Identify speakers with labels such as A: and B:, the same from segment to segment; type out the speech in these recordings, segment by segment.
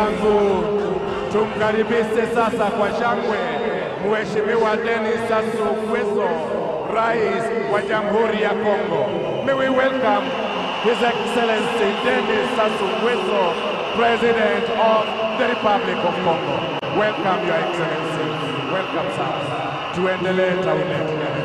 A: mlemavu. Tumkaribishe sasa kwa shangwe Mheshimiwa Denis Sassou Nguesso, Rais wa Jamhuri ya Kongo. May we welcome His Excellency Denis Sassou Nguesso, President of the Republic of Congo. Welcome Your Excellency, welcome sana. Tuendelee tauleti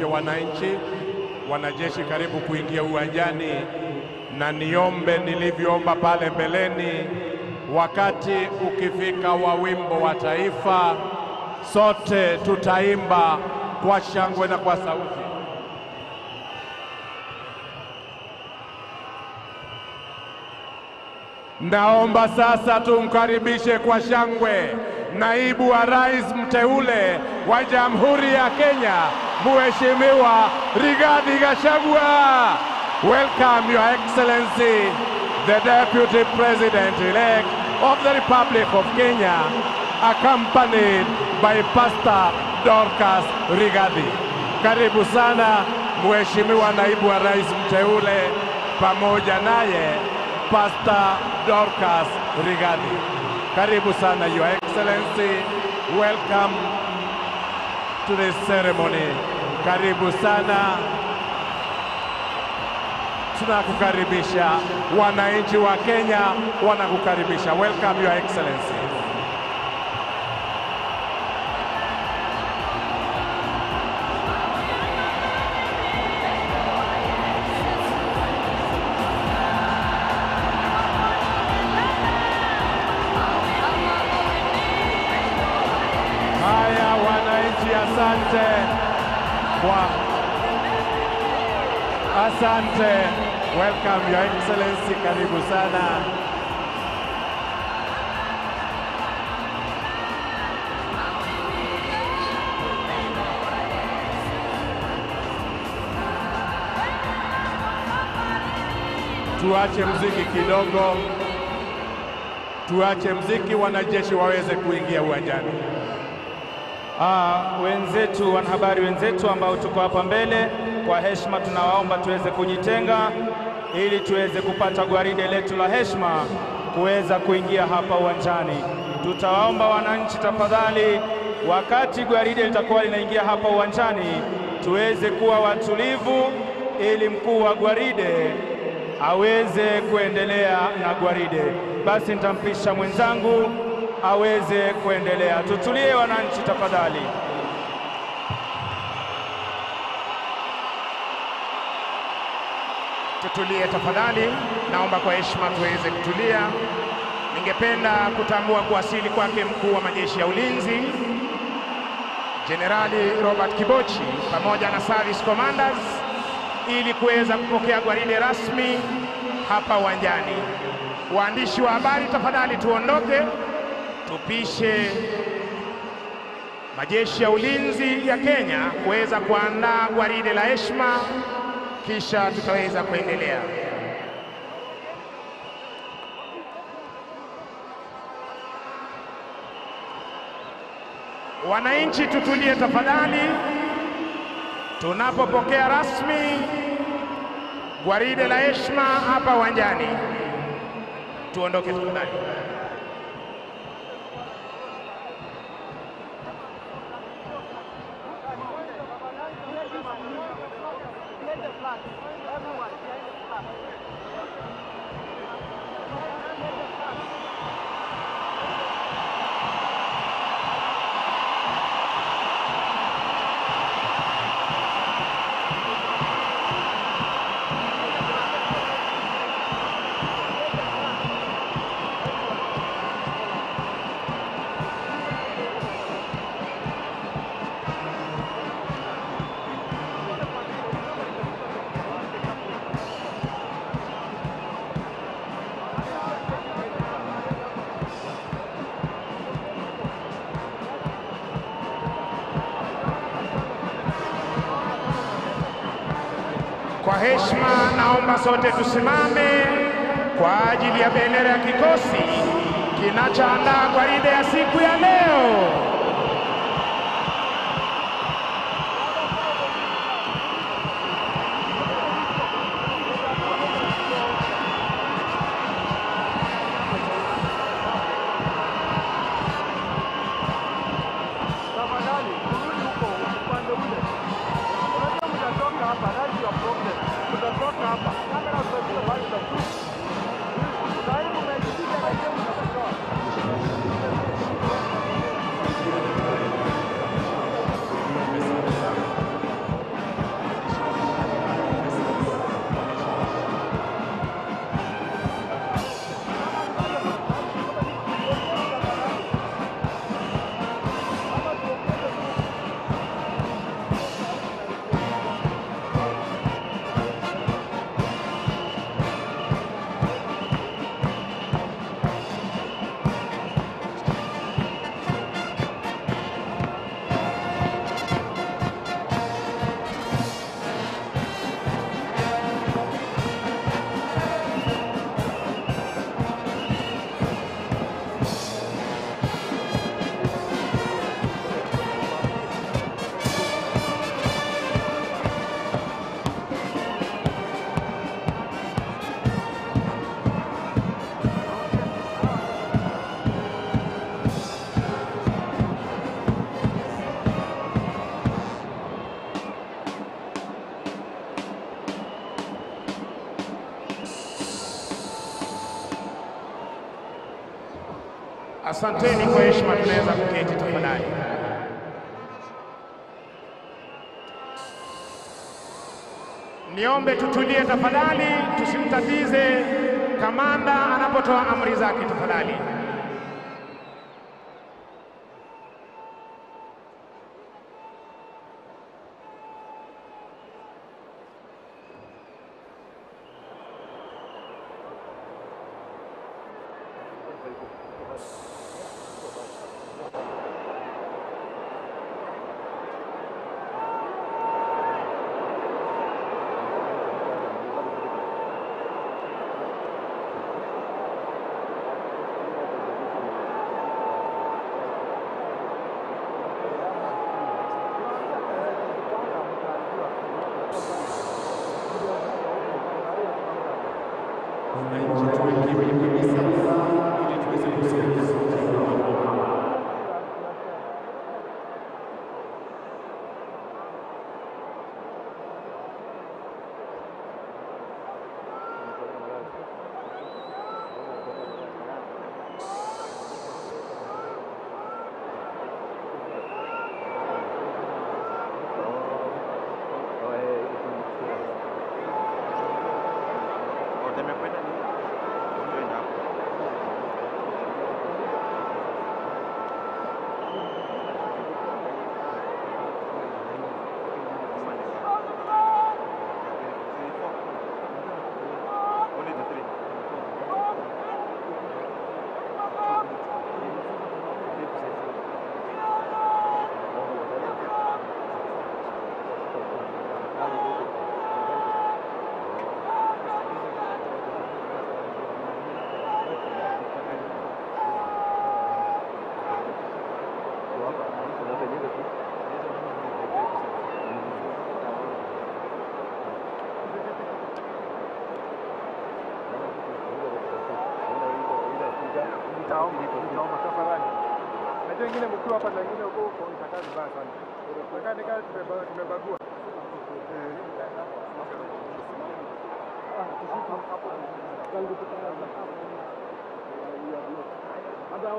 A: niwakaribishe wananchi, wanajeshi karibu kuingia uwanjani, na niombe nilivyoomba pale mbeleni, wakati ukifika wa wimbo wa taifa, sote tutaimba kwa shangwe na kwa sauti. Naomba sasa tumkaribishe kwa shangwe naibu wa rais mteule wa Jamhuri ya Kenya Mheshimiwa Rigathi Gachagua. Welcome, Your Excellency, the Deputy President-elect of the Republic of Kenya, accompanied by Pastor Dorcas Rigathi. Karibu sana Mheshimiwa Naibu wa Rais mteule pamoja naye Pastor Dorcas Rigathi. Karibu sana Your Excellency. Welcome to this ceremony. Karibu sana, tunakukaribisha. Wananchi wa Kenya wanakukaribisha. Welcome your excellency. Asante, welcome your excellency, karibu sana. Tuache mziki kidogo, tuache mziki, wanajeshi waweze kuingia uwanjani.
B: Ah, wenzetu wanahabari wenzetu ambao tuko hapa mbele kwa heshima tunawaomba tuweze kujitenga ili tuweze kupata gwaride letu la heshima kuweza kuingia hapa uwanjani. Tutawaomba wananchi tafadhali, wakati gwaride litakuwa linaingia hapa uwanjani, tuweze kuwa watulivu ili mkuu wa gwaride aweze kuendelea na gwaride. Basi nitampisha mwenzangu aweze kuendelea. Tutulie wananchi tafadhali.
C: tutulie tafadhali, naomba kwa heshima tuweze kutulia. Ningependa kutambua kuwasili kwake mkuu wa majeshi ya ulinzi Jenerali Robert Kibochi pamoja na service commanders ili kuweza kupokea gwaride rasmi hapa uwanjani. Waandishi wa habari, tafadhali tuondoke tupishe majeshi ya ulinzi ya Kenya kuweza kuandaa gwaride la heshima kisha tutaweza kuendelea. Wananchi tutulie tafadhali, tunapopokea rasmi gwaride la heshima hapa uwanjani, tuondoke tafadhali. sote tusimame kwa ajili ya bendera ya kikosi kinachoandaa gwaride ya siku ya leo. Asanteni kwa heshima, tunaweza kuketi tafadhali. Niombe tutulie tafadhali, tusimtatize kamanda anapotoa amri zake.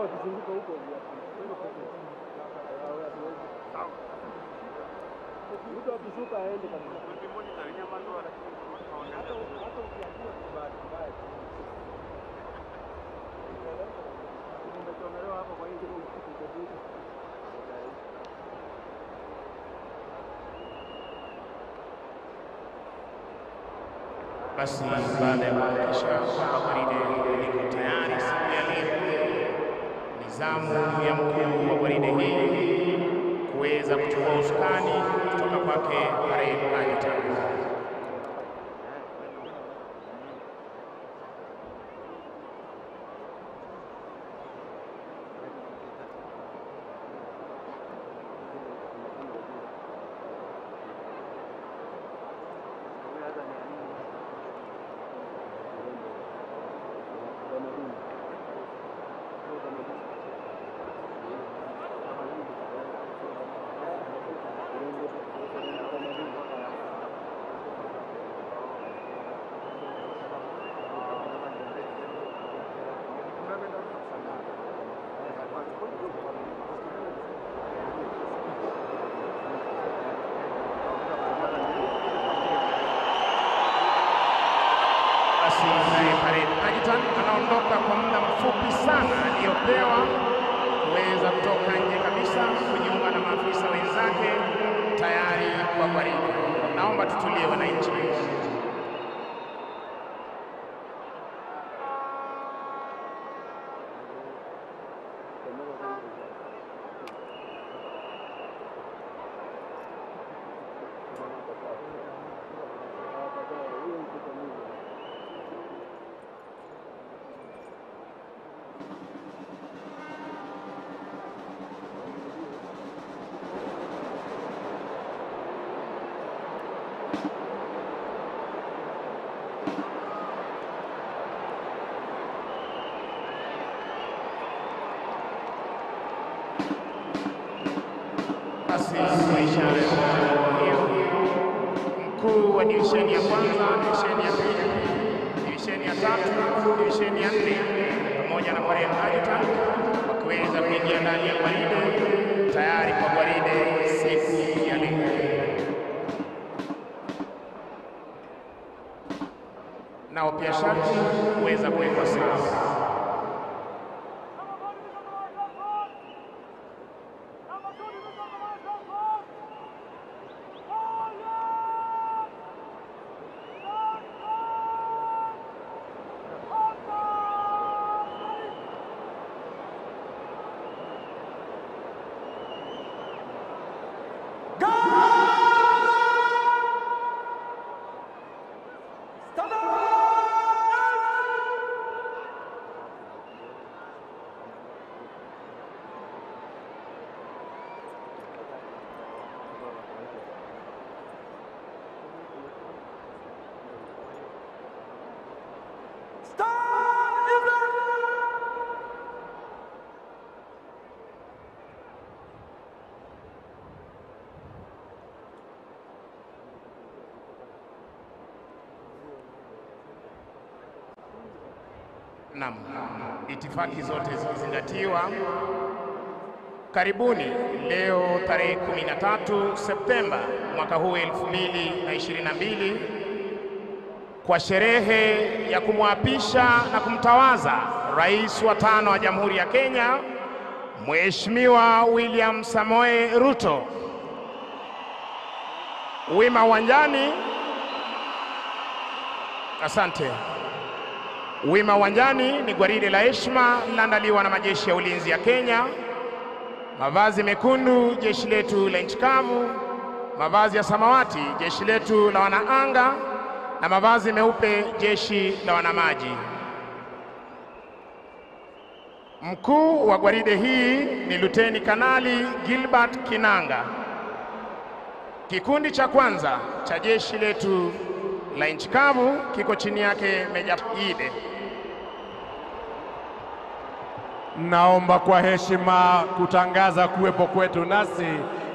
B: Não, aqui sempre com o povo.
D: Muda ele, cara.
B: Porque muita
E: linha
F: agora. Até o que
G: Não meteu melhor água para ele,
C: não vale, vale, deixa eu marehemu kuweza kuingia ndani ya gwaride tayari kwa gwaride siku ya leo. Nao pia sharti huweza kuwekwa sawa Naam, itifaki zote zikizingatiwa. Karibuni leo tarehe 13 Septemba mwaka huu 2022 kwa sherehe ya kumwapisha na kumtawaza rais wa tano wa Jamhuri ya Kenya Mheshimiwa William Samoe Ruto wima uwanjani. Asante. Wima uwanjani ni gwaride la heshima linaandaliwa na majeshi ya ulinzi ya Kenya, mavazi mekundu jeshi letu la nchi kavu, mavazi ya samawati jeshi letu la wanaanga na mavazi meupe jeshi la wanamaji. Mkuu wa gwaride hii ni Luteni Kanali Gilbert Kinanga. Kikundi cha kwanza cha jeshi letu la nchi kavu kiko chini yake Meja Ide.
A: Naomba kwa heshima kutangaza kuwepo kwetu nasi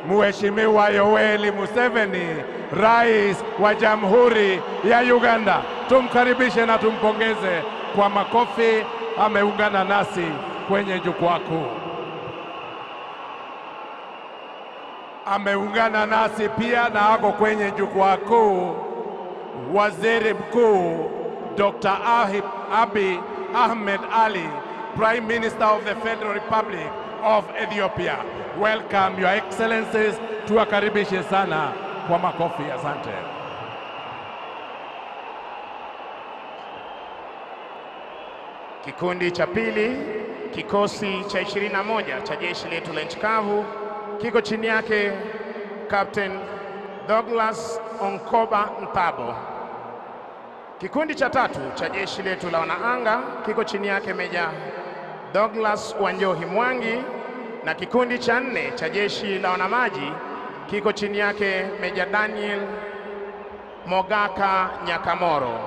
A: Mheshimiwa Yoweri Museveni, Rais wa Jamhuri ya Uganda. Tumkaribishe na tumpongeze kwa makofi. Ameungana nasi kwenye jukwaa kuu. Ameungana nasi pia na ako kwenye jukwaa kuu Waziri Mkuu Dr. abi Ahmed Ali Prime Minister of the Federal Republic of Ethiopia. Welcome your excellencies, tuwakaribishe sana kwa makofi. Asante.
C: Kikundi cha pili, kikosi cha 21 cha jeshi letu la nchi kavu kiko chini yake Captain Douglas Onkoba Ntabo. Kikundi cha tatu cha jeshi letu la wanaanga kiko chini yake Meja Douglas Wanjohi Mwangi na kikundi cha nne cha jeshi la wanamaji kiko chini yake Meja Daniel Mogaka Nyakamoro.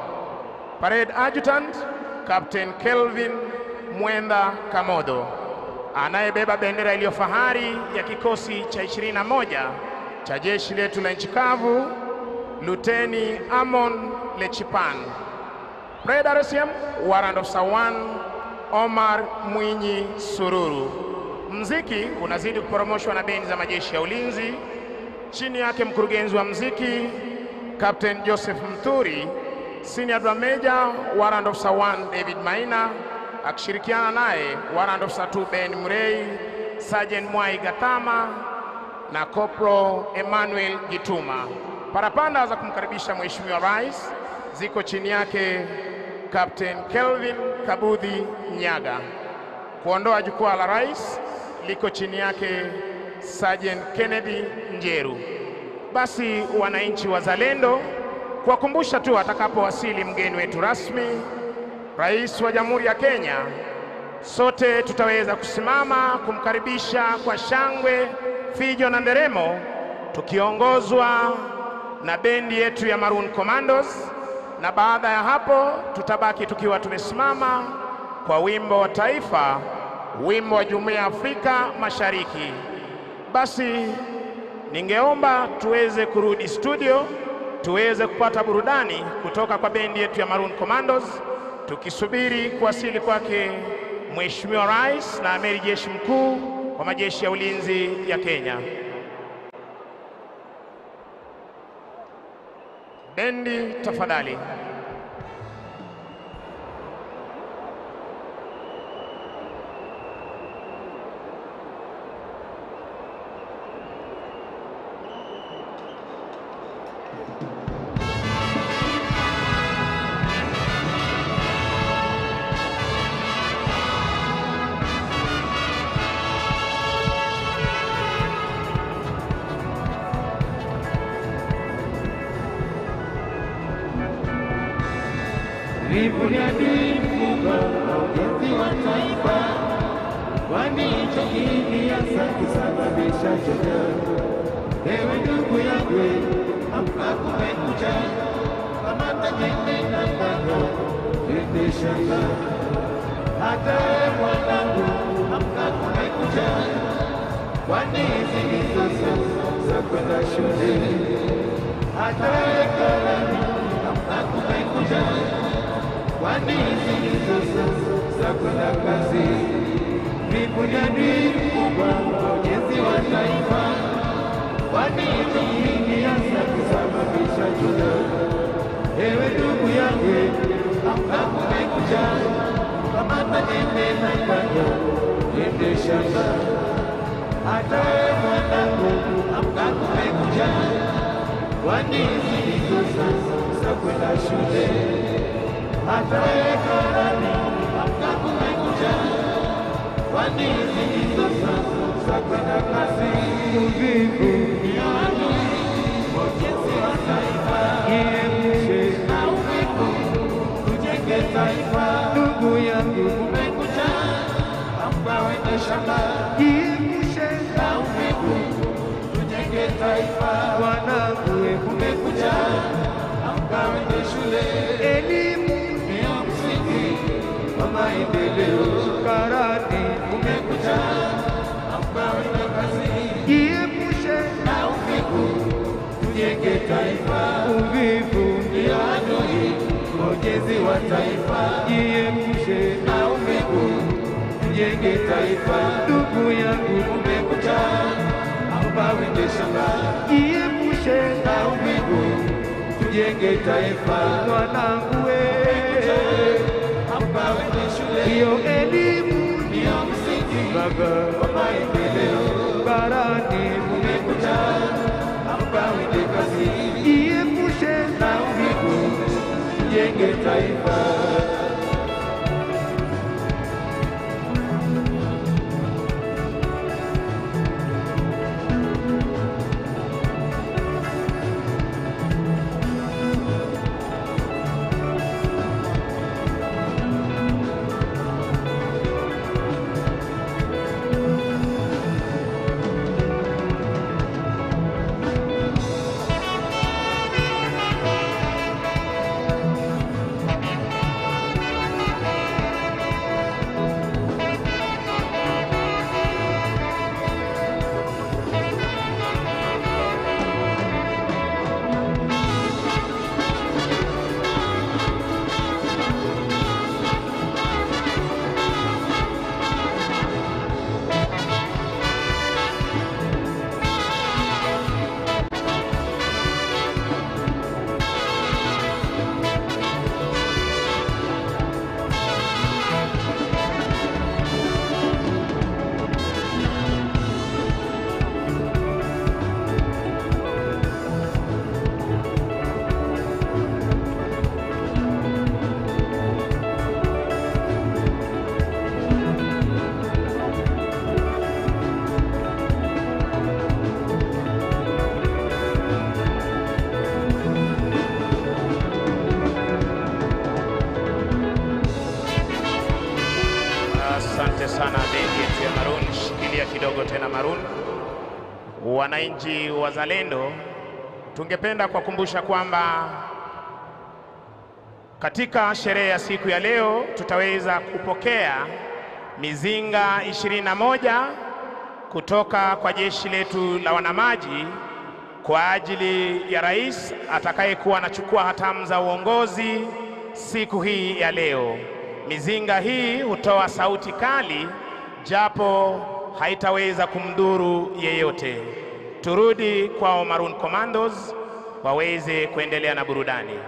C: Parade Adjutant Captain Kelvin Mwenda Kamodo anayebeba bendera iliyo fahari ya kikosi cha 21 cha jeshi letu la nchi kavu, Luteni Amon Lechipan. Parade RCM Warrant Officer 1 Omar Mwinyi Sururu. Mziki unazidi kuporomoshwa na bendi za majeshi ya ulinzi, chini yake mkurugenzi wa mziki Captain Joseph Mturi, senior drum major warrant officer 1 David Maina akishirikiana naye warrant officer 2 Ben Murei, Sergeant Mwai Gatama na Kopro Emmanuel Gituma. Parapanda za kumkaribisha Mheshimiwa Rais ziko chini yake Captain Kelvin Kabudhi Nyaga kuondoa jukwaa la rais, liko chini yake Sergeant Kennedy Njeru. Basi wananchi wazalendo, kuwakumbusha tu atakapowasili mgeni wetu rasmi, rais wa Jamhuri ya Kenya, sote tutaweza kusimama kumkaribisha kwa shangwe, fijo na nderemo, tukiongozwa na bendi yetu ya Maroon Commandos na baada ya hapo tutabaki tukiwa tumesimama kwa wimbo wa taifa, wimbo wa Jumuiya ya Afrika Mashariki. Basi ningeomba tuweze kurudi studio tuweze kupata burudani kutoka kwa bendi yetu ya Maroon Commandos, tukisubiri kuwasili kwake Mheshimiwa Rais na Amiri Jeshi Mkuu wa Majeshi ya Ulinzi ya Kenya. Bendi tafadhali. wananchi wazalendo, tungependa kuwakumbusha kwamba katika sherehe ya siku ya leo tutaweza kupokea mizinga 21 kutoka kwa jeshi letu la wanamaji kwa ajili ya rais atakayekuwa anachukua hatamu za uongozi siku hii ya leo. Mizinga hii hutoa sauti kali, japo haitaweza kumdhuru yeyote turudi kwa Maroon Commandos waweze kuendelea na burudani.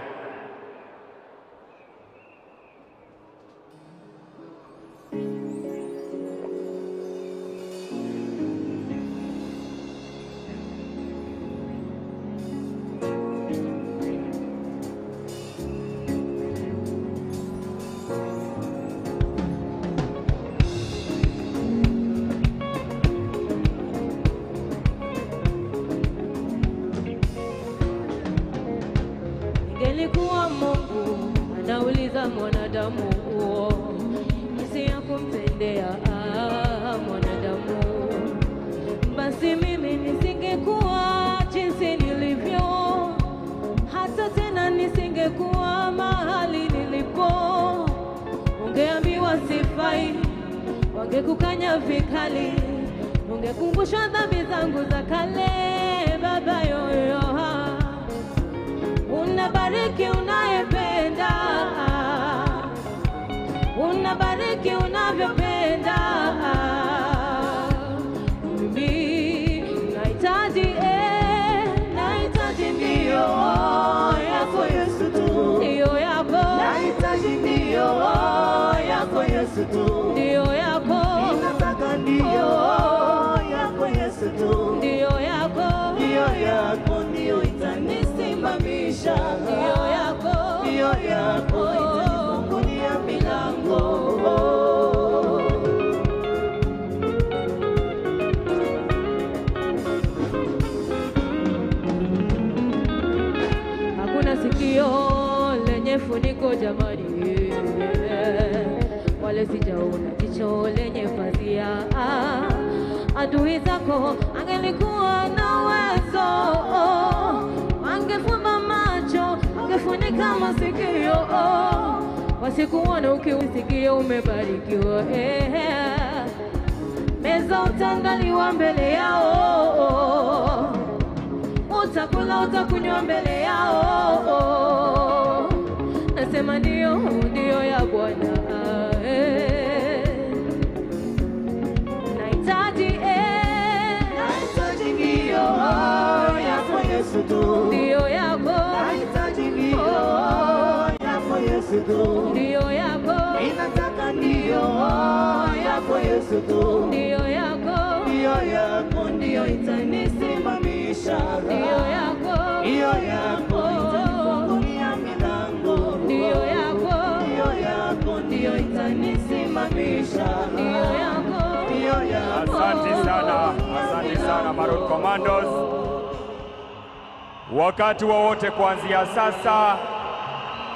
B: kuanzia sasa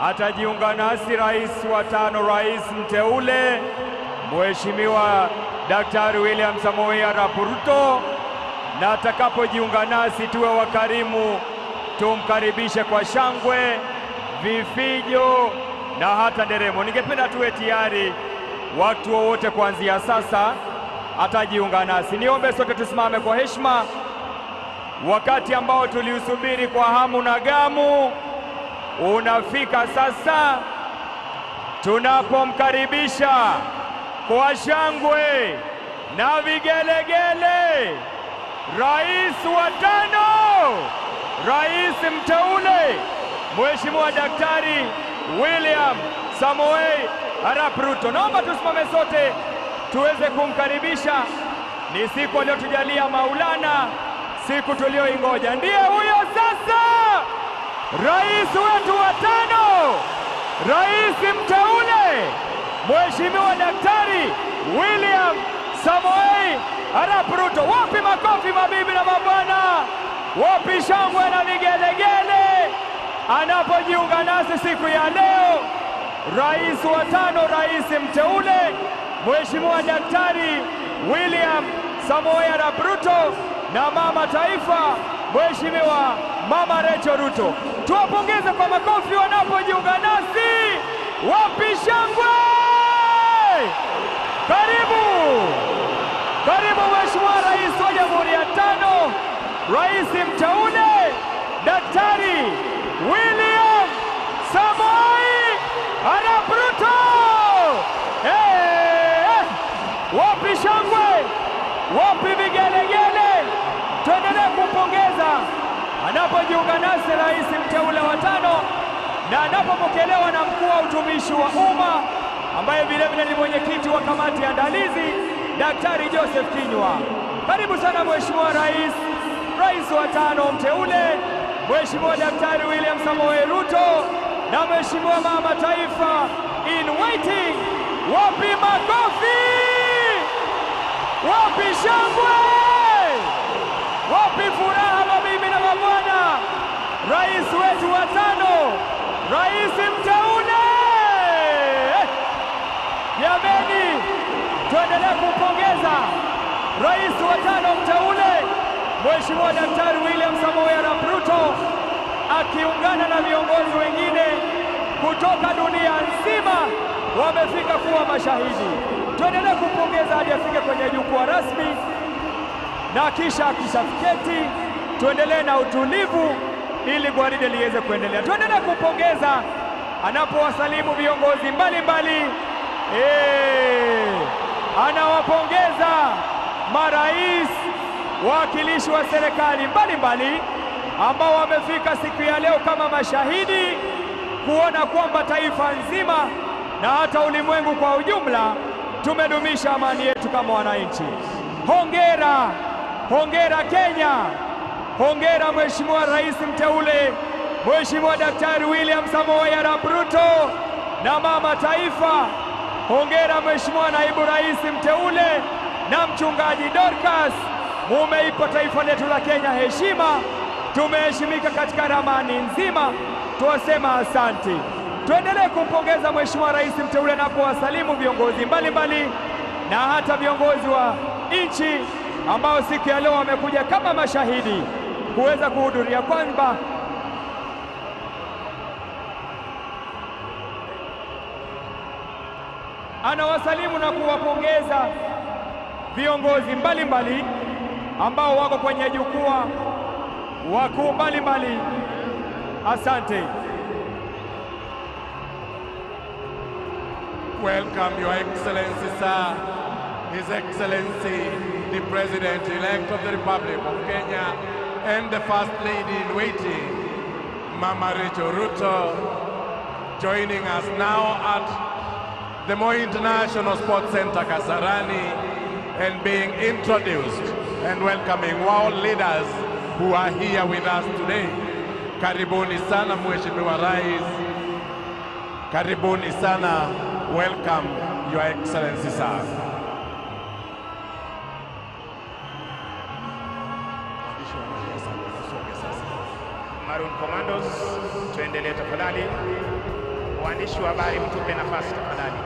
B: atajiunga nasi rais wa tano, rais mteule Mheshimiwa Daktari William Samoei Arap Ruto, na atakapojiunga nasi tuwe wakarimu, tumkaribishe kwa shangwe, vifijo na hata nderemo. Ningependa tuwe tayari watu wowote kuanzia sasa atajiunga nasi. Niombe sote tusimame kwa heshima wakati ambao tuliusubiri kwa hamu na gamu unafika sasa, tunapomkaribisha kwa shangwe na vigelegele rais wa tano, rais mteule Mheshimiwa Daktari William Samoei Arap Ruto. Naomba tusimame sote tuweze kumkaribisha. Ni siku aliyotujalia Maulana siku tuliyoingoja. Ndiye huyo sasa, rais wetu wa tano, rais mteule, Mheshimiwa Daktari William Samoei Arap Ruto. Wapi makofi mabibi na mabwana, wapi shangwe na vigelegele anapojiunga nasi siku ya leo, rais wa tano, rais mteule Mheshimiwa Daktari William Samoei Arap Ruto na mama taifa Mheshimiwa Mama Rachel Ruto. Tuwapongeze kwa makofi wanapojiunga nasi, wapishangwe. Karibu, karibu Mheshimiwa Rais wa Jamhuri ya tano, Rais mteule Daktari William Samoei Arap Ruto. Hey, hey. Wapi shangwe, wapi vigelegele Tuendelee kumpongeza anapojiunga nasi rais mteule wa tano na anapopokelewa na mkuu wa utumishi wa umma ambaye vilevile ni mwenyekiti wa kamati ya andalizi Daktari Joseph Kinywa. Karibu sana Mheshimiwa Rais, rais wa tano mteule Mheshimiwa Daktari William Samoei Ruto na Mheshimiwa Mama Taifa in waiting. Wapi makofi? Wapi shangwe? Wapi furaha mabibi na mabwana? Rais wetu wa tano, rais mteule. Jameni, tuendelee kumpongeza rais wa tano mteule Mheshimiwa Daktari William Samoei Arap Ruto akiungana na viongozi wengine kutoka dunia nzima wamefika kuwa mashahidi. Tuendelee kumpongeza hadi afike kwenye jukwaa rasmi na kisha akishaketi tuendelee na utulivu ili gwaride liweze kuendelea. Tuendelee kupongeza anapowasalimu viongozi mbalimbali e, anawapongeza marais, wawakilishi wa serikali mbalimbali ambao wamefika siku ya leo kama mashahidi kuona kwamba taifa nzima na hata ulimwengu kwa ujumla tumedumisha amani yetu kama wananchi. Hongera. Hongera Kenya, hongera Mheshimiwa Rais mteule Mheshimiwa Daktari William Samoei Arap Ruto na mama taifa. Hongera Mheshimiwa Naibu Rais mteule na Mchungaji Dorcas, mumeipa taifa letu la Kenya heshima, tumeheshimika katika ramani nzima, Tuwasema asante. Tuendelee kumpongeza Mheshimiwa Rais mteule kuwasalimu viongozi mbalimbali na hata viongozi wa nchi ambao siku ya leo wamekuja kama mashahidi kuweza kuhudhuria kwamba anawasalimu na kuwapongeza viongozi mbalimbali mbali ambao wako kwenye jukwaa wakuu mbalimbali. Asante. Welcome your excellency sir,
A: his excellency the President-elect of the Republic of Kenya and the First Lady in Waiting, Mama Rachel Ruto, joining us now at the Moi International Sports Center Kasarani and being introduced and welcoming world leaders who are here with us today. Karibuni sana Mheshimiwa Rais, karibuni sana, welcome Your Excellency sir.
C: Maroon Commandos, tuendelee tafadhali. Waandishi wa habari mtupe nafasi tafadhali.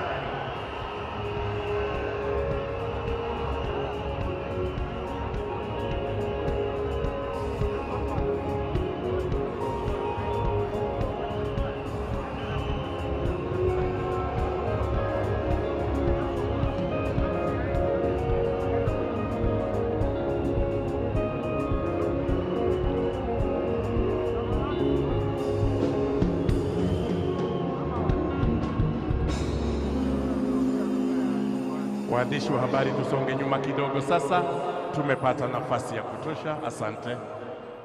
A: Waandishi wa habari, tusonge nyuma kidogo. Sasa tumepata nafasi ya kutosha. Asante,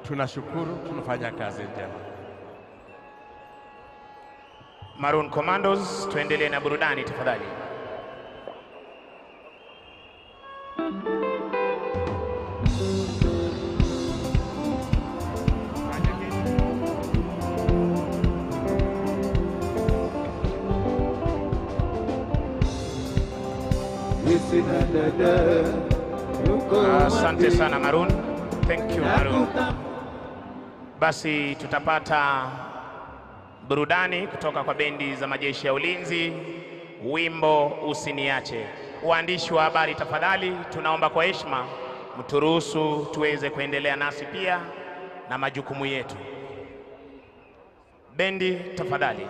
C: tunashukuru, tunafanya kazi njema. Maroon Commandos, tuendelee na burudani tafadhali. Asante sana Maroon. Thank you Maroon. Basi tutapata burudani kutoka kwa bendi za majeshi ya ulinzi, wimbo Usiniache. Waandishi wa habari, tafadhali tunaomba kwa heshima mturuhusu tuweze kuendelea nasi pia na majukumu yetu. Bendi tafadhali.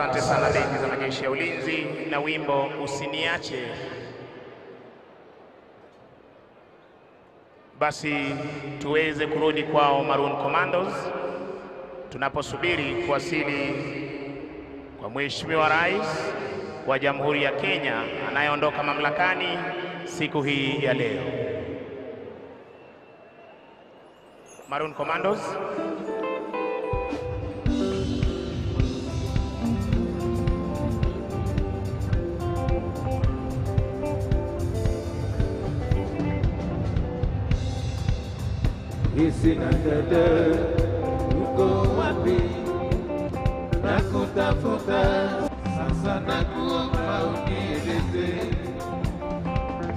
C: Asante sana benki za majeshi ya ulinzi na wimbo Usiniache. Basi tuweze kurudi kwao Maroon Commandos tunaposubiri kuwasili kwa Mheshimiwa Rais wa Jamhuri ya Kenya anayeondoka mamlakani siku hii ya leo. Maroon Commandos
F: isi na dede uko wapi nakutafuta sasa nakuomba unieleze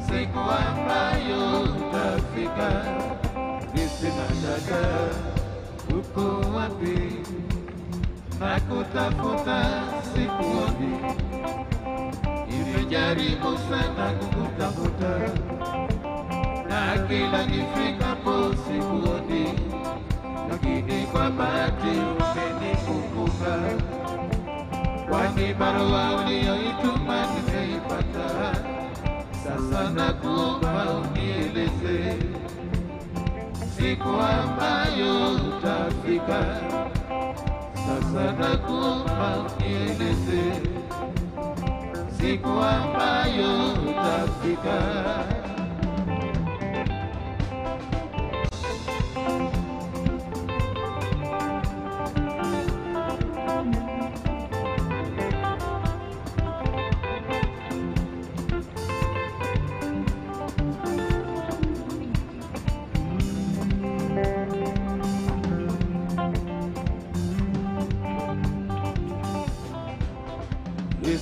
F: siku ambayo utafika isi na dede uko wapi nakutafuta sikuoni imejaribu sana kukutafuta na kila nifikapo sikuoni, lakini kwa bahati umenikumbuka, kwani barua uliyoituma nimeipata. Sasa nakuomba unieleze siku ambayo utafika. Sasa nakuomba unieleze siku ambayo utafika.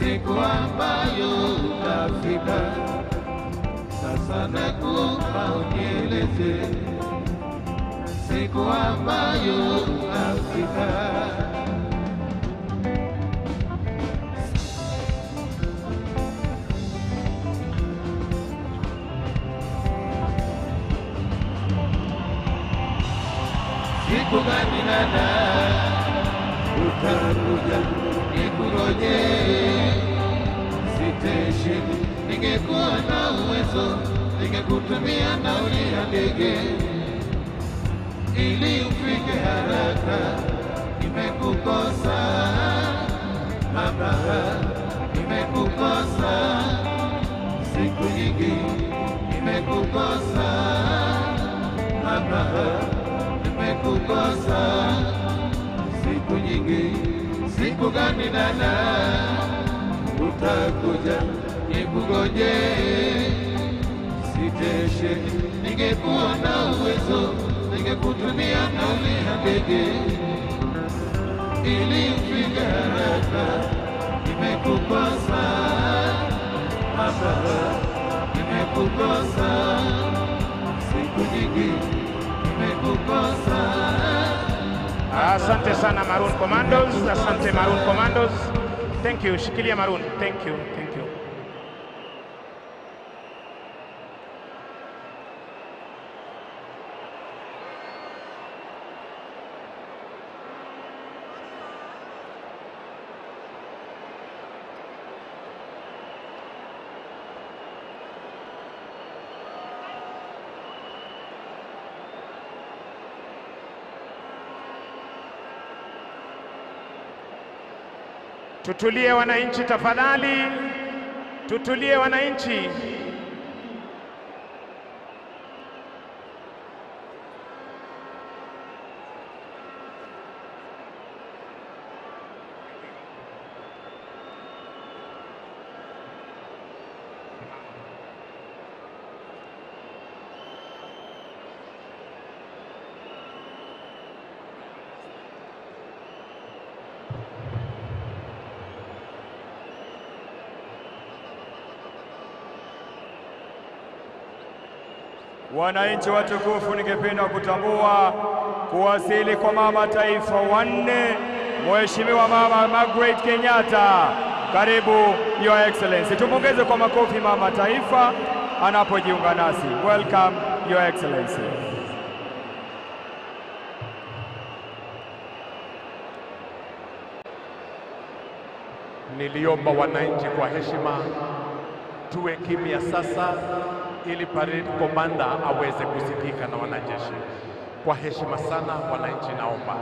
F: siku ambayo utafika. Sasa nakuomba unieleze siku ambayo utafika. Siku gani dada utakuja nikuroje? niteshe. Ningekuwa na uwezo, ningekutumia nauli ya ndege ili ufike haraka. Nimekukosa mama, nimekukosa siku nyingi, nimekukosa mama, nimekukosa siku nyingi, siku gani dada? utakuja, nikugoje, siteshe. Ningekuwa na uwezo, ningekutumia nauli ya ndege ili ufike haraka. Nimekukosa hapa, nimekukosa
C: siku nyingi, nimekukosa. Asante sana Maroon Commandos, asante Maroon Commandos. Thank you. Shikilia Maroon. Thank you. Thank you. Tutulie wananchi, tafadhali, tutulie wananchi.
B: Wananchi watukufu, ningependa kutambua kuwasili kwa mama taifa wanne, Mheshimiwa Mama Margaret Kenyatta. Karibu Your Excellency. Tumpongeze kwa makofi mama taifa anapojiunga nasi. Welcome Your Excellency.
H: Niliomba wananchi
A: kwa heshima tuwe kimya sasa ili parade komanda aweze kusikika na wanajeshi. Kwa heshima sana, wananchi, naomba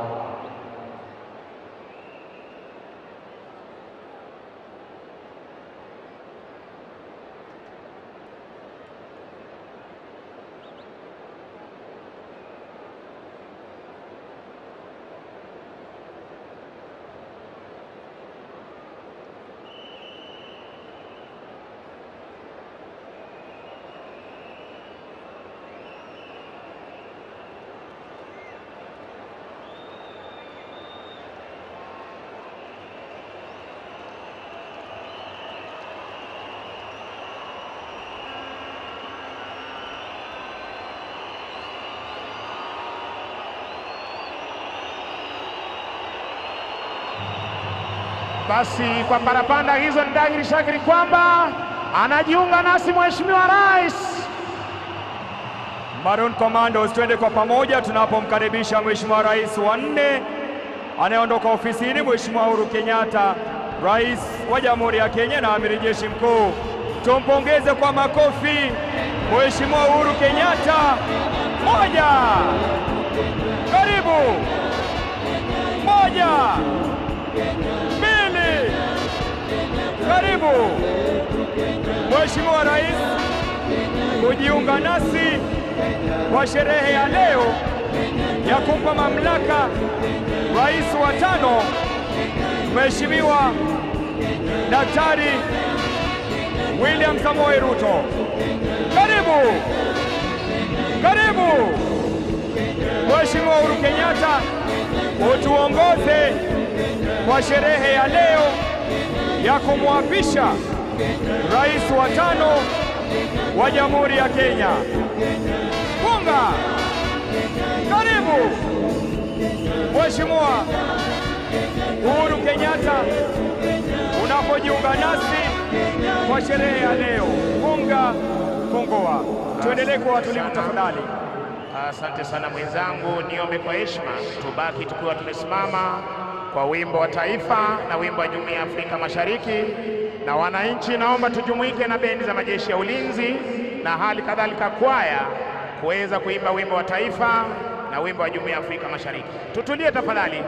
C: Basi kwa parapanda hizo ni dhahiri shakiri kwamba anajiunga nasi Mheshimiwa Rais.
B: Maroon Commandos, twende kwa pamoja tunapomkaribisha Mheshimiwa Rais wa nne anayeondoka ofisini, Mheshimiwa Uhuru Kenyatta, Rais wa Jamhuri ya Kenya na Amiri Jeshi Mkuu. Tumpongeze kwa makofi Mheshimiwa Uhuru Kenyatta. Moja, karibu moja karibu Mheshimiwa Rais kujiunga nasi kwa sherehe ya leo ya kumpa mamlaka rais wa tano Mheshimiwa Daktari William Samoei Ruto. Karibu, karibu Mheshimiwa Uhuru Kenyatta utuongoze kwa sherehe ya leo ya kumwapisha rais wa tano wa Jamhuri ya Kenya. funga karibu Mheshimiwa Uhuru Kenyatta unapojiunga nasi kwa sherehe ya leo. funga kongoa, tuendelee kuwa watulivu tafadhali.
C: Asante sana mwenzangu, niombe kwa heshima tubaki tukiwa tumesimama kwa wimbo wa taifa na wimbo wa Jumuiya ya Afrika Mashariki. Na wananchi, naomba tujumuike na bendi za majeshi ya ulinzi na hali kadhalika kwaya kuweza kuimba wimbo wa taifa na wimbo wa Jumuiya ya Afrika Mashariki. Tutulie tafadhali.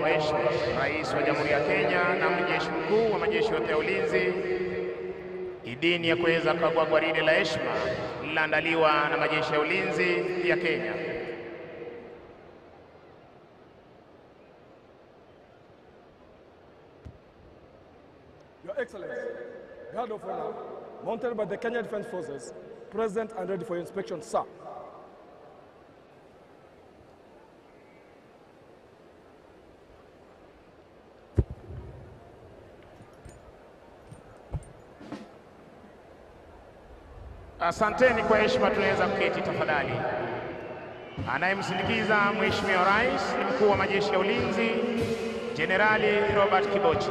C: Maeshe, rais wa Jamhuri ya Kenya na mjeshi mkuu wa majeshi yote ya ulinzi. Idini ya kuweza kukagua gwaride la heshima liliandaliwa na majeshi ya ulinzi ya Kenya.
I: Your Excellency, Guard of Honor, mounted by the Kenya Defence Forces, present and ready for inspection, sir.
C: Asanteni kwa heshima, tunaweza kuketi tafadhali. Anayemsindikiza Mheshimiwa Rais ni Mkuu wa Majeshi ya Ulinzi Jenerali Robert Kibochi.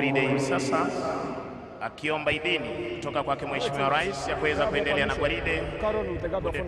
C: gwaridei sasa, akiomba idhini kutoka kwake Mheshimiwa Rais ya kuweza kuendelea na gwaride. Mheshimiwa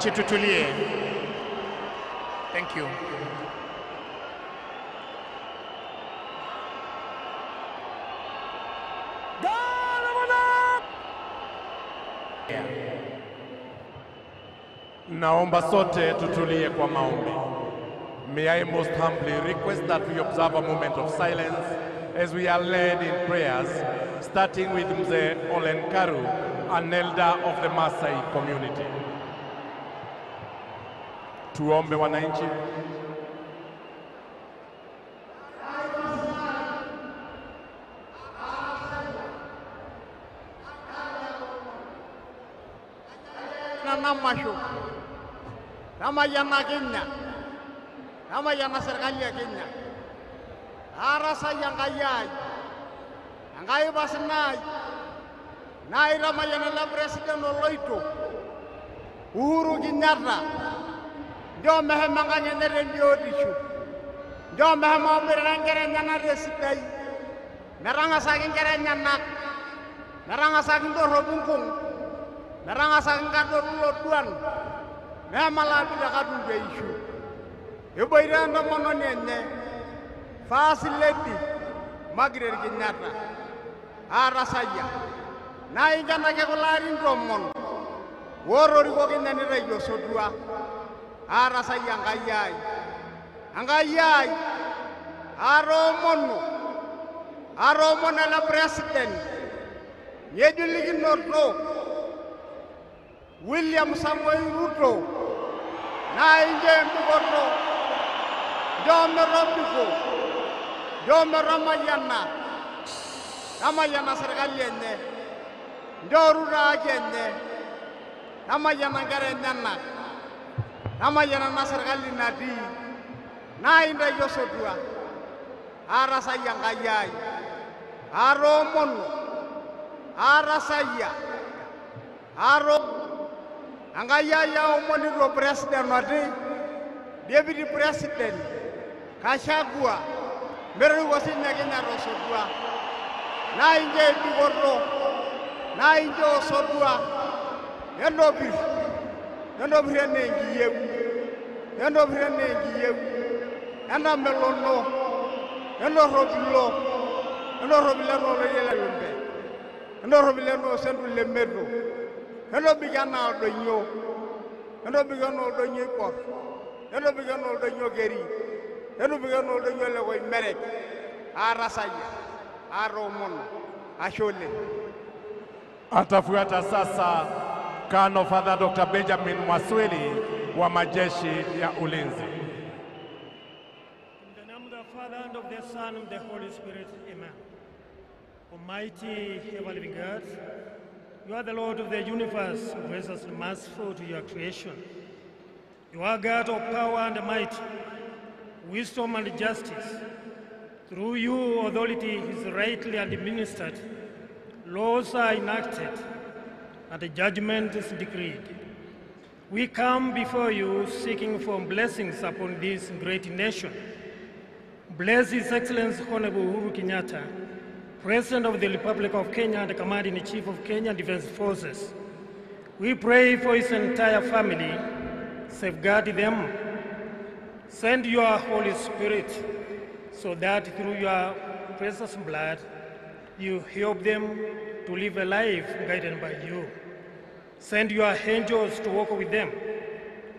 C: Wananchi tutulie.
J: Thank you.
A: Naomba sote tutulie kwa maombi. May I most humbly request that we observe a moment of silence as we are led in prayers, starting with Mzee olenkaru an elder of the Maasai community. tuombe wananchi.
E: Namashu kama jana Kenya, kama jana serikali ya Kenya, arasa yangayai yangai basinai nai rama yana la president oloito Uhuru Kenyatta ndio mehemang'anya ne biotisho ndio mehemoomborera nkera enyenak tesidai metang'asaki nkera enyenak metang'asaki ndorropu nkung metang'asaki nkadoru loduan mehemalaapi te katumbua eishu eboita entomononi enye first lady Margaret Kenyatta atasayia naa inkenaki kulo Woro tomon otorikokinyani ta sodua arasai angkaiyai angkaiyai aromonno aromon ala Yeduligin norto william sammoy ruto nayi jeyen ɗugoɗɗo joomi robbi ko ramayana ramayanna ramayanna sargallenne joruɗa jenne ramayana ngare nenna Nama namayana na serikali na di na inda yosodua saya ngayai aromono arasaya aro presiden omonirwo presiden, wadi deputy president gua merri wasinyakenya rosodua na inje edukorro na inje osodua endopir nentobirr enaa enkiyieu nentobirr enaa enkiyieu nentamelono nentorropilo nentorropilo enaa oloirerio le Njombe nentorropilo enaa osendu le Meru nentobiko enaa oldonyio nentobiko enaa oldonyio Oibor nentobiko enaa oldonyio Keri netobiko enaa oldonyio le Koimeret aa Tasajia aa Tomono ashe oleng.
A: Atafuata sasa Kano Father Dr. Benjamin Mwaswili wa majeshi
D: ya ulinzi. In the name of the Father and of the Son and the Holy Spirit, Amen. Almighty ever-living God, you are the Lord of the universe, gracious and merciful to your creation. You are God of power and might, wisdom and justice. Through you, authority is rightly administered, laws are enacted, and the judgment is decreed. We come before you seeking for blessings upon this great nation. Bless His Excellency Honorable Uhuru Kenyatta, President of the Republic of Kenya and Commander-in-Chief of Kenya Defense Forces. We pray for his entire family. Safeguard them. Send your Holy Spirit so that through your precious blood, you help them to live a life guided by you. Send your angels to walk with them,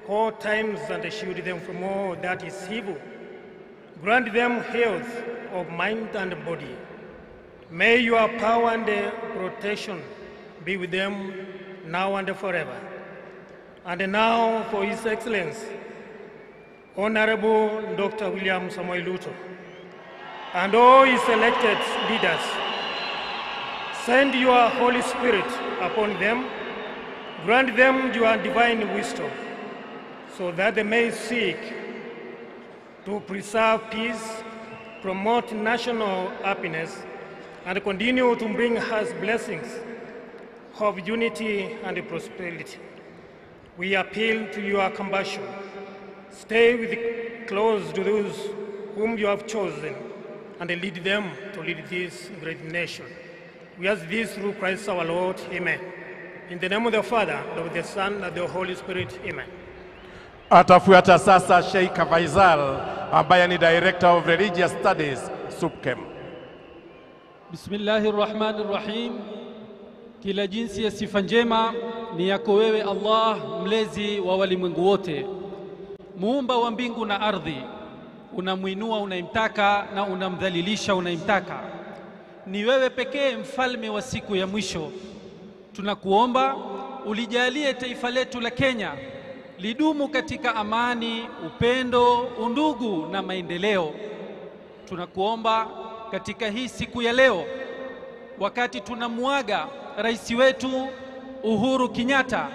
D: all times and shield them from all that is evil. Grant them health of mind and body. May your power and protection be with them now and forever. And now for His Excellency, Honorable Dr. William Samuel Ruto, and all his elected leaders, send your Holy Spirit upon them Grant them your divine wisdom so that they may seek to preserve peace, promote national happiness, and continue to bring us blessings of unity and prosperity. We appeal to your compassion. Stay with close to those whom you have chosen and lead them to lead this great nation. We ask this through Christ our Lord. Amen. In the name of the Father, of the Son, and the Holy Spirit. Amen.
A: Atafuata sasa Sheikh Faisal ambaye ni Director of Religious Studies SUPKEM.
K: Bismillahir Rahmanir Rahim. Kila jinsi ya sifa njema ni yako wewe Allah, mlezi wa walimwengu wote, muumba wa mbingu na ardhi. Unamwinua unayemtaka na unamdhalilisha unayemtaka. Ni wewe pekee mfalme wa siku ya mwisho tunakuomba ulijalie taifa letu la Kenya lidumu katika amani, upendo, undugu na maendeleo. Tunakuomba katika hii siku ya leo, wakati tunamuaga rais wetu Uhuru Kenyatta,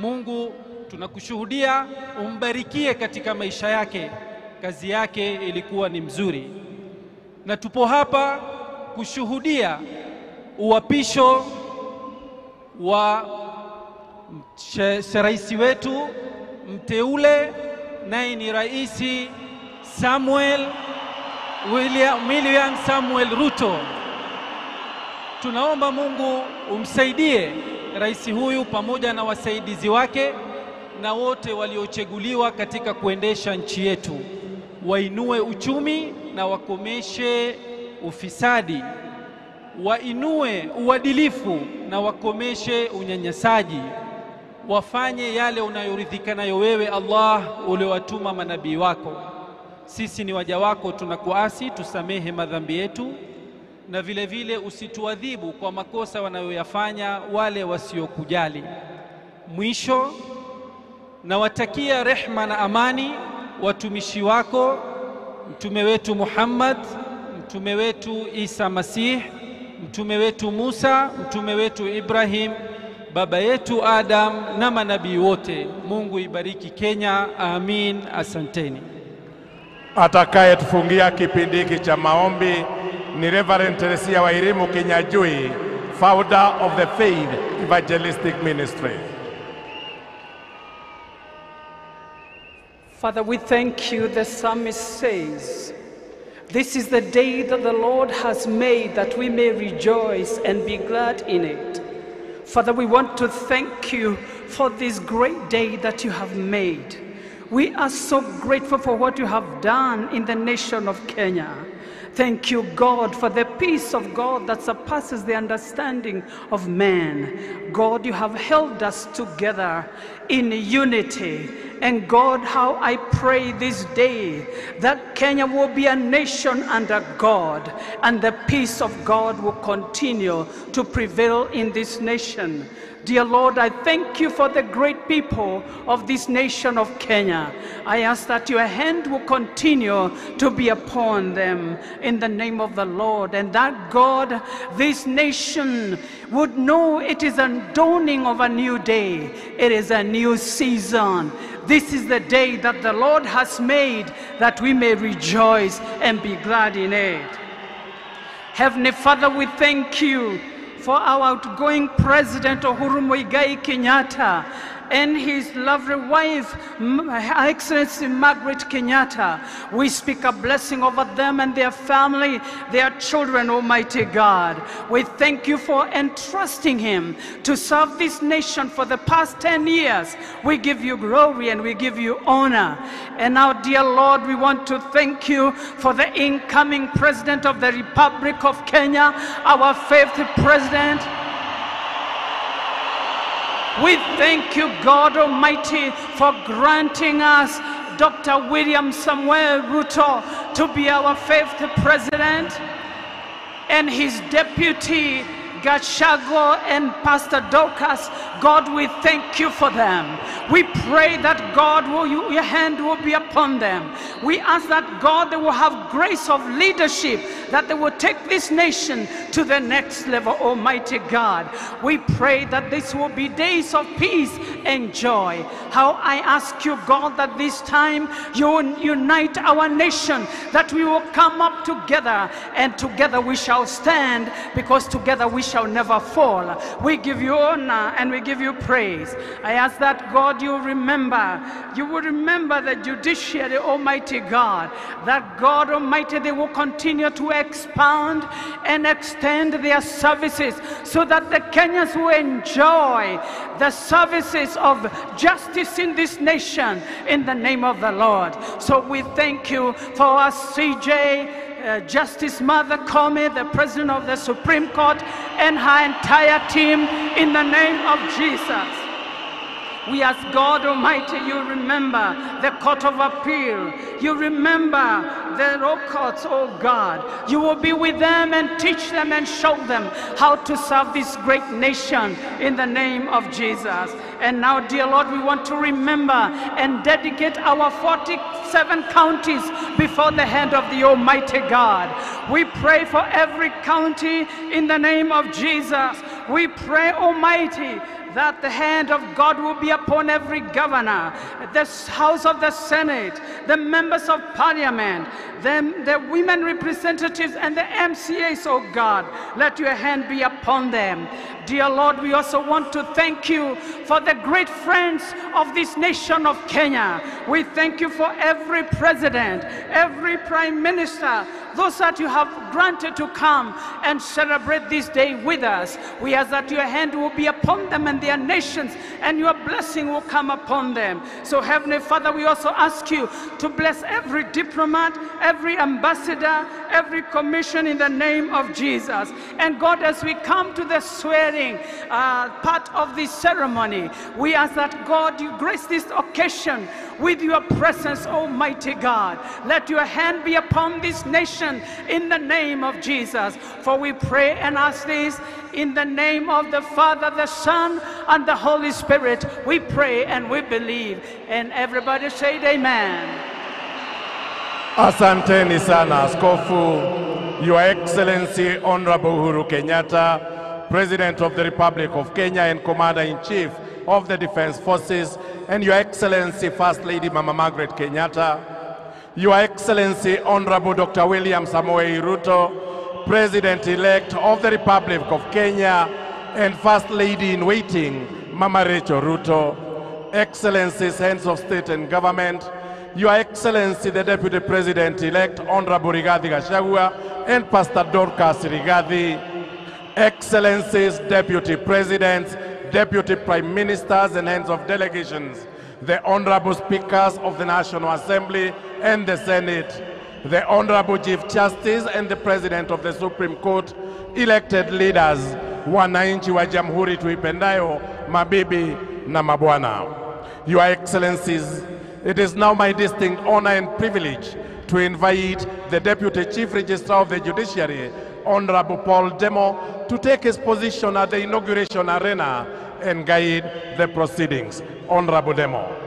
K: Mungu tunakushuhudia umbarikie katika maisha yake, kazi yake ilikuwa ni mzuri, na tupo hapa kushuhudia uwapisho wa rais wetu mteule, naye ni Rais Samuel William, William Samuel Ruto. Tunaomba Mungu umsaidie rais huyu pamoja na wasaidizi wake na wote waliochaguliwa katika kuendesha nchi yetu, wainue uchumi na wakomeshe ufisadi wainue uadilifu na wakomeshe unyanyasaji, wafanye yale unayoridhika nayo wewe Allah uliowatuma manabii wako. Sisi ni waja wako, tunakuasi, tusamehe madhambi yetu na vile vile usituadhibu kwa makosa wanayoyafanya wale wasiokujali. Mwisho, nawatakia rehma na amani watumishi wako mtume wetu Muhammad, mtume wetu Isa Masih mtume wetu Musa, mtume wetu Ibrahim, baba yetu Adam na manabii wote. Mungu ibariki Kenya, amin. Asanteni.
A: Atakayetufungia kipindi hiki cha maombi ni Reverend Teresia Wairimu Kinyajui, founder of the Faith Evangelistic Ministry.
L: Father, we thank you, the psalmist says This is the day that the Lord has made that we may rejoice and be glad in it. Father, we want to thank you for this great day that you have made. We are so grateful for what you have done in the nation of Kenya. Thank you, God, for the peace of God that surpasses the understanding of man. God, you have held us together in unity. And God, how I pray this day that Kenya will be a nation under God and the peace of God will continue to prevail in this nation. Dear Lord, I thank you for the great people of this nation of Kenya. I ask that your hand will continue to be upon them in the name of the Lord, and that God, this nation would know it is a dawning of a new day, it is a new season. This is the day that the Lord has made that we may rejoice and be glad in it. Heavenly Father, we thank you for our outgoing President Uhuru Muigai Kenyatta and his lovely wife, Excellency Margaret Kenyatta. We speak a blessing over them and their family, their children, Almighty God. We thank you for entrusting him to serve this nation for the past 10 years. We give you glory and we give you honor. And now, dear Lord, we want to thank you for the incoming President of the Republic of Kenya, our fifth President. We thank you, God Almighty, for granting us Dr. William Samuel Ruto to be our fifth president and his deputy Gachagua and Pastor Dorcas, God, we thank you for them. We pray that God, will you, your hand will be upon them. We ask that God, they will have grace of leadership, that they will take this nation to the next level, Almighty God. We pray that this will be days of peace and joy. How I ask you, God, that this time you will unite our nation, that we will come up together, and together we shall stand, because together we shall shall never fall. We give you honor and we give you praise. I ask that, God, you remember, you will remember the judiciary, Almighty God, that God Almighty, they will continue to expand and extend their services so that the Kenyans will enjoy the services of justice in this nation in the name of the Lord. So we thank you for us, CJ. Uh, Justice Martha Koome, the President of the Supreme Court, and her entire team in the name of Jesus. We ask God Almighty, you remember the Court of Appeal. You remember the law courts, oh God. You will be with them and teach them and show them how to serve this great nation in the name of Jesus. And now, dear Lord, we want to remember and dedicate our 47 counties before the hand of the Almighty God. We pray for every county in the name of Jesus. We pray, Almighty, that the hand of God will be upon every governor, the House of the Senate, the members of parliament, the, the women representatives, and the MCAs, oh God. Let your hand be upon them. Dear Lord, we also want to thank you for the great friends of this nation of Kenya. We thank you for every president, every prime minister, those that you have granted to come and celebrate this day with us. We ask that your hand will be upon them and their nations, and your blessing will come upon them. So, Heavenly Father, we also ask you to bless every diplomat, every ambassador, every commission in the name of Jesus. And God, as we come to the swearing uh, part of this ceremony, we ask that God, you grace this occasion with your presence, Almighty God. Let your hand be upon this nation in the name of Jesus. For we pray and ask this in the name of the Father, the Son, and the Holy Spirit, we pray and we believe. And everybody said amen.
A: Asanteni sana Askofu, Your Excellency Honorable Uhuru Kenyatta, President of the Republic of Kenya and Commander-in-Chief of the Defense Forces, and Your Excellency First Lady Mama Margaret Kenyatta, Your Excellency Honorable Dr. William Samoei Ruto, President-elect of the Republic of Kenya and First Lady-in-Waiting, Mama Rachel Ruto, Excellencies, Heads of State and Government, Your Excellency, the Deputy President-elect, Honorable Rigathi Gachagua, and Pastor Dorcas Rigathi, Excellencies, Deputy Presidents, Deputy Prime Ministers and Heads of Delegations, the Honorable Speakers of the National Assembly and the Senate, the Honorable Chief Justice and the President of the Supreme Court, elected leaders, wananchi wa jamhuri tuipendayo, mabibi na mabwana. Your Excellencies, it is now my distinct honor and privilege to invite the Deputy Chief Registrar of the Judiciary, Honorable Paul Ndemo, to take his position at the inauguration arena and guide the proceedings. Honorable Ndemo.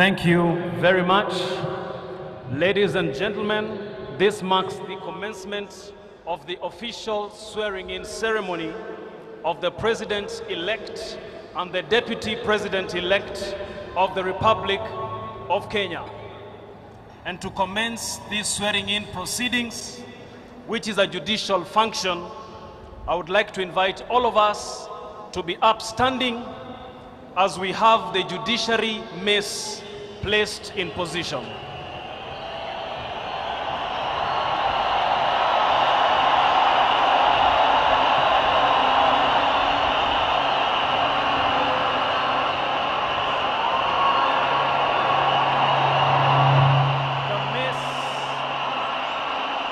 G: Thank you very much. Ladies and gentlemen, this marks the commencement of the official swearing-in ceremony of the President-elect and the Deputy President-elect of the Republic of Kenya. And to commence these swearing-in proceedings, which is a judicial function, I would like to invite all of us to be upstanding as we have the judiciary mace placed in position.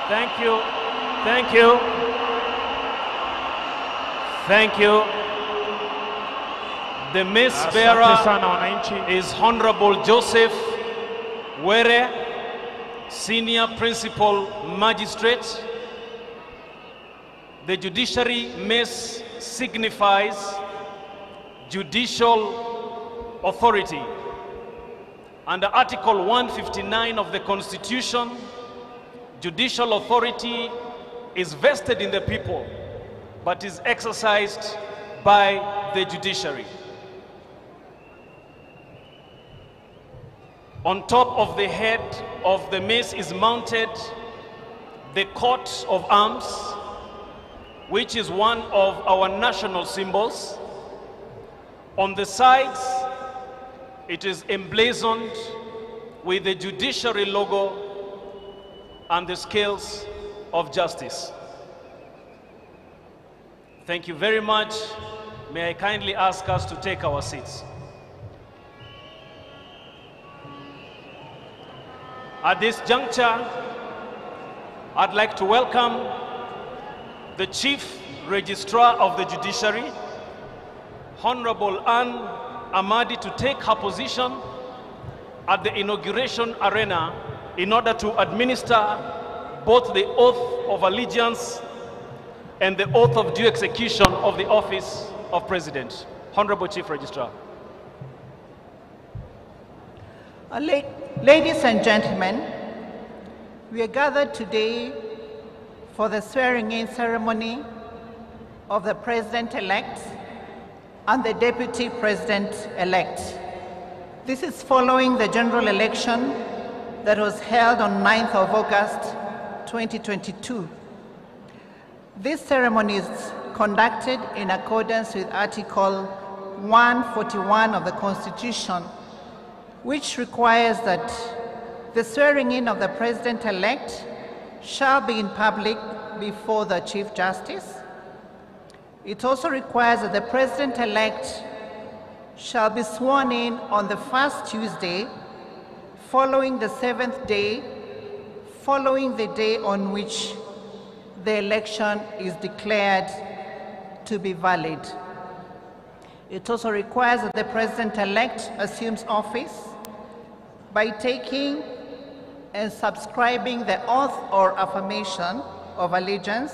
G: Thank you. Thank you. Thank you. The mace bearer is Honorable Joseph Were, Senior Principal Magistrate. The judiciary mace signifies judicial authority. Under Article 159 of the Constitution, judicial authority is vested in the people but is exercised by the judiciary. On top of the head of the mace is mounted the coat of arms, which is one of our national symbols. On the sides, it is emblazoned with the judiciary logo and the scales of justice. Thank you very much. May I kindly ask us to take our seats. At this juncture, I'd like to welcome the Chief Registrar of the Judiciary, Honorable Anne Amadi, to take her position at the inauguration arena in order to administer both the oath of allegiance and the oath of due execution of the office of President. Honorable Chief Registrar.
M: Uh, ladies and gentlemen, we are gathered today for the swearing-in ceremony of the President-elect and the Deputy President-elect. This is following the general election that was held on 9th of August 2022. This ceremony is conducted in accordance with Article 141 of the Constitution which requires that the swearing in of the President elect shall be in public before the Chief Justice. It also requires that the President elect shall be sworn in on the first Tuesday following the seventh day, following the day on which the election is declared to be valid. It also requires that the President elect assumes office by taking and subscribing the oath or affirmation of allegiance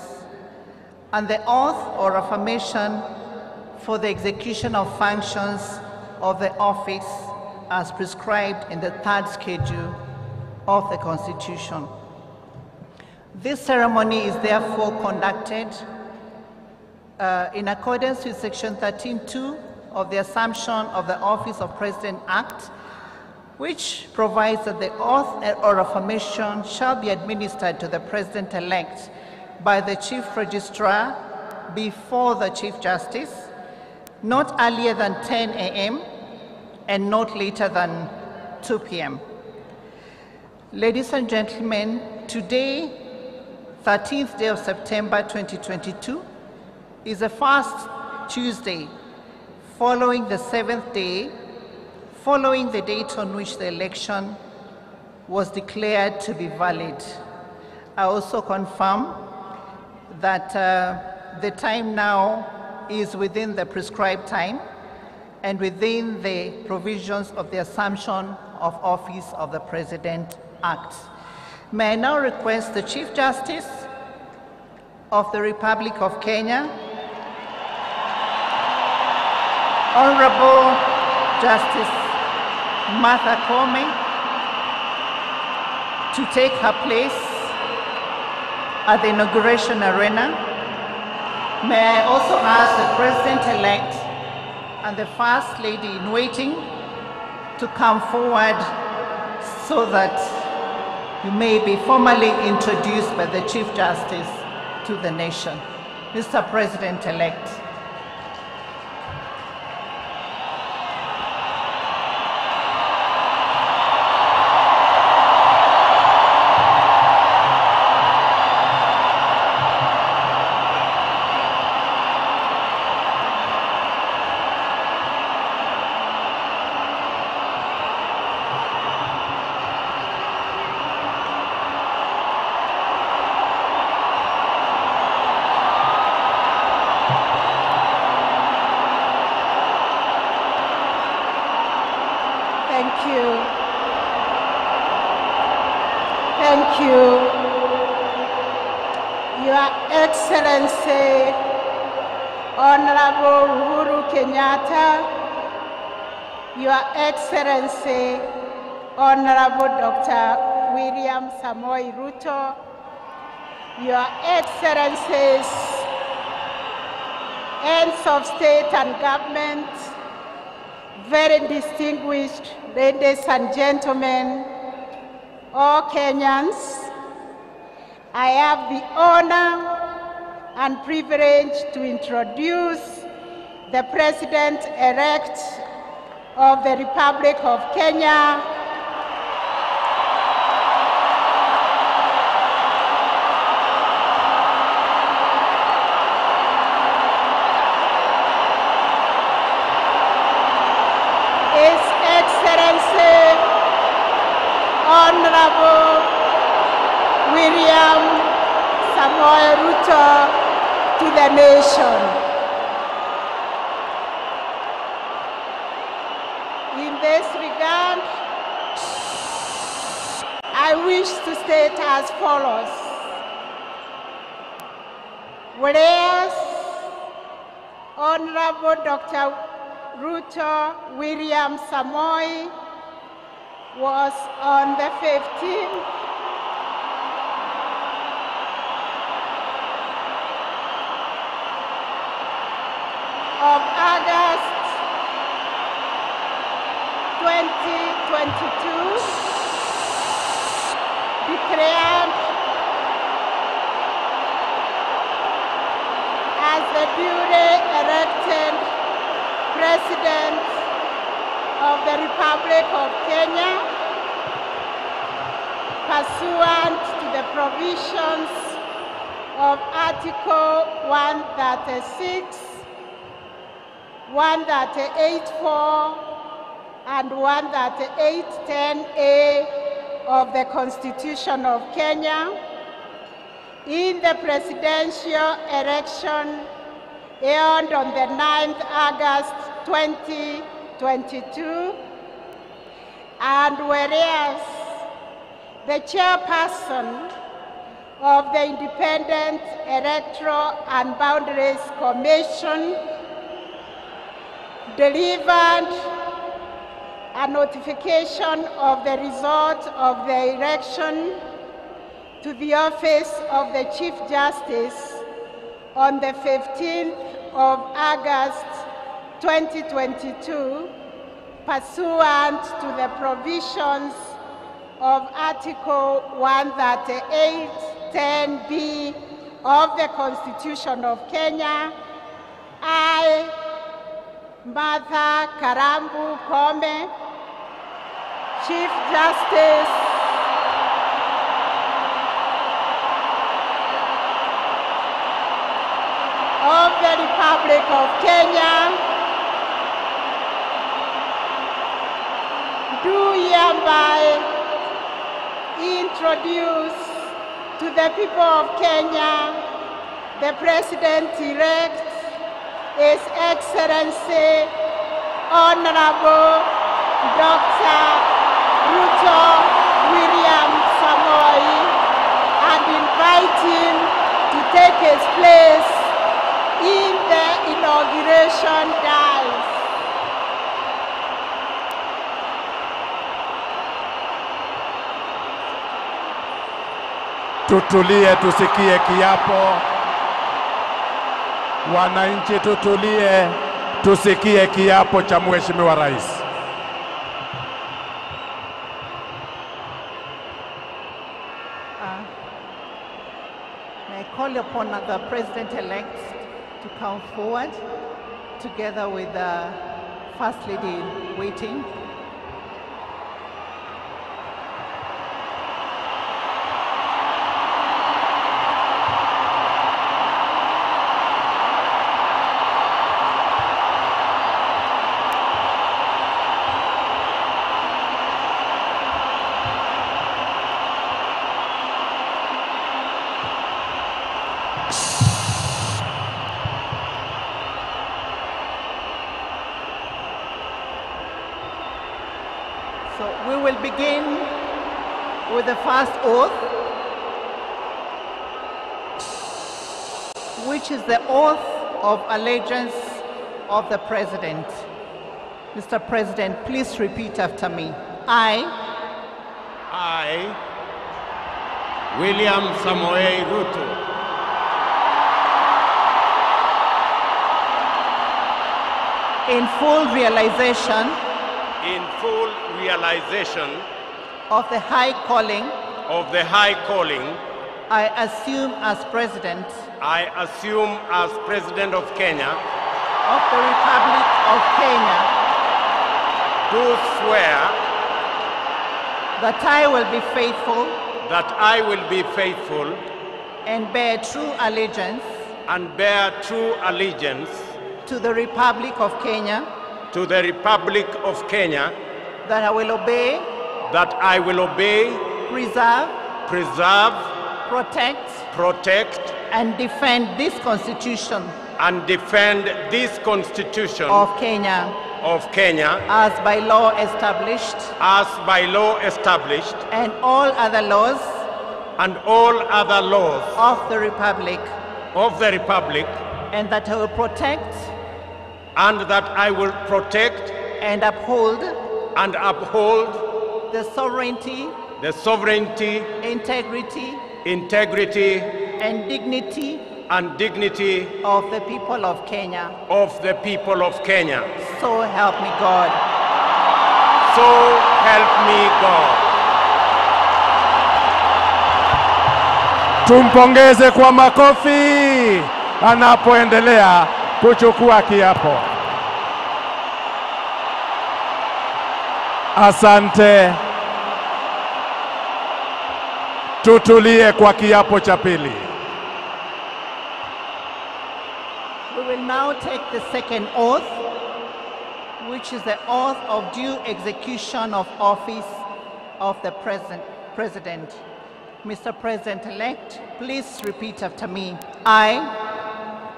M: and the oath or affirmation for the execution of functions of the office as prescribed in the third schedule of the Constitution. This ceremony is therefore conducted uh, in accordance with Section 13.2 of the Assumption of the Office of President Act which provides that the oath or affirmation shall be administered to the President-elect by the Chief Registrar before the Chief Justice, not earlier than 10 a.m. and not later than 2 p.m. Ladies and gentlemen, today, 13th day of September 2022, is the first Tuesday following the seventh day following the date on which the election was declared to be valid. I also confirm that uh, the time now is within the prescribed time and within the provisions of the Assumption of Office of the President Act. May I now request the Chief Justice of the Republic of Kenya, Honorable Justice Martha Koome to take her place at the inauguration arena. May I also ask the President-elect and the First Lady in Waiting to come forward so that you may be formally introduced by the Chief Justice to the nation. Mr. President-elect.
N: Excellency, Honorable Dr. William Samoei Ruto, Your Excellencies, heads of state and government, very distinguished ladies and gentlemen, all Kenyans, I have the honor and privilege to introduce the President-elect of the Republic of Kenya. His Excellency, Honorable William Samoei Ruto to the nation. follows. Whereas Honorable Dr. Ruto William Samoei was on the 15th duly elected President of the Republic of Kenya, pursuant to the provisions of Article 136, 138.4, and 138.10a of the Constitution of Kenya in the presidential election aired on the 9th August 2022. And whereas the chairperson of the Independent Electoral and Boundaries Commission delivered a notification of the result of the election to the office of the Chief Justice on the 15th of August 2022 pursuant to the provisions of Article 13810 10B of the Constitution of Kenya, I, Martha Karambu Koome, Chief Justice of the Republic of Kenya do hereby introduce to the people of Kenya the President-elect, His Excellency, Honorable Dr. Ruto William Samoei, and invite him to take his place inauguration dance.
A: Tutulie tusikie kiapo. Wananchi tutulie tusikie kiapo cha Mheshimiwa Rais.
M: Uh, may I call upon the President-elect to come forward together with the First Lady Waiting last oath, which is the oath of allegiance of the President. Mr. President, please repeat after me. I.
H: I. William Samoei Ruto.
M: In full realization.
H: In full realization.
M: Of the high calling
H: of the high calling.
M: I assume as president.
H: I assume as president of Kenya.
M: Of the Republic of Kenya.
H: Do swear.
M: That I will be faithful.
H: That I will be faithful.
M: And bear true allegiance.
H: And bear true allegiance. To the Republic of Kenya. To the Republic of Kenya. That I will obey. That I will obey preserve, preserve, protect, protect,
M: and defend this Constitution
H: and defend this Constitution of Kenya of Kenya
M: as by law established
H: as by law established
M: and all other laws
H: and all other laws of the republic of the republic and that I will protect and that I will protect and uphold and uphold the sovereignty the sovereignty, integrity, integrity, and dignity and dignity of the people of Kenya. Of the people of Kenya. So help me God. So help me God.
A: Tumpongeze kwa makofi anapoendelea kuchukua kiapo. Asante. Tutulie kwa kiapo cha pili.
N: We will
M: now take the second oath, which is the oath of due execution of office of the present President. Mr. President-elect, please repeat after me. I.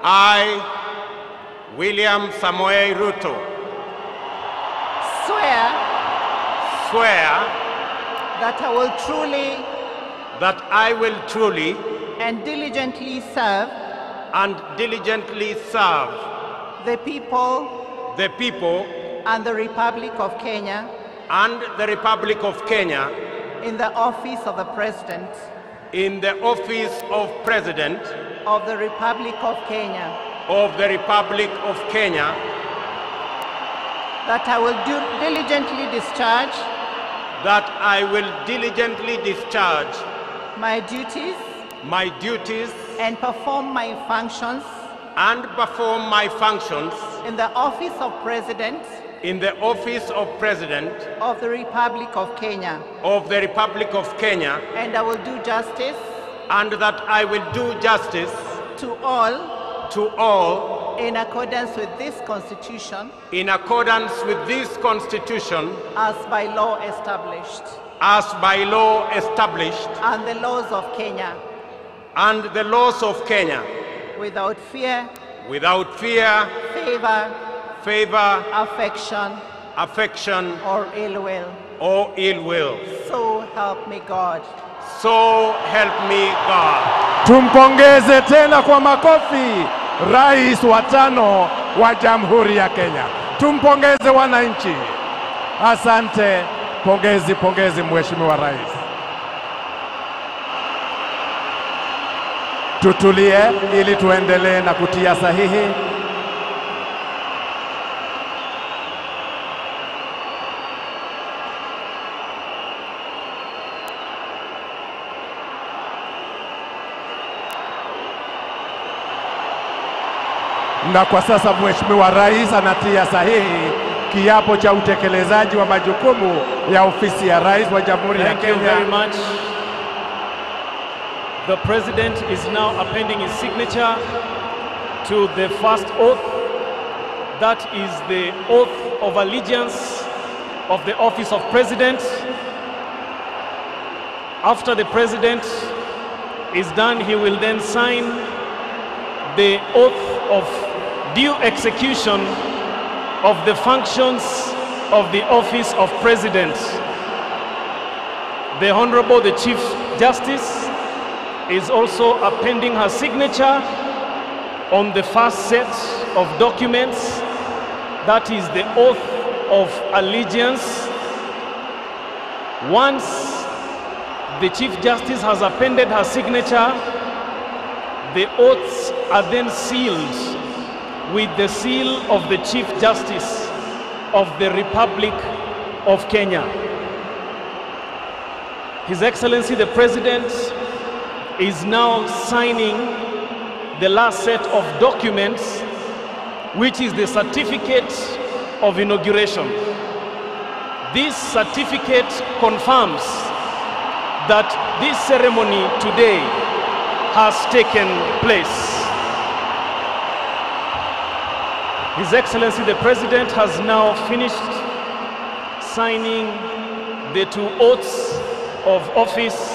H: I, William Samoei Ruto. Swear. Swear. That I will truly that I will truly and diligently serve and diligently serve the people the people
M: and the Republic of Kenya
H: and the Republic of Kenya
M: in the office of the President
H: in the office of President
M: of the Republic of Kenya
H: of the Republic of Kenya
M: that I will diligently
H: discharge that I will diligently discharge
M: my duties,
H: my duties,
M: and perform my functions,
H: and perform my functions in the office of President, in the office of President
M: of the Republic of Kenya,
H: of the Republic of Kenya,
M: and I will do justice,
H: and that I will do justice
M: to all,
H: to all,
M: in accordance with this Constitution.
H: In accordance with this Constitution.
M: As by law established
H: as by law established
M: and the laws of Kenya
H: and the laws of Kenya
M: without fear
H: without fear favor favor affection affection or ill will or ill will so help me God so help me God
A: tumpongeze tena kwa makofi rais wa tano wa jamhuri ya Kenya tumpongeze wananchi asante Pongezi, pongezi Mheshimiwa Rais. Tutulie ili tuendelee na kutia sahihi. Na kwa sasa Mheshimiwa Rais anatia sahihi kiapo cha utekelezaji wa majukumu ya ofisi ya rais wa jamhuri ya Kenya. Thank you very much.
G: The president is now appending his signature to the first oath. That is the oath of allegiance of the office of president. After the president is done, he will then sign the oath of due execution of the functions of the office of president. The Honorable the Chief Justice is also appending her signature on the first set of documents that is the oath of allegiance. Once the Chief Justice has appended her signature, the oaths are then sealed with the seal of the Chief Justice of the Republic of Kenya. His Excellency the President is now signing the last set of documents, which is the certificate of inauguration. This certificate confirms that this ceremony today has taken place. His Excellency the President has now finished signing the two oaths of office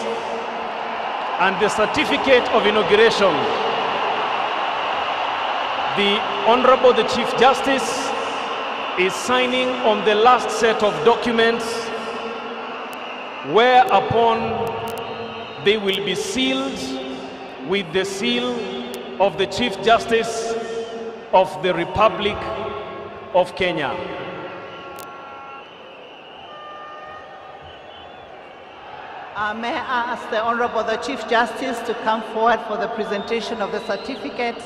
G: and the certificate of inauguration. The Honorable the Chief Justice is signing on the last set of documents whereupon they will be sealed with the seal of the Chief Justice of the Republic of Kenya.
M: Uh, may I ask the Honorable the Chief Justice to come forward for the presentation of the certificate.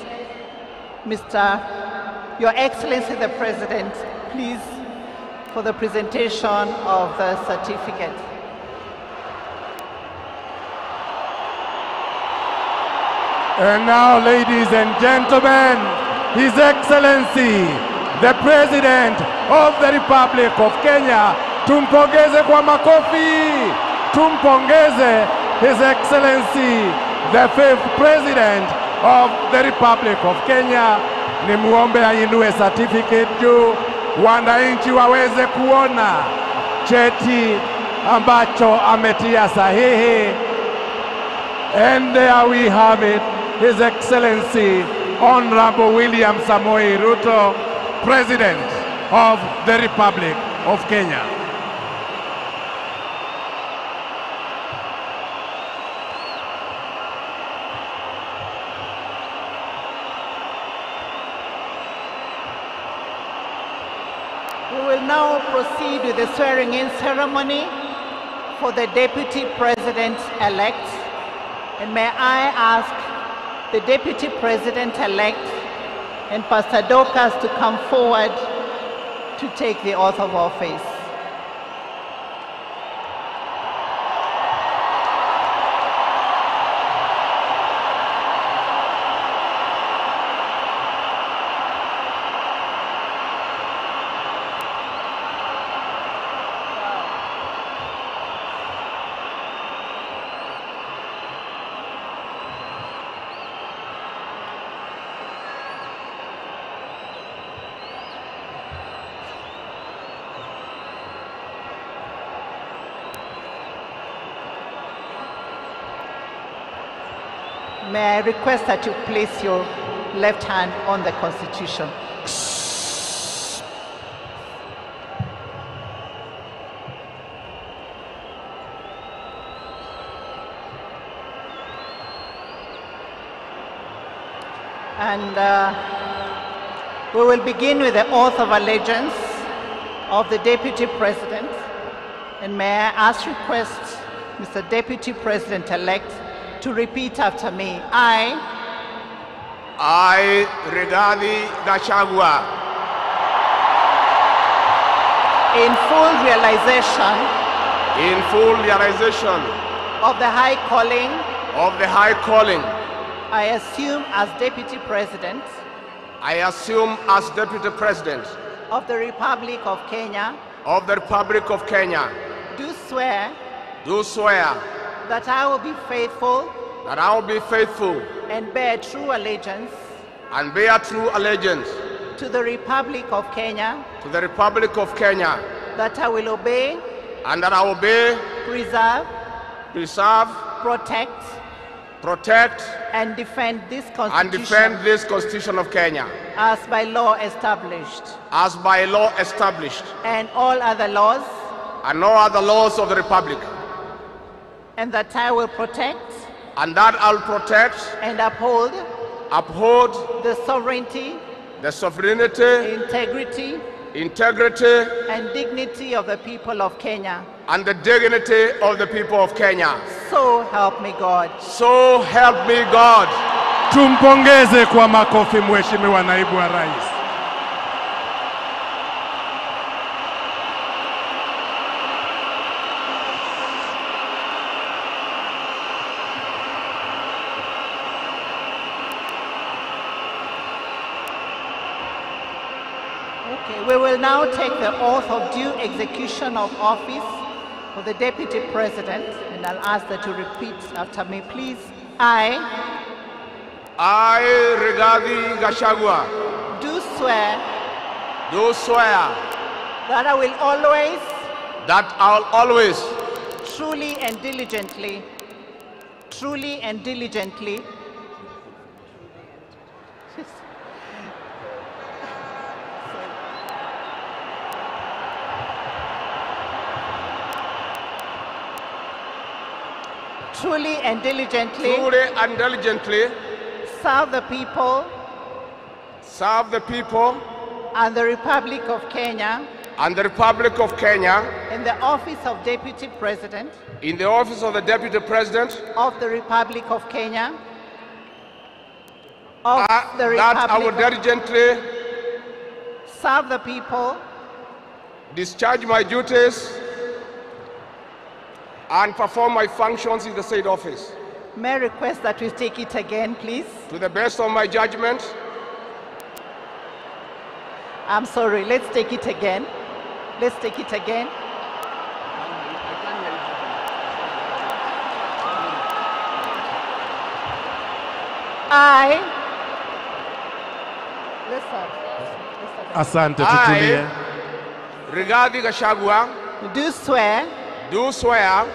M: Mr. Your Excellency the President, please, for the presentation of the certificate.
A: And now, ladies and gentlemen, His Excellency the President of the Republic of Kenya. Tumpongeze kwa makofi, tumpongeze His Excellency the fifth President of the Republic of Kenya. Ni muombe ainue certificate juu wananchi waweze kuona cheti ambacho ametia sahihi. And there we have it, His Excellency Honorable William Samoei Ruto, President of the Republic of Kenya.
M: We will now proceed with the swearing-in ceremony for the Deputy President-elect. And may I ask the Deputy President-elect and Pastor Dorcas to come forward to take the oath of office. I request that you place your left hand on the Constitution. And uh, we will begin with the oath of allegiance of the Deputy President. And may I ask request, Mr. Deputy President-elect, to repeat after me. I.
O: I, Rigathi Gachagua.
M: In full realization.
O: In full realization.
M: Of the high calling. Of the
O: high calling.
M: I assume as Deputy President. I assume
O: as Deputy President.
M: Of the Republic of Kenya.
O: Of the Republic of Kenya.
M: Do swear. Do swear that I will be faithful
O: that I will be faithful and bear true allegiance and bear true allegiance to the
M: Republic of Kenya
O: to the Republic of Kenya that I will obey and that I will obey preserve preserve protect protect and defend this constitution and defend this constitution of Kenya
M: as by law established
O: as by law established
M: and all other laws
O: and all other laws of the republic
M: And that I will protect. And that I'll protect. And uphold. Uphold. The sovereignty. The
O: sovereignty.
M: Integrity.
O: Integrity.
M: And dignity of the people of Kenya.
O: And the dignity of the people of Kenya.
M: So help me God.
O: So
A: help me God. Tumpongeze kwa makofi Mheshimiwa Naibu wa Rais.
M: will now take the oath of due execution of office for the Deputy President, and I'll ask that you repeat after me, please. I.
O: I, Rigathi Gachagua.
M: Do swear. Do swear. That I will always. That I'll always. Truly and diligently. Truly and diligently. truly and diligently truly
O: and diligently
M: serve the people serve the people and the Republic of Kenya and the Republic of Kenya in the office of Deputy President
O: in the office of the Deputy President
M: of the Republic of Kenya of uh, the Republic that I will
O: diligently
M: serve the people
O: discharge my duties and perform my functions in the state office.
M: May I request that we take it again, please? To the best of my judgment. I'm sorry, let's take it again. Let's take it again. I. Listen.
A: Asante, tutulie. I,
O: Rigathi Gachagua. Do swear do swear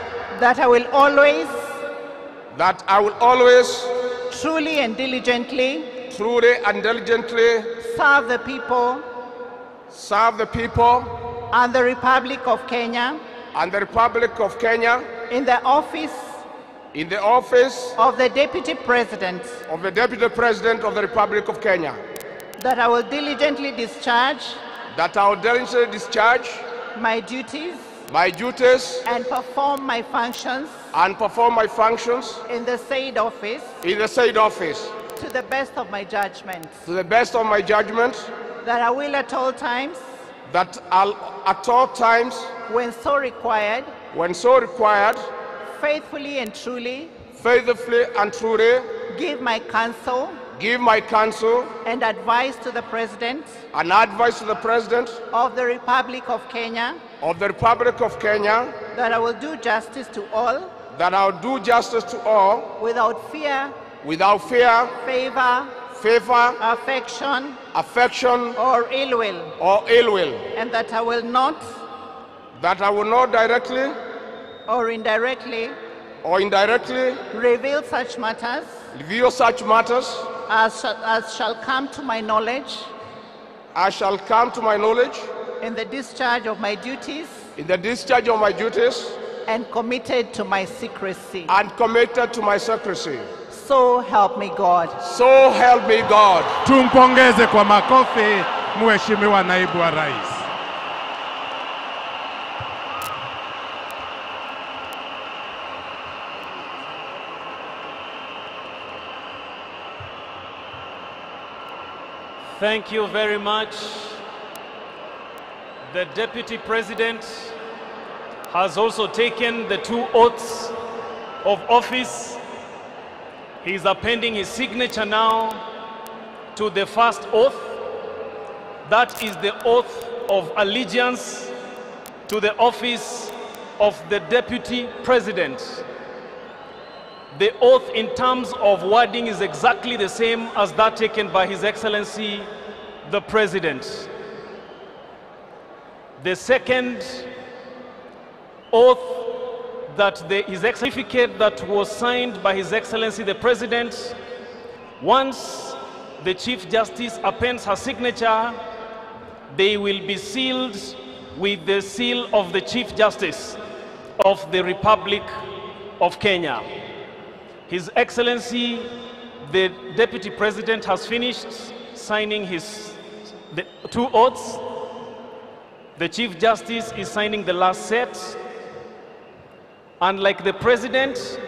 O: that I will always that I will always
M: truly and diligently truly and diligently serve the people serve the people and the Republic of Kenya
O: and the Republic of Kenya in the office in the office of the Deputy President of the Deputy President of the Republic of Kenya that I will diligently discharge that I will diligently discharge my duties my
M: duties and perform my functions
O: and perform my functions
M: in the said office
O: in the said office
M: to the best of my judgment
O: to the best of my judgment
M: that I will at all times that I'll at all times when so required when so required faithfully and truly faithfully and truly give my counsel give my counsel and advice to the president and advice to the president of the republic of kenya of the Republic of
O: Kenya. That I will do justice to all. That I will do justice to all. Without fear. Without fear. Favor. Favor. Affection. Affection.
M: Or ill will.
O: Or ill will.
M: And that I will not. That I will not directly. Or indirectly. Or indirectly. Reveal such matters. Reveal such matters. As, as shall come to my knowledge. As shall come to my knowledge in the discharge of my duties
O: in the discharge of
M: my duties and committed to my secrecy and committed to my secrecy. So help me God. So help me
A: God. Tumpongeze kwa makofi Mheshimiwa Naibu wa Rais.
G: Thank you very much. The Deputy President has also taken the two oaths of office. He is appending his signature now to the first oath. That is the oath of allegiance to the office of the Deputy President. The oath in terms of wording is exactly the same as that taken by His Excellency the President. The second oath that the, his certificate that was signed by His Excellency the President, once the Chief Justice appends her signature, they will be sealed with the seal of the Chief Justice of the Republic of Kenya. His Excellency, the Deputy President has finished signing his the two oaths the Chief Justice is signing the last set. And like the President,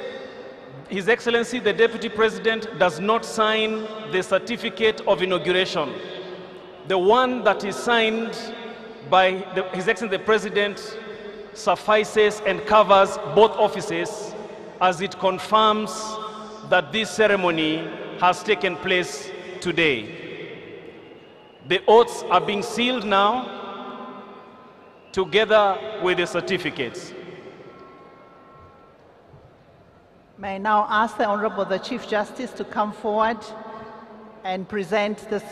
G: His Excellency the Deputy President does not sign the certificate of inauguration. The one that is signed by the, His Excellency the President suffices and covers both offices as it confirms that this ceremony has taken place today. The oaths are being sealed now together with the certificates.
M: May I now ask the Honourable the Chief Justice to come forward and present this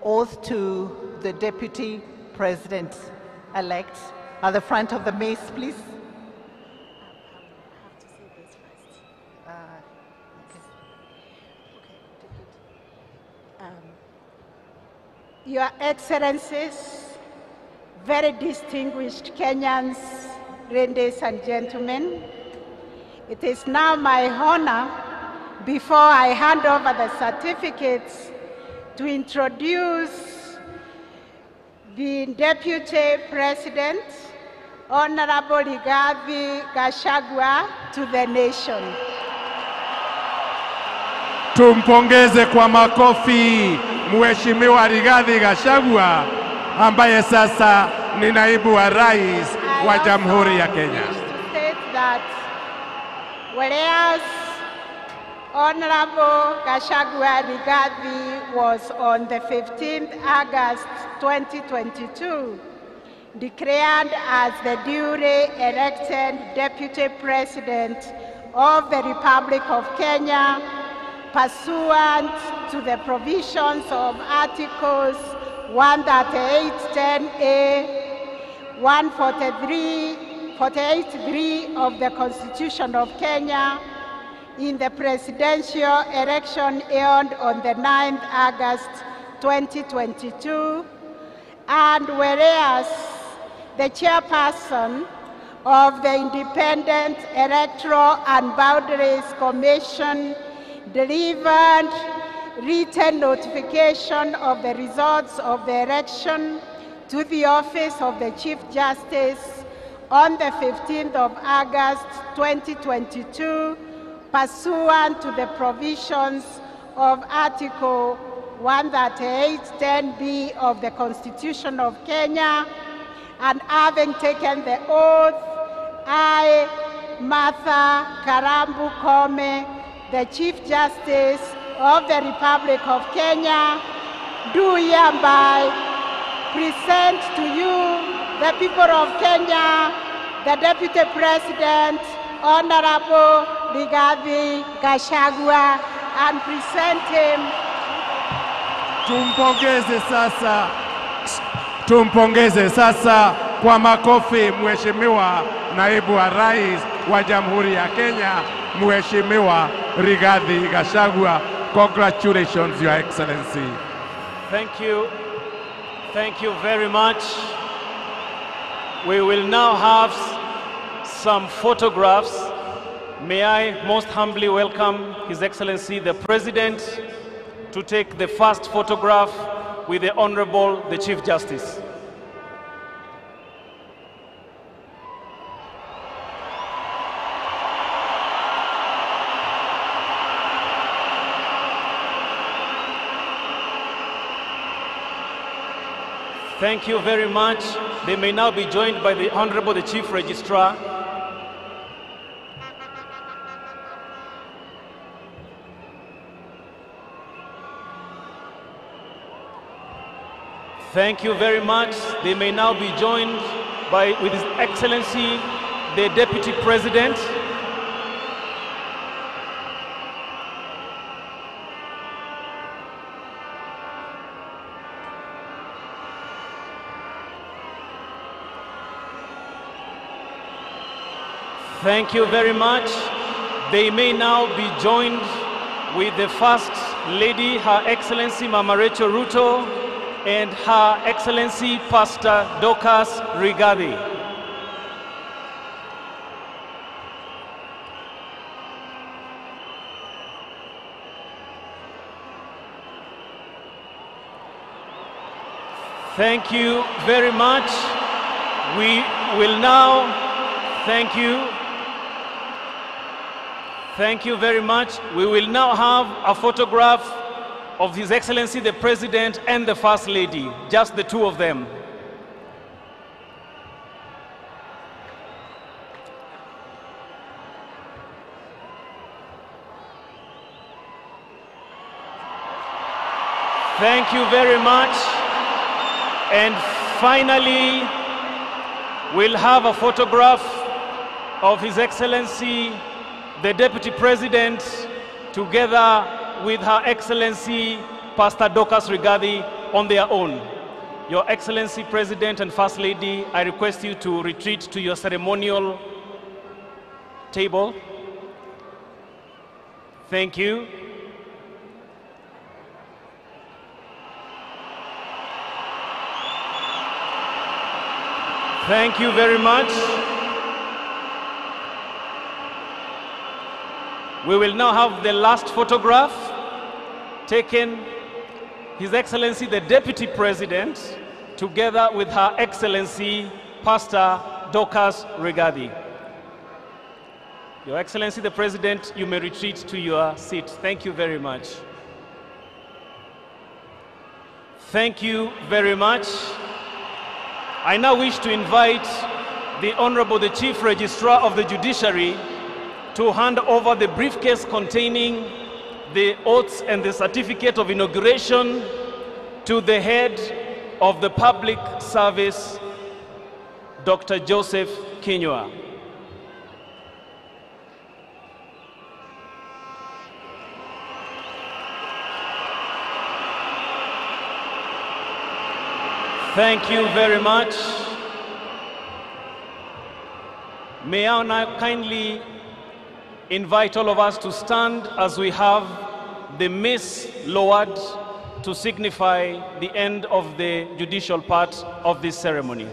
M: oath to the Deputy President-elect. At the front of the mace, please.
F: Uh,
N: uh, um, Your Excellencies, very distinguished Kenyans, ladies and gentlemen. It is now my honor, before I hand over the certificates, to introduce the Deputy President, Honorable Rigathi Gashagwa, to the nation.
A: Tumpongeze kwa makofi Mweshimiwa Rigathi gashagua ambaye sasa ni naibu wa rais wa Jamhuri ya
N: Kenya. Whereas Honorable Gashagua Rigathi was on the 15th August 2022 declared as the duly elected Deputy President of the Republic of Kenya pursuant to the provisions of Articles 1810 a 143 483 of the Constitution of Kenya in the presidential election held on the 9th August 2022 and whereas the chairperson of the Independent Electoral and Boundaries Commission delivered written notification of the results of the election to the office of the Chief Justice on the 15th of August 2022 pursuant to the provisions of Article 138.10b of the Constitution of Kenya and having taken the oath, I, Martha Karambu Koome, the Chief Justice of the Republic of Kenya do hereby present to you, the people of Kenya, the Deputy President, Honorable Rigathi Gachagua, and present him.
A: Tumpongeze
N: sasa,
A: tumpongeze sasa kwa makofi Mheshimiwa Naibu wa Rais wa Jamhuri ya Kenya, Mheshimiwa Rigathi Gachagua. Congratulations, Your Excellency.
G: Thank you. Thank you very much. We will now have some photographs. May I most humbly welcome His Excellency the President to take the first photograph with the Honorable the Chief Justice. Thank you very much. They may now be joined by the Honorable the Chief Registrar. Thank you very much. They may now be joined by, with His Excellency, the Deputy President. Thank you very much. They may now be joined with the First Lady, Her Excellency Mama Rachel Ruto, and Her Excellency Pastor Dorcas Rigathi. Thank you very much. We will now thank you Thank you very much. We will now have a photograph of His Excellency the President and the First Lady, just the two of them. Thank you very much. And finally, we'll have a photograph of His Excellency the Deputy President, together with Her Excellency Pastor Dorcas Rigathi, on their own. Your Excellency President and First Lady, I request you to retreat to your ceremonial table. Thank you. Thank you very much. We will now have the last photograph taken His Excellency the Deputy President together with Her Excellency Pastor Dorcas Rigathi. Your Excellency the President, you may retreat to your seat. Thank you very much. Thank you very much. I now wish to invite the Honorable the Chief Registrar of the Judiciary to hand over the briefcase containing the oaths and the certificate of inauguration to the head of the public service, Dr. Joseph Kinyua. Thank you very much. May I now kindly invite all of us to stand as we have the mace lowered to signify the end of the judicial part of this ceremony.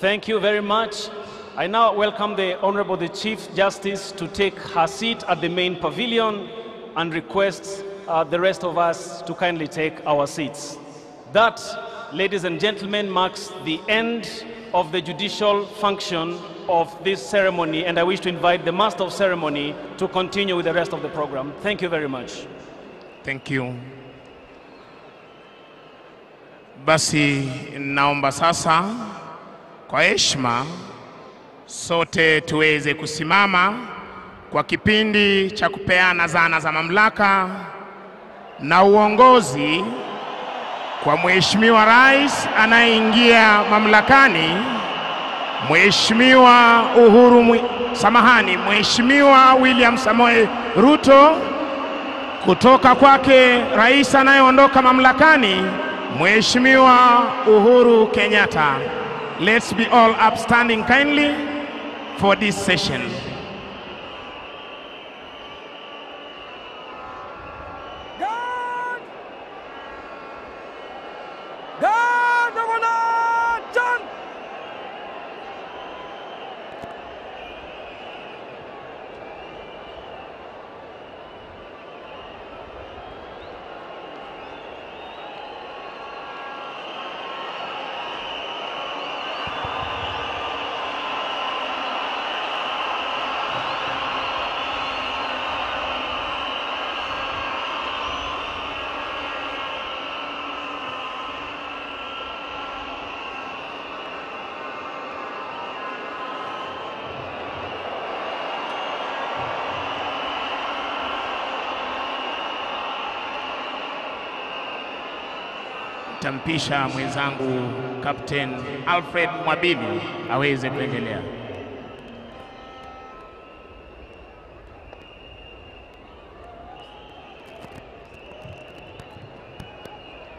G: Thank you very much. I now welcome the Honorable the Chief Justice to take her seat at the main pavilion and request uh, the rest of us to kindly take our seats. That, ladies and gentlemen, marks the end of the judicial function of this ceremony, and I wish to invite the Master of Ceremony to continue with the rest of the program. Thank you very much.
C: Thank you. Basi naomba sasa Kwa heshima sote tuweze kusimama kwa kipindi cha kupeana zana za mamlaka na uongozi kwa Mheshimiwa Rais anayeingia mamlakani, Mheshimiwa Uhuru mwi, samahani, Mheshimiwa William Samoei Ruto, kutoka kwake rais anayeondoka mamlakani, Mheshimiwa Uhuru Kenyatta. Let's be all upstanding kindly for this session. nitampisha mwenzangu Captain Alfred Mwabibi aweze kuendelea.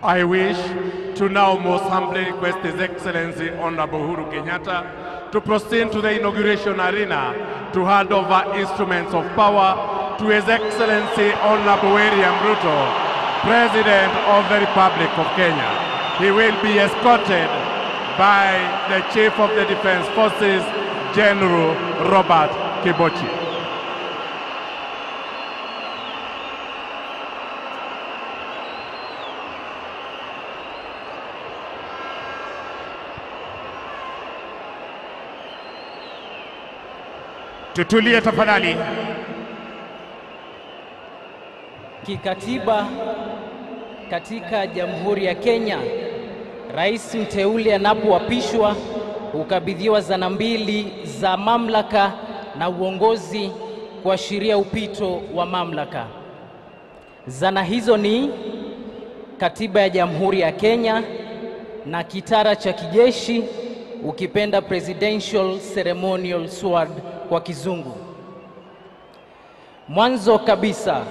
A: I wish to now most humbly request His Excellency Honorable Uhuru Kenyatta to proceed to the inauguration arena to hand over instruments of power to His Excellency Honorable William Ruto, President of the Republic of Kenya he will be escorted by the Chief of the Defense Forces, General Robert Kibochi.
C: Tutulie tafadhali.
P: Kikatiba katika Jamhuri ya Kenya, rais mteule anapoapishwa hukabidhiwa zana mbili za mamlaka na uongozi kuashiria upito wa mamlaka. Zana hizo ni katiba ya Jamhuri ya Kenya na kitara cha kijeshi, ukipenda presidential ceremonial sword kwa Kizungu. Mwanzo kabisa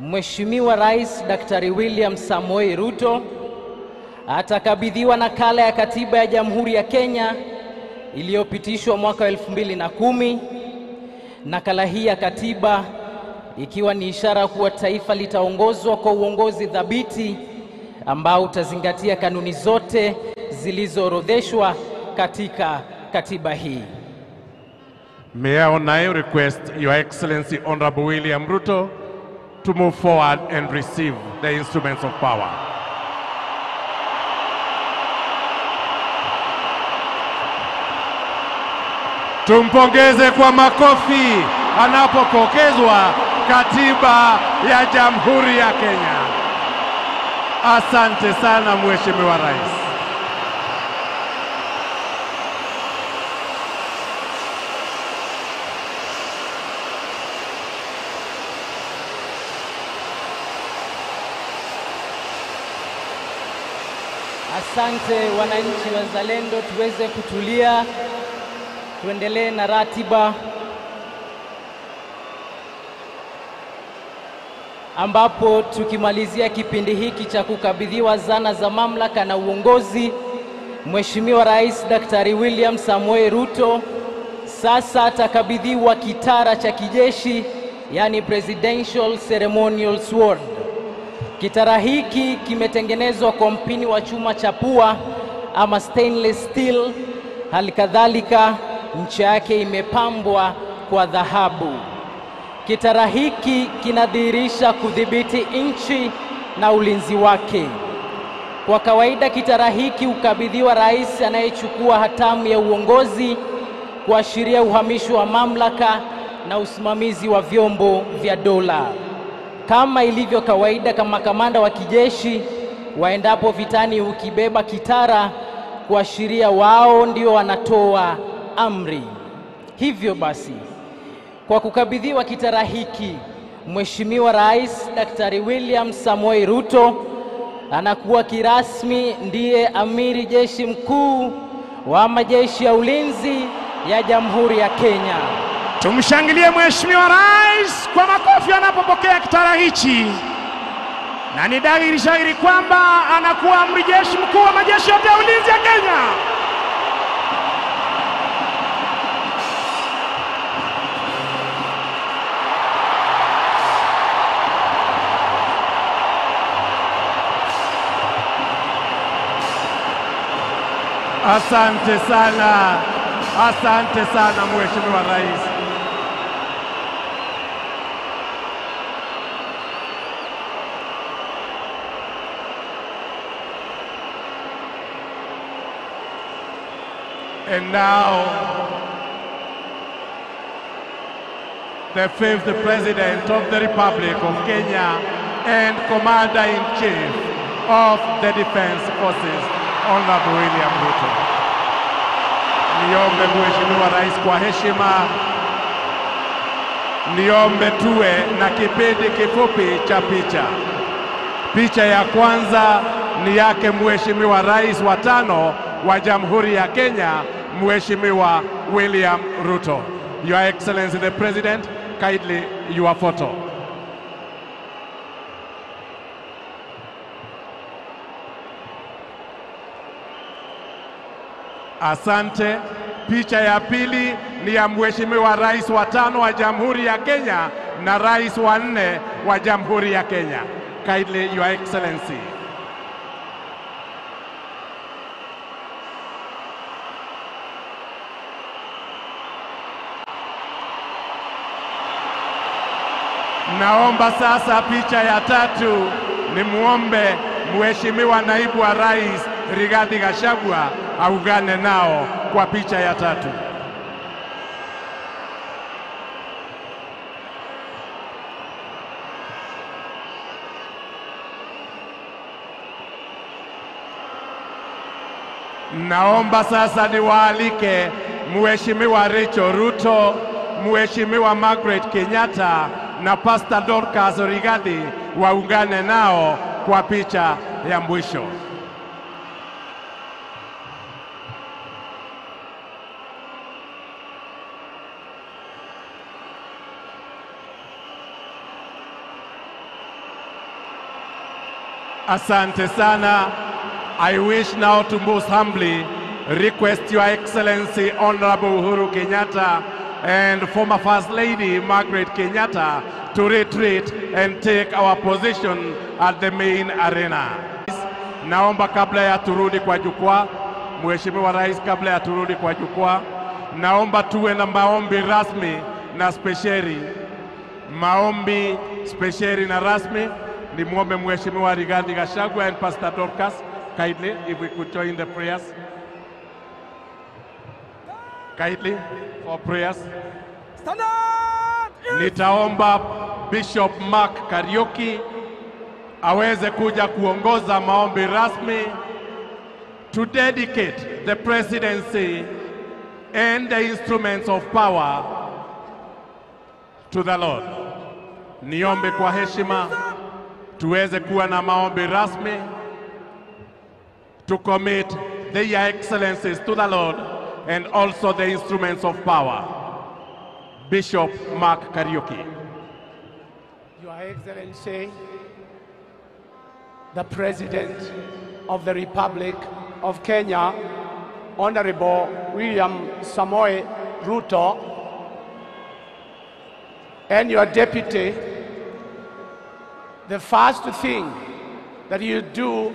P: Mheshimiwa Rais Daktari William Samoei Ruto atakabidhiwa nakala ya katiba ya Jamhuri ya Kenya iliyopitishwa mwaka wa elfu Nakala hii ya katiba ikiwa ni ishara kuwa taifa litaongozwa kwa uongozi thabiti ambao utazingatia kanuni zote zilizoorodheshwa katika katiba hii.
A: May I now request Your Excellency Honorable William Ruto to move forward and receive the instruments of power. Tumpongeze kwa makofi anapopokezwa katiba ya Jamhuri ya Kenya. Asante sana Mheshimiwa Rais.
P: Asante wananchi wazalendo, tuweze kutulia, tuendelee na ratiba ambapo tukimalizia kipindi hiki cha kukabidhiwa zana za mamlaka na uongozi, Mheshimiwa Rais Daktari William Samoei Ruto sasa atakabidhiwa kitara cha kijeshi, yani presidential ceremonial sword. Kitara hiki kimetengenezwa kwa mpini wa chuma cha pua ama stainless steel. Hali kadhalika ncha yake imepambwa kwa dhahabu. Kitara hiki kinadhihirisha kudhibiti nchi na ulinzi wake. Kwa kawaida, kitara hiki hukabidhiwa rais anayechukua hatamu ya uongozi kuashiria uhamisho wa mamlaka na usimamizi wa vyombo vya dola. Kama ilivyo kawaida, kama kamanda wa kijeshi waendapo vitani, ukibeba kitara kuashiria wao ndio wanatoa amri. Hivyo basi, kwa kukabidhiwa kitara hiki, Mheshimiwa Rais Daktari William Samoei Ruto anakuwa kirasmi ndiye amiri jeshi mkuu wa majeshi ya ulinzi ya Jamhuri ya Kenya. Tumshangilie Mheshimiwa Rais kwa makofi anapopokea kitara hichi,
C: na ni dhahiri shahiri kwamba anakuwa amri jeshi mkuu wa majeshi yote ya ulinzi ya Kenya.
A: Asante sana, asante sana Mheshimiwa Rais. And now, the fifth President of the Republic of Kenya and Commander-in-Chief of the Defense Forces, Honorable William Ruto. Niombe Mheshimiwa Rais kwa heshima, niombe tuwe na kipindi kifupi cha picha. Picha ya kwanza ni yake Mheshimiwa Rais wa tano wa Jamhuri ya Kenya Mheshimiwa William Ruto. Your Excellency the President, kindly your photo. Asante. Picha ya pili ni ya Mheshimiwa Rais wa tano wa Jamhuri ya Kenya na Rais wa nne wa Jamhuri ya Kenya.
F: Kindly, Your Excellency.
A: Naomba sasa picha ya tatu, nimwombe Mheshimiwa Naibu wa Rais Rigathi Gachagua aungane nao kwa picha ya tatu. Naomba sasa niwaalike Mheshimiwa Rachel Ruto, Mheshimiwa Margaret Kenyatta na Pasta Dorcas Rigathi waungane nao kwa picha ya mwisho. Asante sana. I wish now to most humbly request Your Excellency Honorable Uhuru Kenyatta and former First Lady Margaret Kenyatta to retreat and take our position at the main arena. Naomba kabla ya turudi kwa jukwaa, Mheshimiwa Rais, kabla ya turudi kwa jukwaa, naomba tuwe na maombi rasmi na spesheri. Maombi spesheri na rasmi, nimwombe Mheshimiwa Rigathi Gachagua and Pastor Dorcas kindly if we could join the prayers kindly for prayers. Stand up! Nitaomba Bishop Mark Kariuki aweze kuja kuongoza maombi rasmi to dedicate the presidency and the instruments of power to the Lord. Niombe kwa heshima tuweze kuwa na maombi rasmi to commit their excellencies to the Lord. and also the instruments of power,
J: Bishop Mark Kariuki. Your Excellency, the President of the Republic of Kenya, Honorable William Samoei Ruto, and your deputy, the first thing that you do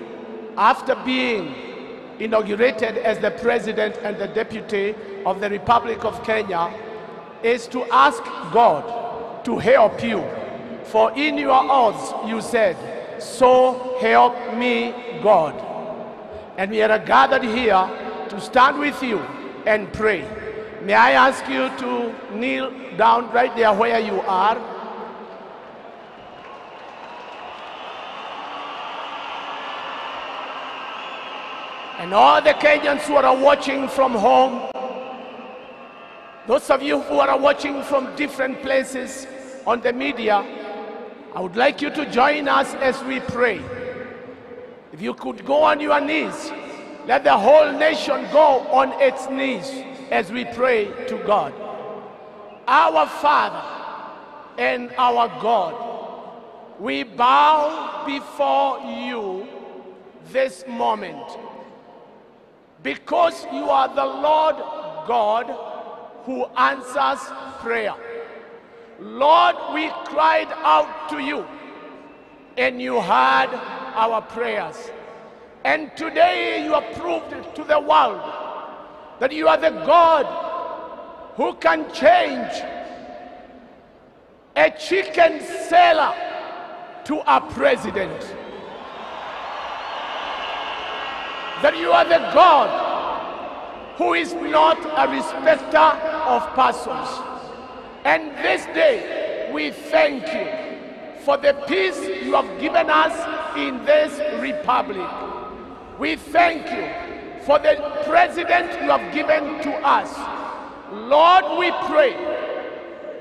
J: after being inaugurated as the President and the Deputy of the Republic of Kenya is to ask God to help you. For in your odds, you said, So help me God. And we are gathered here to stand with you and pray. May I ask you to kneel down right there where you are. and all the Kenyans who are watching from home, those of you who are watching from different places on the media, I would like you to join us as we pray. If you could go on your knees, let the whole nation go on its knees as we pray to God. Our Father and our God, we bow before you this moment because you are the Lord God who answers prayer. Lord, we cried out to you and you heard our prayers. And today you have proved to the world that you are the God who can change a chicken seller to a president. that you are the God who is not a respecter of persons. And this day, we thank you for the peace you have given us in this republic. We thank you for the president you have given to us. Lord, we pray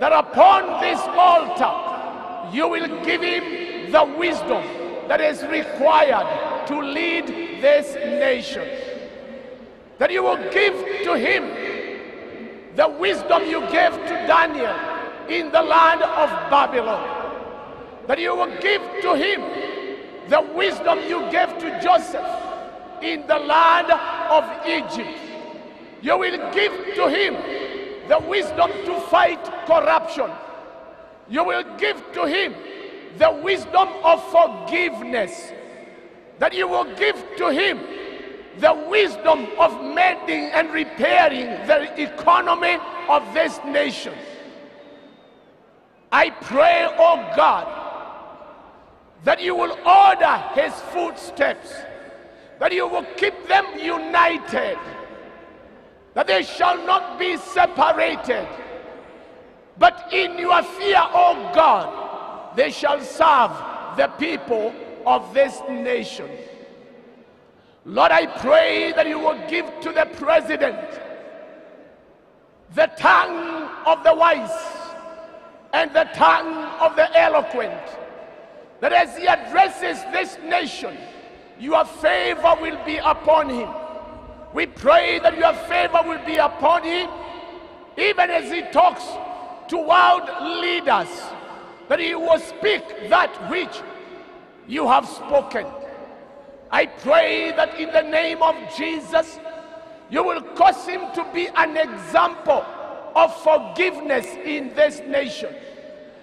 J: that upon this altar, you will give him the wisdom that is required to lead this nation. That you will give to him the wisdom you gave to Daniel in the land of Babylon. That you will give to him the wisdom you gave to Joseph in the land of Egypt. You will give to him the wisdom to fight corruption. You will give to him the wisdom of forgiveness that you will give to him the wisdom of mending and repairing the economy of this nation. I pray, O oh God, that you will order his footsteps, that you will keep them united, that they shall not be separated, but in your fear, O oh God, they shall serve the people of this nation. Lord, I pray that you will give to the president the tongue of the wise and the tongue of the eloquent, that as he addresses this nation, your favor will be upon him. We pray that your favor will be upon him, even as he talks to world leaders, that he will speak that which you have spoken. I pray that in the name of Jesus, you will cause him to be an example of forgiveness in this nation.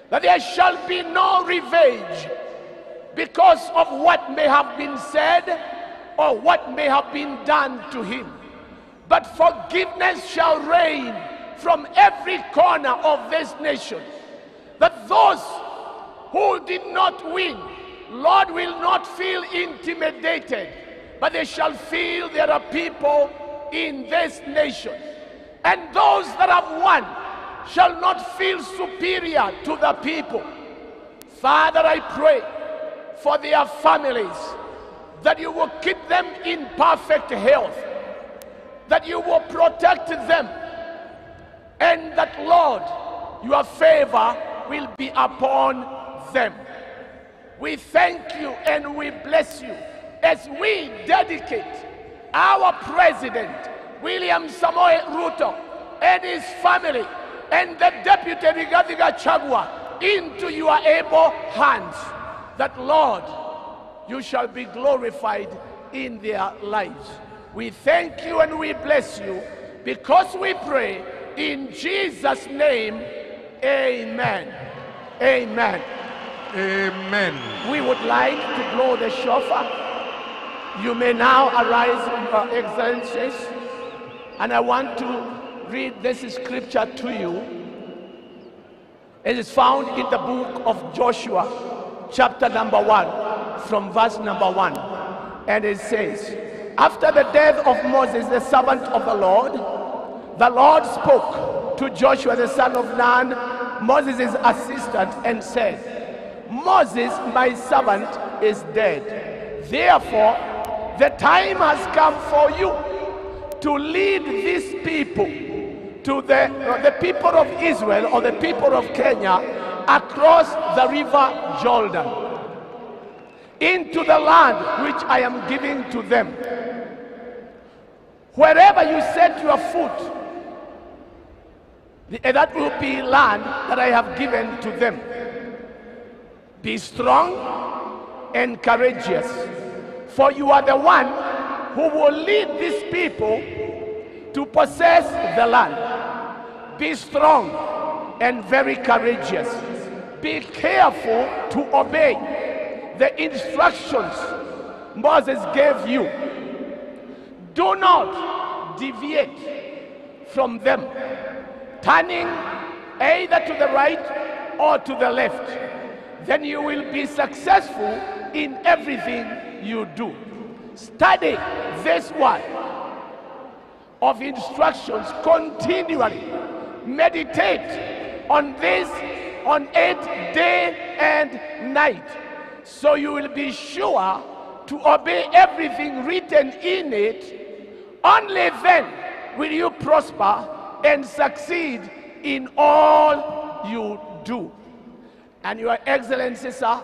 J: That there shall be no revenge because of what may have been said or what may have been done to him. But forgiveness shall reign from every corner of this nation. That those who did not win Lord will not feel intimidated, but they shall feel there are people in this nation. And those that have won shall not feel superior to the people. Father, I pray for their families that you will keep them in perfect health, that you will protect them, and that, Lord, your favor will be upon them. We thank you and we bless you as we dedicate our president, William Samoei Ruto, and his family, and the deputy Rigathi Gachagua into your able hands, that Lord, you shall be glorified in their lives. We thank you and we bless you because we pray in Jesus' name. Amen. Amen. Amen. We would like to blow the shofar. You may now arise, Your Excellencies, and I want to read this scripture to you. It is found in the book of Joshua, chapter number one, from verse number one. And it says, After the death of Moses, the servant of the Lord, the Lord spoke to Joshua, the son of Nun, Moses' assistant, and said, Moses, my servant, is dead. Therefore, the time has come for you to lead these people to the, uh, the people of Israel or the people of Kenya across the river Jordan into the land which I am giving to them. Wherever you set your foot, that will be land that I have given to them. Be strong and courageous, for you are the one who will lead these people to possess the land. Be strong and very courageous. Be careful to obey the instructions Moses gave you. Do not deviate from them, turning either to the right or to the left then you will be successful in everything you do. Study this one of instructions continually. Meditate on this on it day and night. So you will be sure to obey everything written in it. Only then will you prosper and succeed in all you do. And Your Excellency, sir,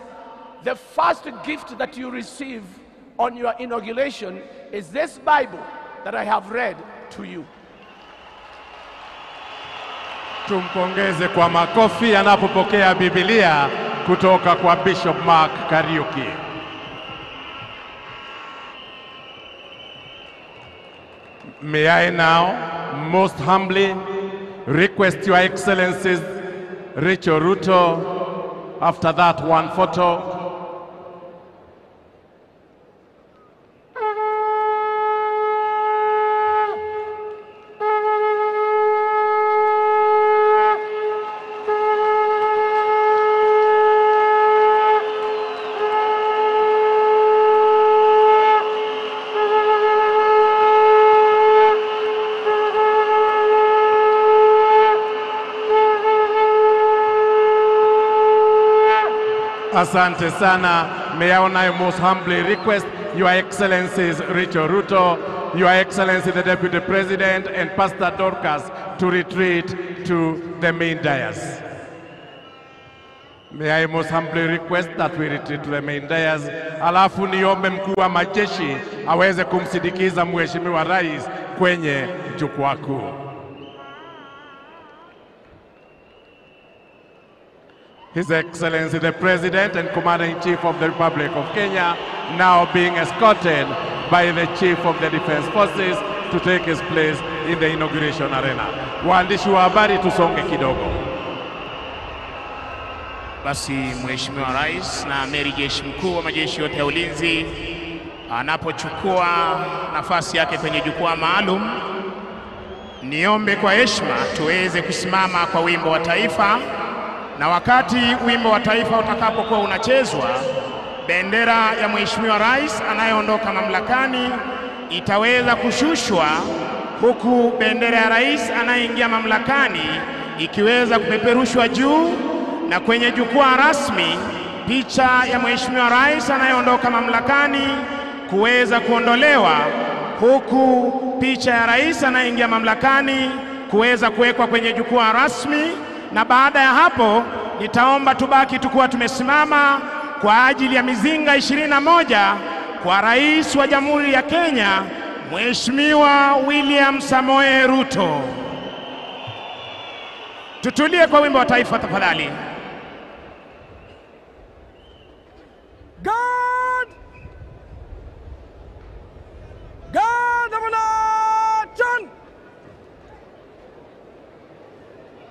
J: the first gift that you receive on your inauguration is this Bible that I have read to you.
E: Tumpongeze kwa
A: makofi anapopokea Biblia kutoka kwa Bishop Mark Kariuki. May I now most humbly request your excellencies Richo Ruto After that, one photo Asante sana. May I most humbly request Your Excellencies Richo Ruto, Your Excellency the Deputy President, and Pastor Dorcas to retreat to the main dais. May I most humbly request that we retreat to the main dais. Alafu niombe mkuu wa majeshi aweze kumsindikiza mheshimiwa rais kwenye jukwaa kuu. His Excellency the President and Commander-in-Chief of the Republic of Kenya now being escorted by the Chief of the Defense Forces to take his place in the inauguration arena. Waandishi wa habari, tusonge kidogo.
C: Basi Mheshimiwa Rais na Amiri Jeshi Mkuu wa majeshi yote ya ulinzi anapochukua nafasi yake kwenye jukwaa maalum, niombe kwa heshima tuweze kusimama kwa wimbo wa taifa na wakati wimbo wa taifa utakapokuwa unachezwa, bendera ya Mheshimiwa Rais anayeondoka mamlakani itaweza kushushwa, huku bendera ya rais anayeingia mamlakani ikiweza kupeperushwa juu, na kwenye jukwaa rasmi picha ya Mheshimiwa Rais anayeondoka mamlakani kuweza kuondolewa, huku picha ya rais anayeingia mamlakani kuweza kuwekwa kwenye jukwaa rasmi na baada ya hapo nitaomba tubaki tukuwa tumesimama kwa ajili ya mizinga ishirini na moja kwa Rais wa Jamhuri ya Kenya Mheshimiwa William Samoe Ruto. Tutulie kwa wimbo wa taifa tafadhali.
I: God, God,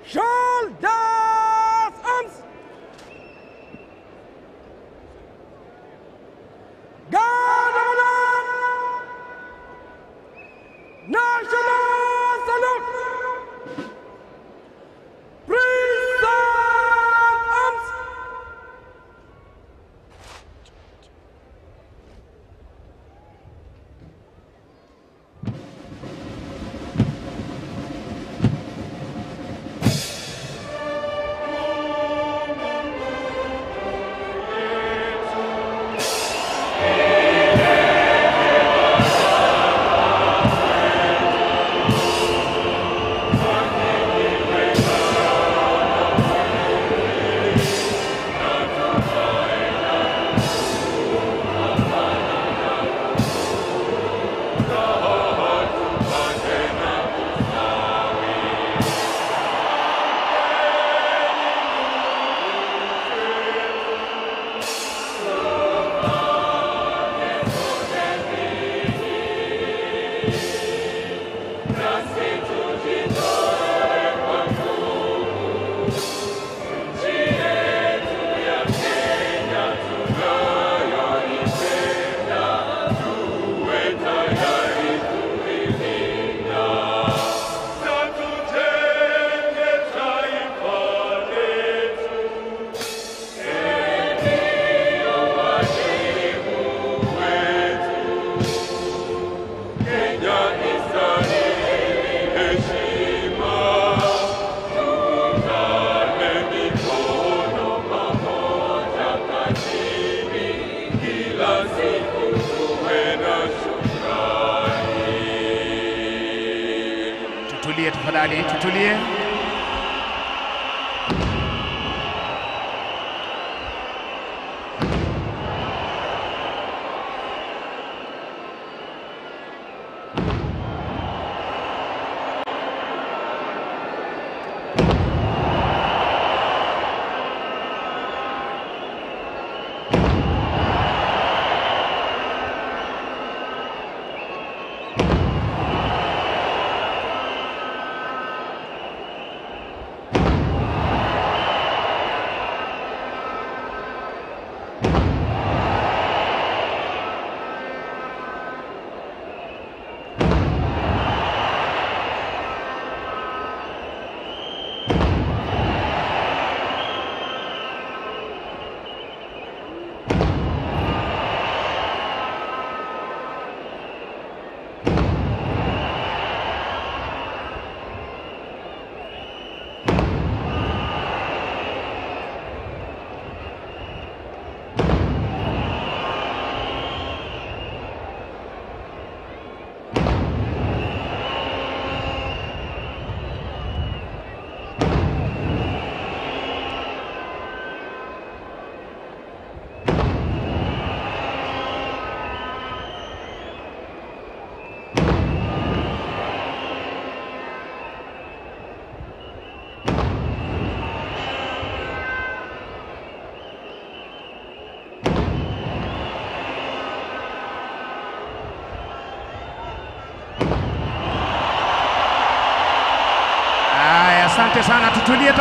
I: Gendarmes Garde National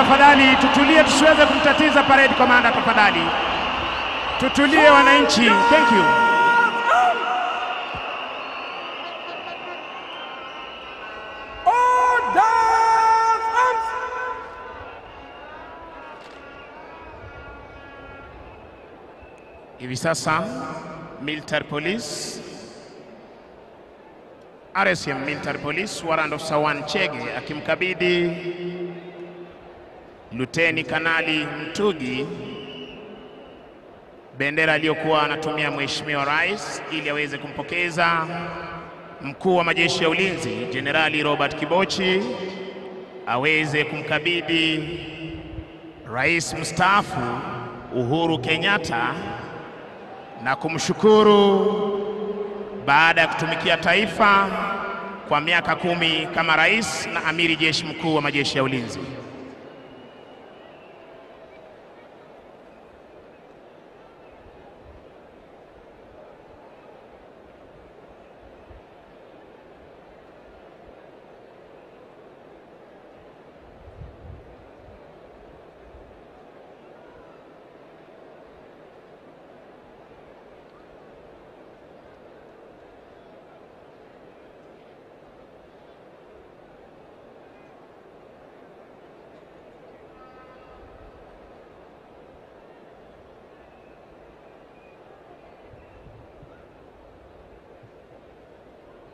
C: tafadhali tutulie, tusiweze kumtatiza parade commander. Tafadhali tutulie, wananchi. Thank you. Hivi sasa Militar police RSM Militar police warando Sawan Chege akimkabidhi Luteni Kanali Mtugi, bendera aliyokuwa anatumia Mheshimiwa Rais ili aweze kumpokeza mkuu wa majeshi ya ulinzi Jenerali Robert Kibochi aweze kumkabidhi Rais mstaafu Uhuru Kenyatta na kumshukuru baada ya kutumikia taifa kwa miaka kumi kama rais na amiri jeshi mkuu wa majeshi ya ulinzi.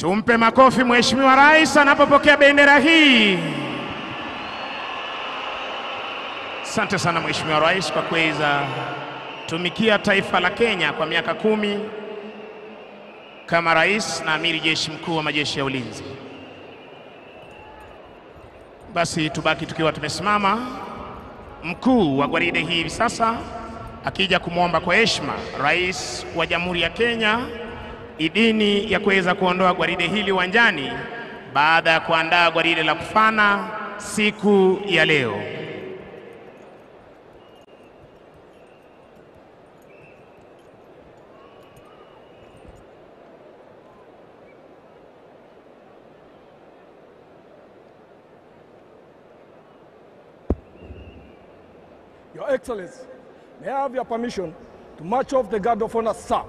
C: Tumpe makofi Mheshimiwa Rais anapopokea bendera hii. Asante sana Mheshimiwa Rais kwa kuweza tumikia taifa la Kenya kwa miaka kumi kama rais na amiri jeshi mkuu wa majeshi ya ulinzi. Basi tubaki tukiwa tumesimama, mkuu wa gwaride hii hivi sasa akija kumwomba kwa heshima rais wa Jamhuri ya Kenya idini ya kuweza kuondoa gwaride hili uwanjani baada ya kuandaa gwaride la kufana siku ya leo.
I: Your Excellency, may I have your permission to march off the Guard of Honor, sir.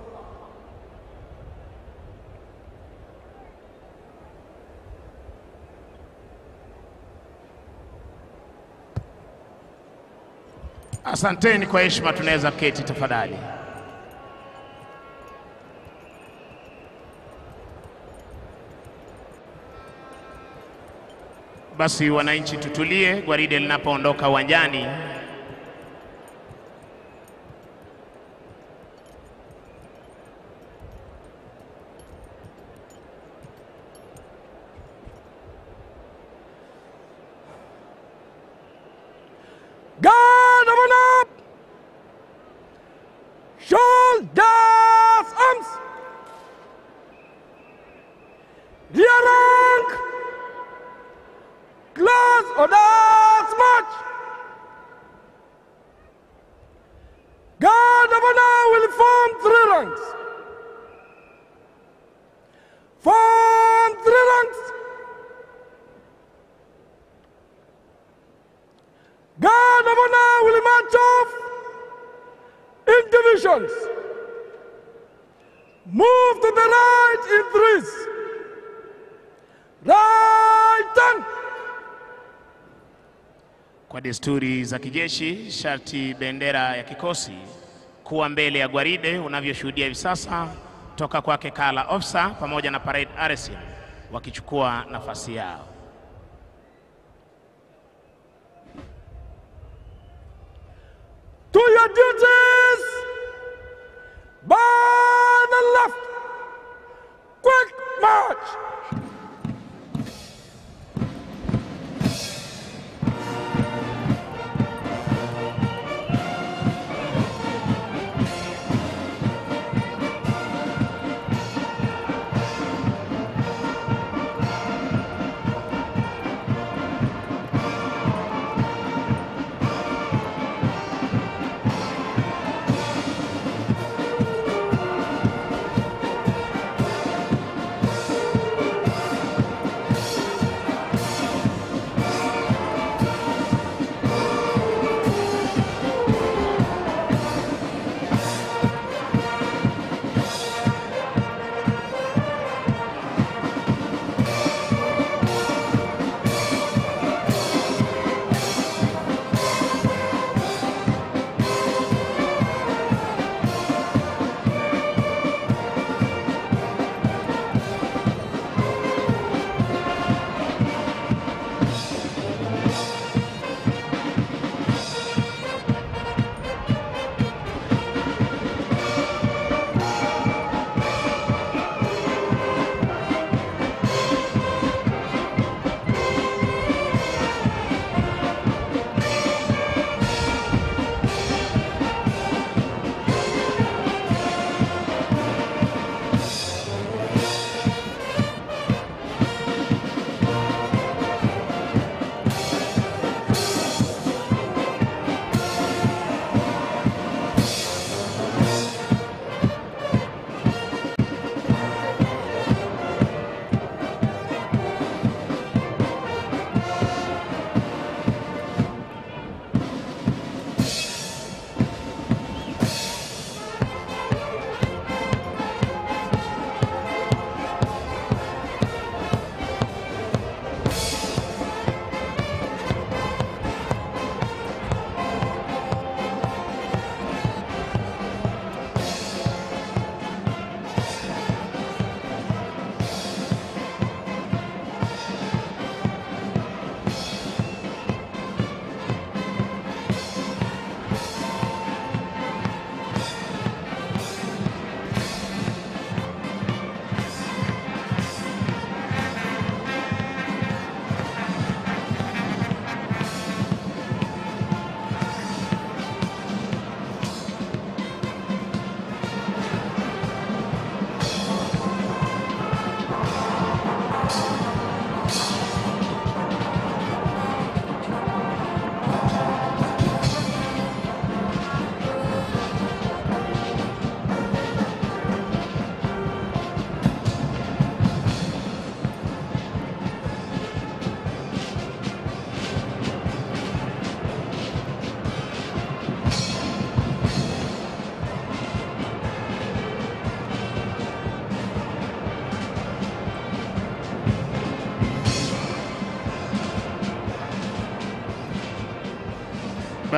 C: Asanteni kwa heshima, tunaweza keti tafadhali. Basi wananchi, tutulie. Gwaride linapoondoka uwanjani,
I: Go! Shoulders, arms. Rear rank. Close or orders, march. Guard of honor will form three ranks. Form three ranks. Guard of honor will march off. divisions. Move to the right in threes. Right turn.
C: Kwa desturi za kijeshi, sharti bendera ya kikosi kuwa mbele ya gwaride unavyoshuhudia hivi sasa toka kwake Kala Ofsa pamoja na Parade Aresim wakichukua nafasi yao.
I: to your duties by the left. Quick march.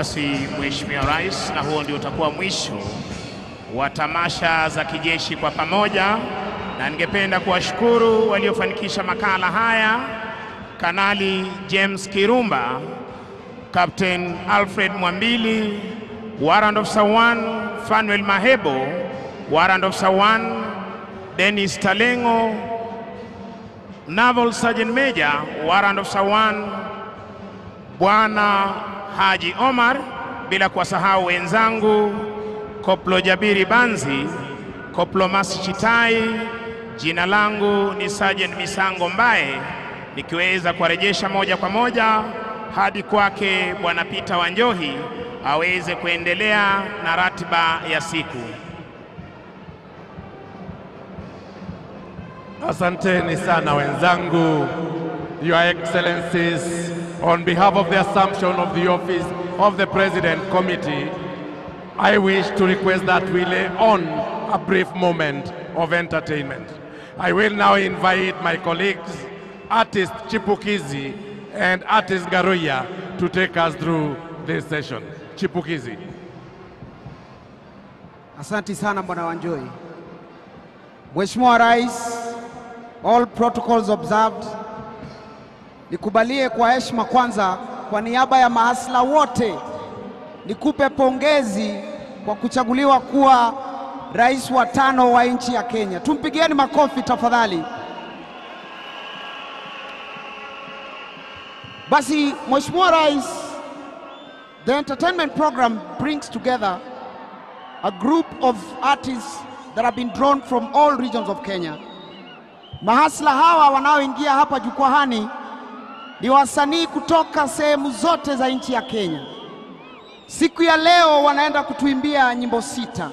C: basi Mheshimiwa Rais, na huo ndio utakuwa mwisho wa tamasha za kijeshi kwa pamoja, na ningependa kuwashukuru waliofanikisha makala haya, Kanali James Kirumba, Captain Alfred Mwambili, Warrant Officer 1 Fanuel Mahebo, Warrant Officer 1 Dennis Talengo, Naval Sergeant Major, Warrant Officer 1 Bwana Haji Omar, bila kuwasahau wenzangu Koplo Jabiri Banzi, Koplo Masichitai. Jina langu ni Sergeant Misango Mbaye, nikiweza kuwarejesha moja kwa moja hadi kwake Bwana Pita Wanjohi aweze kuendelea na ratiba ya siku.
A: Asanteni sana wenzangu, Your Excellencies on behalf of the assumption of the office of the President Committee, I wish to request that we lay on a brief moment of entertainment. I will now invite my colleagues, artist Chipukizi and artist Garuya, to take us through this session.
Q: Chipukizi. Asante sana Bwana Wanjohi. Mheshimiwa Rais, all protocols observed. Nikubalie kwa heshima kwanza, kwa niaba ya mahasla wote nikupe pongezi kwa kuchaguliwa kuwa rais wa tano wa nchi ya Kenya. Tumpigieni makofi tafadhali. Basi Mheshimiwa Rais, the entertainment program brings together a group of artists that have been drawn from all regions of Kenya. Mahasla hawa wanaoingia hapa jukwaani ni wasanii kutoka sehemu zote za nchi ya Kenya. Siku ya leo wanaenda kutuimbia nyimbo sita.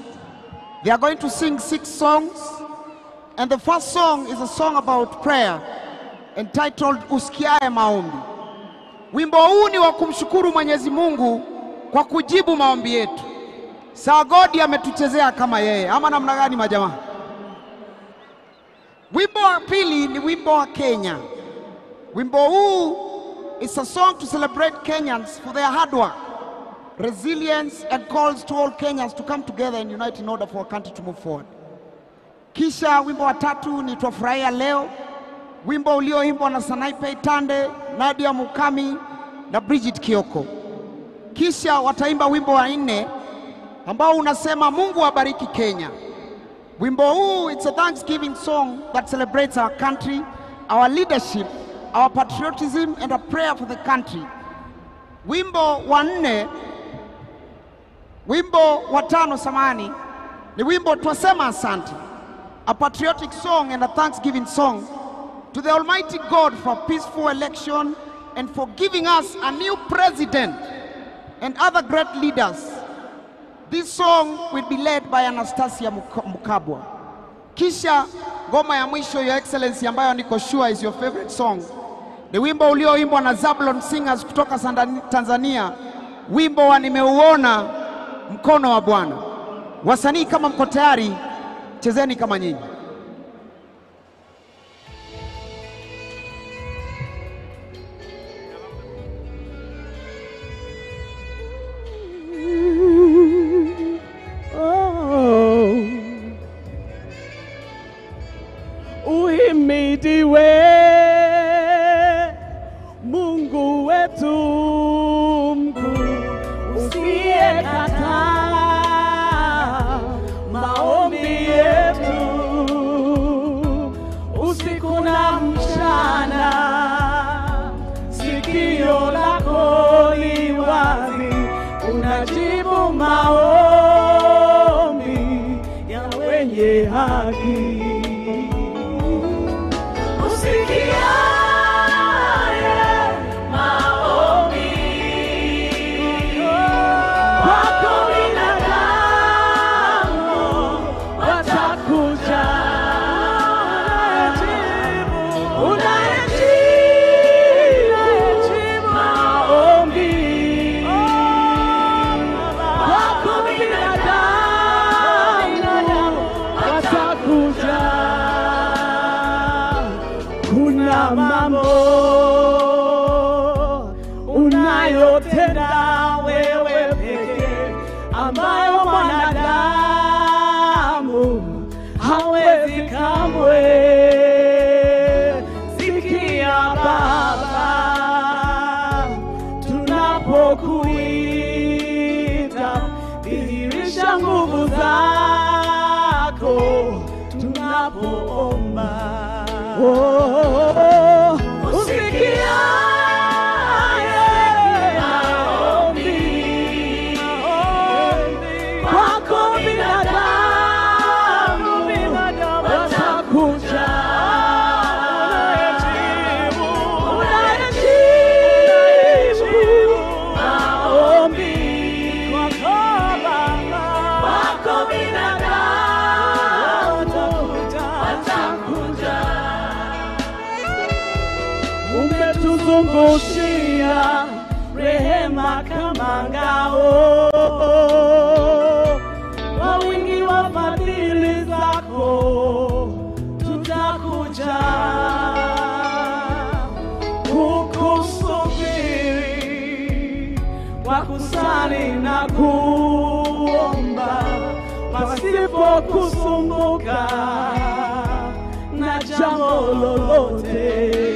Q: They are going to sing six songs and the first song is a song about prayer entitled Usikiae Maombi. Wimbo huu ni wa kumshukuru Mwenyezi Mungu kwa kujibu maombi yetu. God ametuchezea kama yeye ama namna gani majamaa? Wimbo wa pili ni wimbo wa Kenya. Wimbo huu is a song to celebrate Kenyans for their hard work, resilience and calls to all Kenyans to come together and unite in order for our country to move forward. Kisha wimbo wa tatu ni Twafurahia Leo, wimbo ulioimbwa na Sanaipe Tande, Nadia Mukami na Bridget Kioko. Kisha wataimba wimbo wa nne ambao unasema Mungu abariki Kenya. Wimbo huu it's a thanksgiving song that celebrates our country, our leadership our patriotism and a prayer for the country. Wimbo wa nne, wimbo wa tano samani, ni wimbo twasema asante, a patriotic song and a thanksgiving song to the Almighty God for peaceful election and for giving us a new president and other great leaders. This song will be led by Anastasia Mukabwa. Kisha ngoma ya mwisho, Your Excellency, ambayo niko sure is your favorite song. Ni wimbo ulioimbwa na Zablon Singers kutoka Tanzania, wimbo wa nimeuona mkono wa Bwana. Wasanii kama mko tayari, chezeni kama nyinyi.
I: Oh, he oh.
F: jambo lolote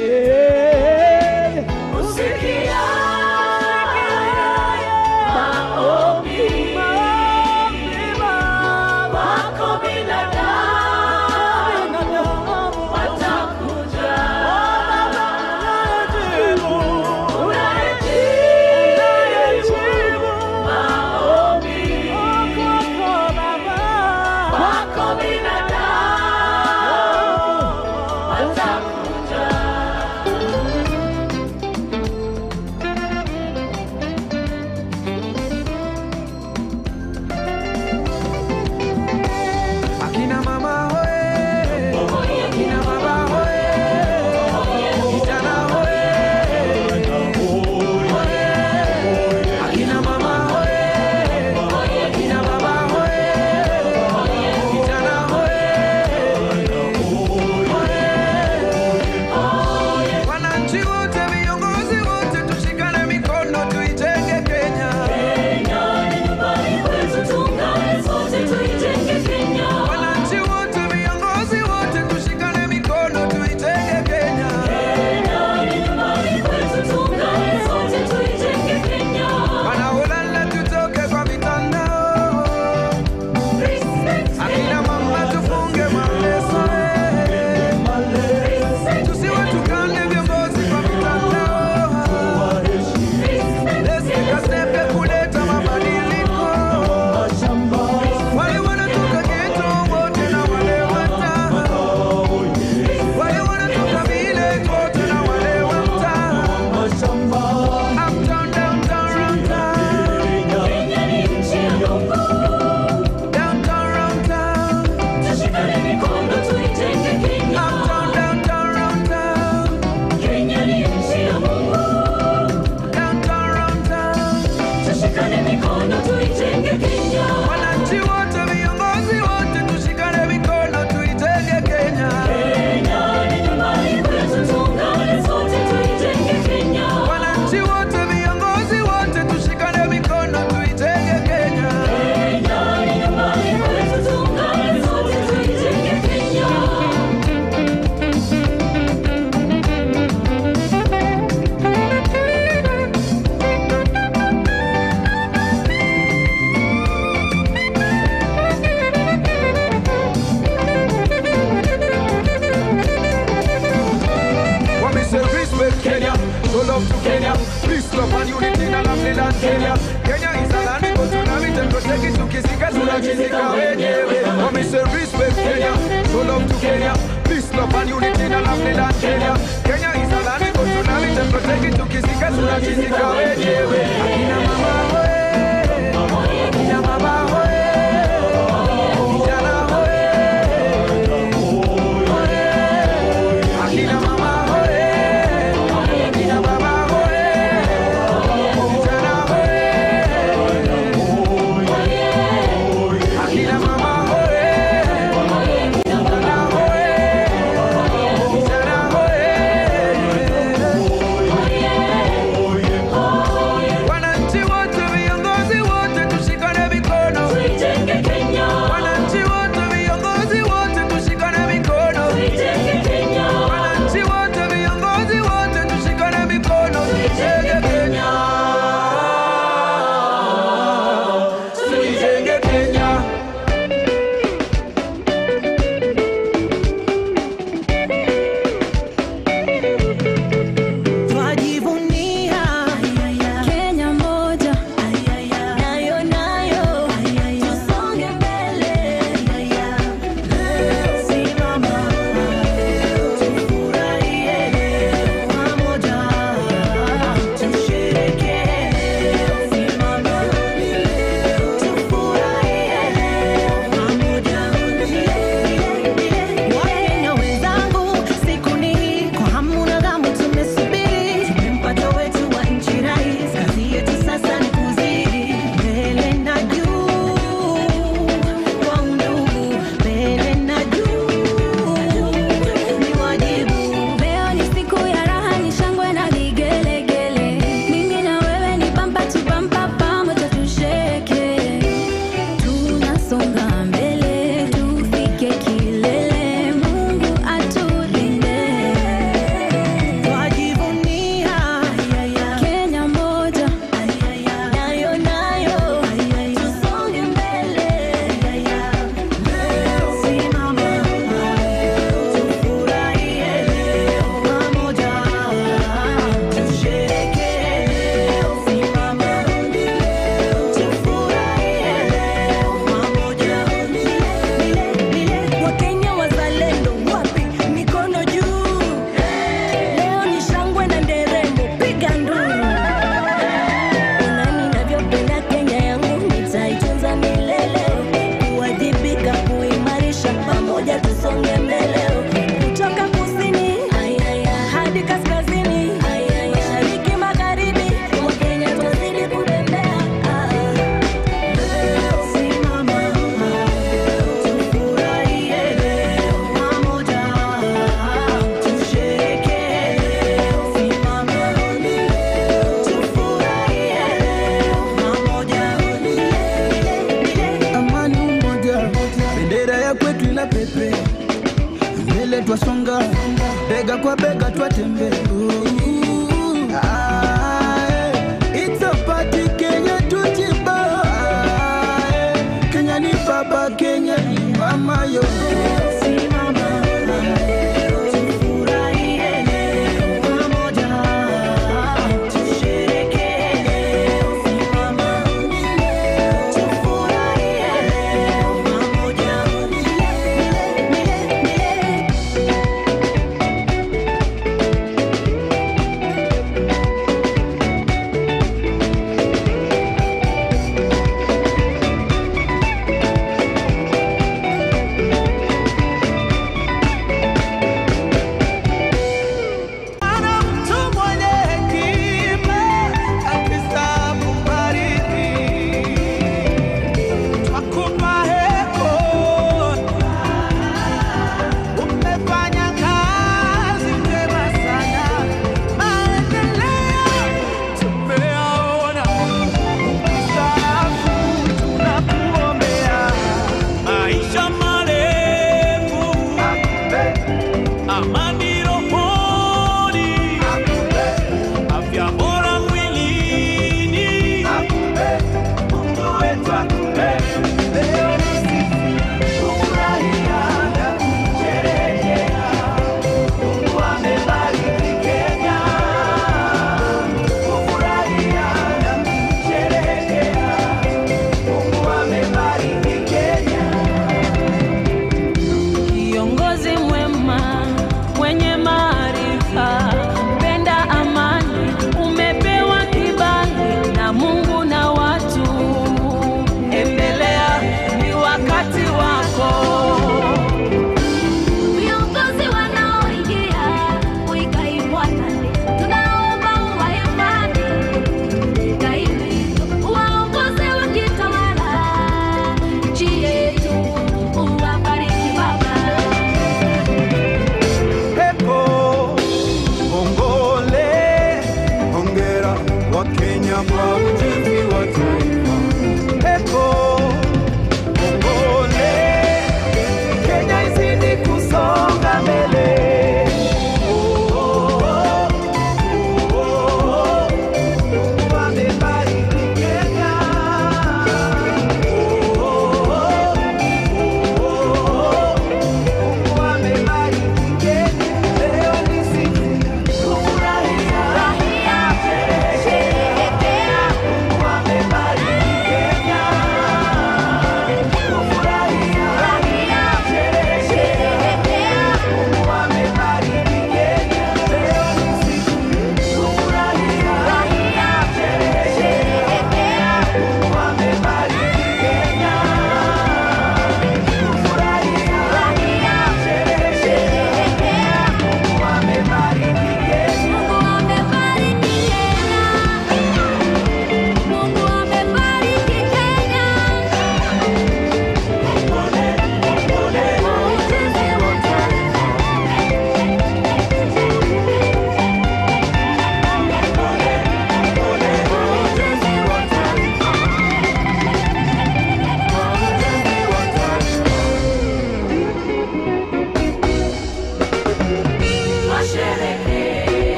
F: energies it here me say respect Kenya, love to Kenya. Peace, love and unity in a lovely land Kenya. Kenya is a land, go to just protect it to Kisika, so energies it Akina mama.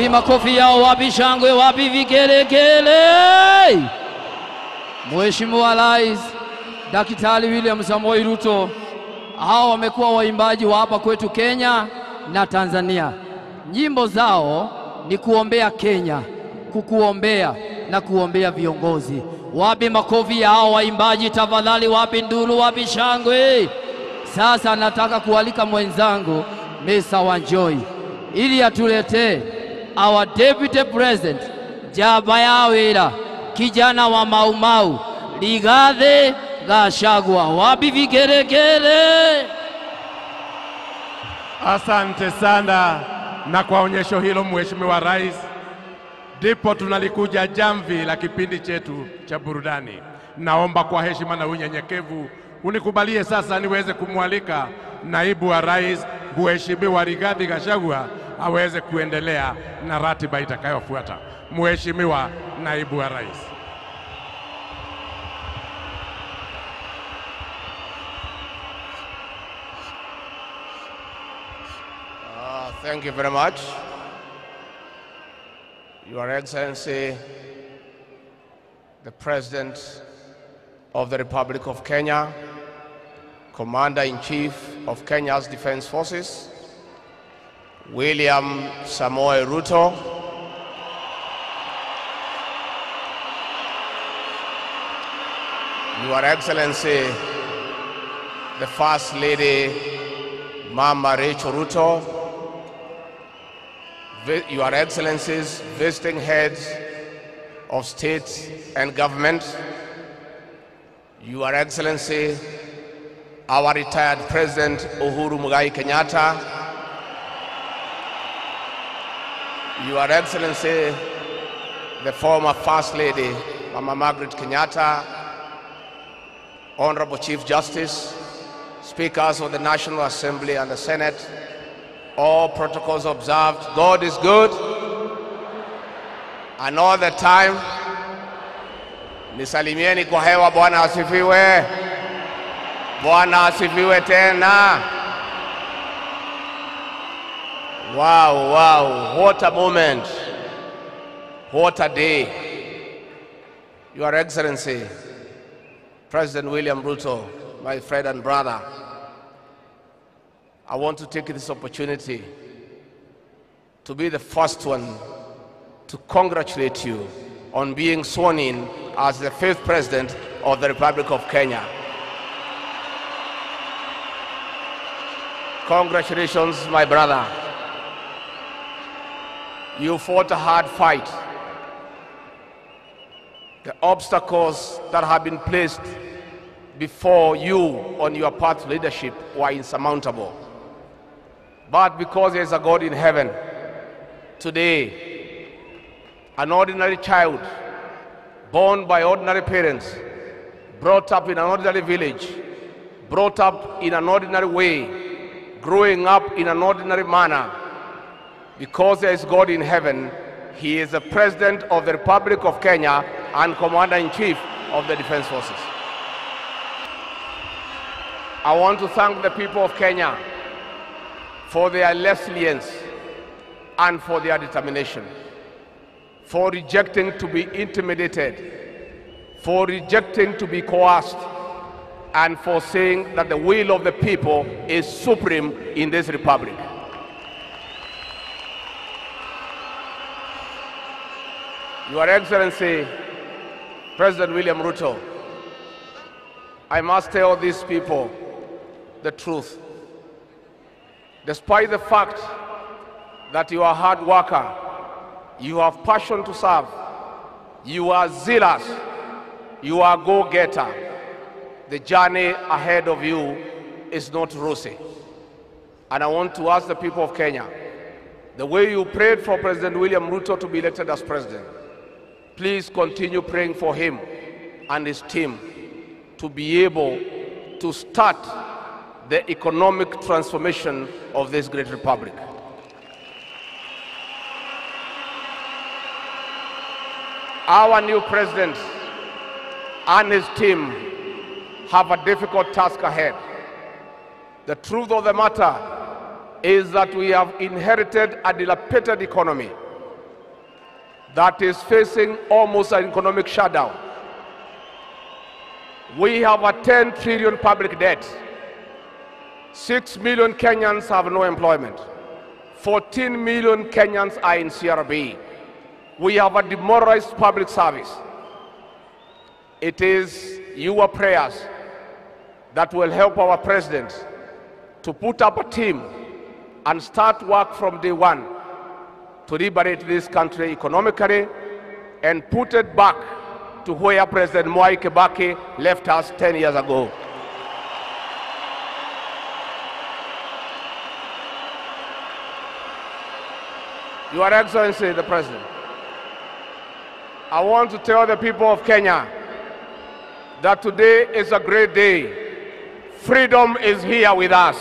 P: Wapi makofi yao? Wapi shangwe? Wapi vigelegele? Mheshimiwa Rais Daktari William Samoei Ruto, hao wamekuwa waimbaji wa hapa kwetu Kenya na Tanzania. Nyimbo zao ni kuombea Kenya, kukuombea na kuombea viongozi. Wapi makofi ya hao waimbaji tafadhali? Wapi nduru? Wapi shangwe? Sasa nataka kualika mwenzangu Mesa Wanjoi ili atuletee our deputy president Jaba Yawera kijana wa Maumau Rigathi gashagwa Wapi vigeregere?
A: Asante sana. Na kwa onyesho hilo, Mheshimiwa Rais, ndipo tunalikuja jamvi la kipindi chetu cha burudani. Naomba kwa heshima na unyenyekevu unikubalie sasa niweze kumwalika naibu wa rais Mheshimiwa Rigathi Gachagua aweze kuendelea na ratiba itakayofuata. Mheshimiwa Naibu wa Rais.
O: Uh, thank you very much. Your Excellency, the President of the Republic of Kenya, Commander-in-Chief of Kenya's Defense Forces, William Samoei Ruto, Your Excellency, the First Lady Mama Rachel Ruto, Your Excellencies, visiting heads of state and government, Your Excellency, our retired President Uhuru Muigai Kenyatta, Your Excellency, the former First Lady, Mama Margaret Kenyatta, Honorable Chief Justice, Speakers of the National Assembly and the Senate, all protocols observed. God is good. And all the time, nisalimieni kwa hewa. Bwana asifiwe. Bwana asifiwe tena. Wow, wow, what a moment. What a day. Your Excellency, President William Ruto, my friend and brother, I want to take this opportunity to be the first one to congratulate you on being sworn in as the fifth president of the Republic of Kenya. Congratulations, my brother. You fought a hard fight. The obstacles that have been placed before you on your path to leadership were insurmountable. But because there is a God in heaven, today, an ordinary child born by ordinary parents, brought up in an ordinary village, brought up in an ordinary way, growing up in an ordinary manner, because there is God in heaven, he is the President of the Republic of Kenya and Commander-in-Chief of the Defense Forces. I want to thank the people of Kenya for their resilience and for their determination, for rejecting to be intimidated, for rejecting to be coerced, and for saying that the will of the people is supreme in this republic. Your Excellency, President William Ruto, I must tell these people the truth. Despite the fact that you are a hard worker, you have passion to serve, you are zealous, you are go-getter, the journey ahead of you is not rosy. And I want to ask the people of Kenya, the way you prayed for President William Ruto to be elected as president, Please continue praying for him and his team to be able to start the economic transformation of this great republic. Our new president and his team have a difficult task ahead. The truth of the matter is that we have inherited a dilapidated economy that is facing almost an economic shutdown. We have a 10 trillion public debt. 6 million Kenyans have no employment. 14 million Kenyans are in CRB. We have a demoralized public service. It is your prayers that will help our president to put up a team and start work from day one to liberate this country economically and put it back to where President Mwai Kibaki left us 10 years ago. Your Excellency, the President, I want to tell the people of Kenya that today is a great day. Freedom is here with us.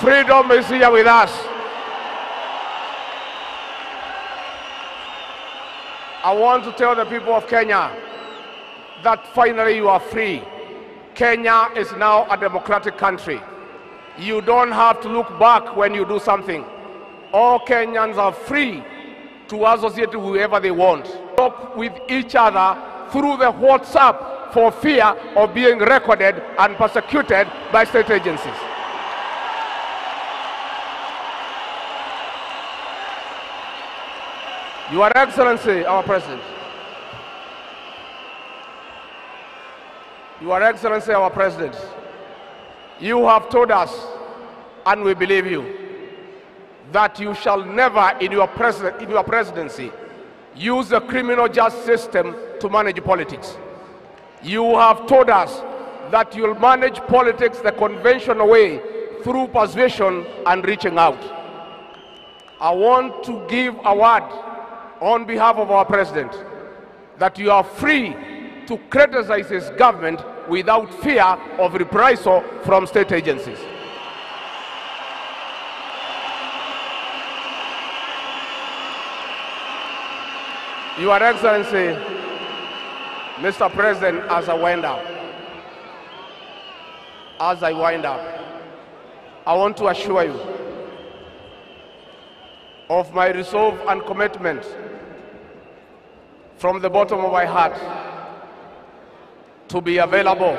O: Freedom is here with us. I want to tell the people of Kenya that finally you are free. Kenya is now a democratic country. You don't have to look back when you do something. All Kenyans are free to associate with whoever they want. Talk with each other through the WhatsApp for fear of being recorded and persecuted by state agencies. Your Excellency, our President. Your Excellency, our President. You have told us, and we believe you, that you shall never in your, president, in your presidency use the criminal justice system to manage politics. You have told us that you'll manage politics the conventional way through persuasion and reaching out. I want to give a word on behalf of our president that you are free to criticize his government without fear of reprisal from state agencies. Your Excellency, Mr. President, as I wind up, as I wind up, I want to assure you of my resolve and commitment from the bottom of my heart to be available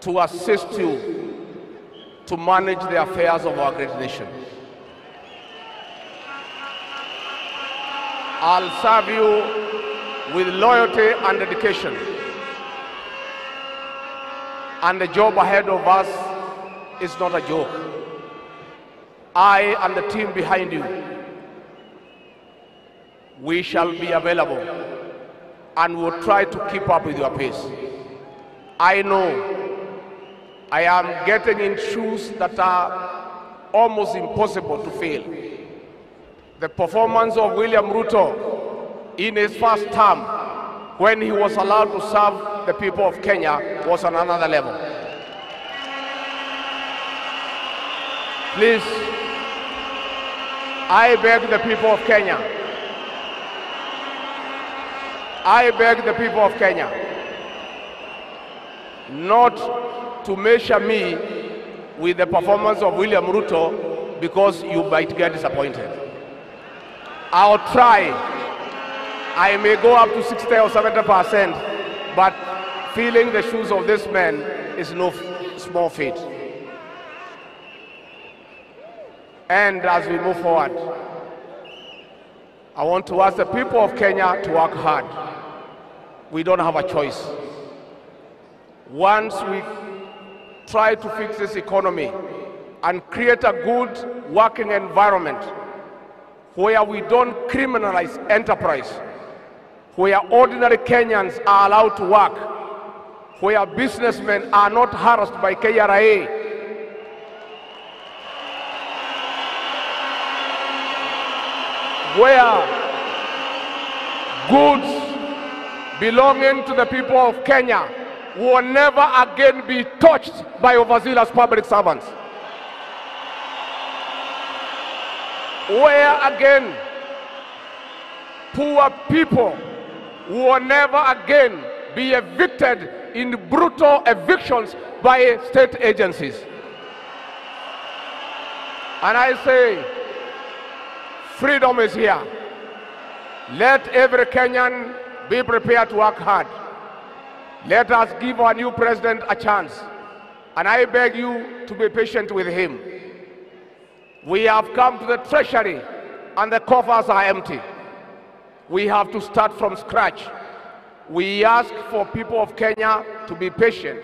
O: to assist you to manage the affairs of our great nation. I'll serve you with loyalty and dedication. And the job ahead of us is not a joke. I and the team behind you we shall be available and will try to keep up with your pace. I know I am getting in shoes that are almost impossible to fill. The performance of William Ruto in his first term when he was allowed to serve the people of Kenya was on another level. Please, I beg the people of Kenya I beg the people of Kenya not to measure me with the performance of William Ruto because you might get disappointed. I'll try. I may go up to 60 or 70%, but feeling the shoes of this man is no small feat. And as we move forward, I want to ask the people of Kenya to work hard we don't have a choice. Once we try to fix this economy and create a good working environment where we don't criminalize enterprise, where ordinary Kenyans are allowed to work, where businessmen are not harassed by KRA,
I: where goods
O: belonging to the people of Kenya will never again be touched by overzealous public servants. Where again poor people will never again be evicted in brutal evictions by state agencies. And I say, freedom is here. Let every Kenyan be prepared to work hard. Let us give our new president a chance. And I beg you to be patient with him. We have come to the treasury and the coffers are empty. We have to start from scratch. We ask for people of Kenya to be patient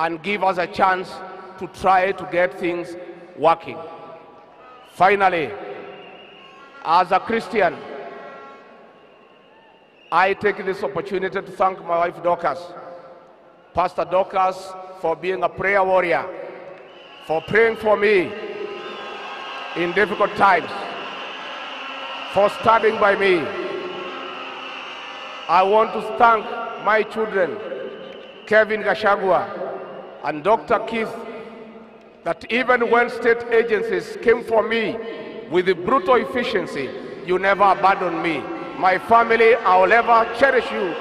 O: and give us a chance to try to get things working. Finally, as a Christian, I take this opportunity to thank my wife Dorcas, Pastor Dorcas, for being a prayer warrior, for praying for me in difficult times, for standing by me. I want to thank my children, Kevin Gachagua, and Dr. Keith, that even when state agencies came for me with brutal efficiency, you never abandoned me my family, I will ever cherish you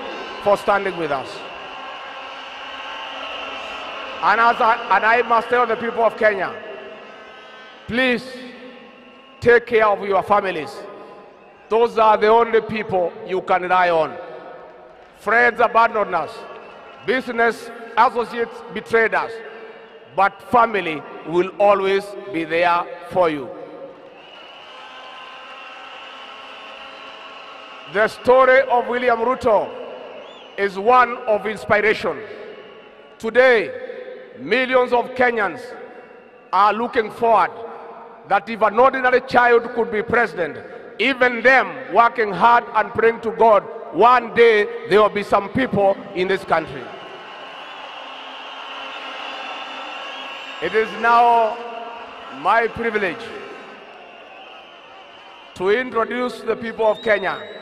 O: for standing with us. And, as I, and I must tell the people of Kenya, please take care of your families. Those are the only people you can rely on. Friends abandoned us. Business associates betrayed us. But family will always be there for you. The story of William Ruto is one of inspiration. Today, millions of Kenyans are looking forward that if an ordinary child could be president, even them working hard and praying to God, one day there will be some people in this country. It is now my privilege to introduce the people of Kenya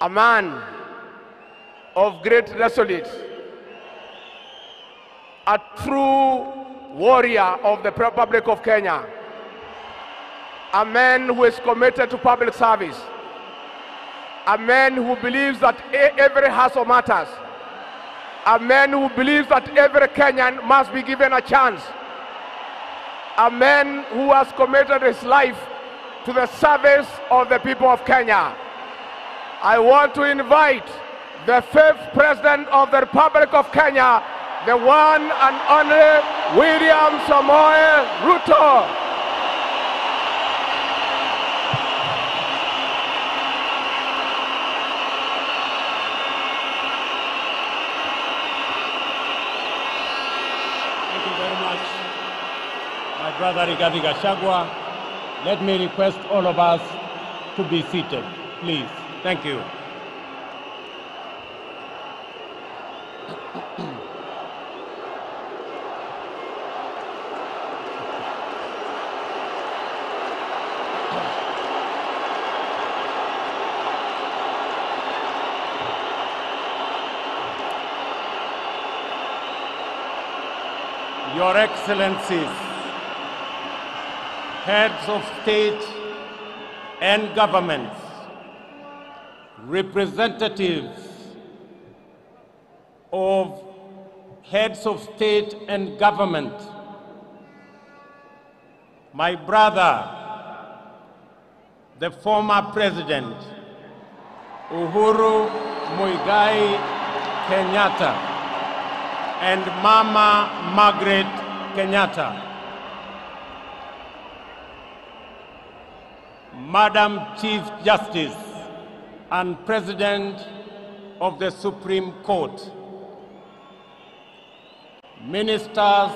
O: a man of great resolute, a true warrior of the Republic of Kenya, a man who is committed to public service, a man who believes that every hassle matters, a man who believes that every Kenyan must be given a chance, a man who has committed his life to the service of the people of Kenya. I want to invite the fifth president of the Republic of Kenya, the one and only William Samoei Ruto.
H: Thank you very much, my brother Rigathi Let me request all of us to be seated, please. Thank you. Your Excellencies, heads of state and governments, representatives of heads of state and government, my brother, the former president, Uhuru Muigai Kenyatta, and Mama Margaret Kenyatta. Madam Chief Justice, and President of the Supreme Court, ministers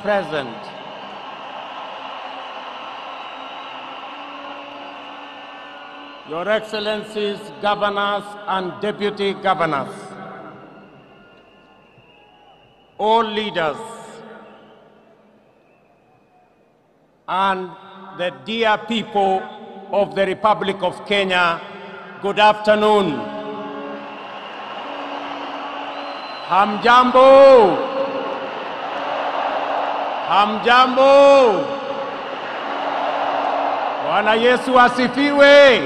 H: present, Your Excellencies, governors and deputy governors, all leaders, and the dear people of the Republic of Kenya Good afternoon. Hamjambo. Hamjambo. Bwana Yesu asifiwe.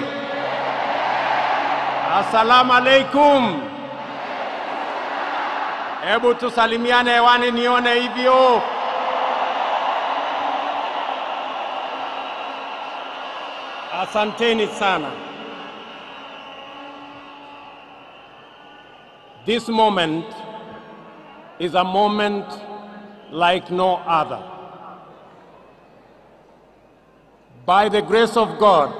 H: Asalamu alaikum. Hebu tusalimiane hewani nione hivyo. Asanteni sana. This moment is a moment like no other. By the grace of God,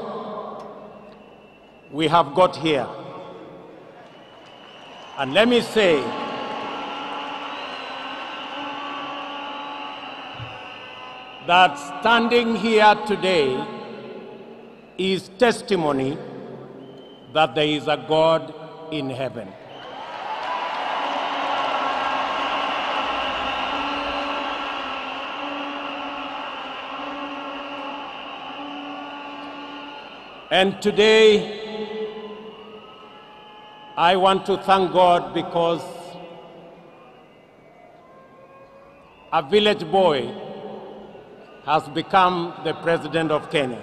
H: we have got here. And let me say, that standing here today is testimony that there is a God in heaven. And today, I want to thank God because a village boy has become the president of Kenya.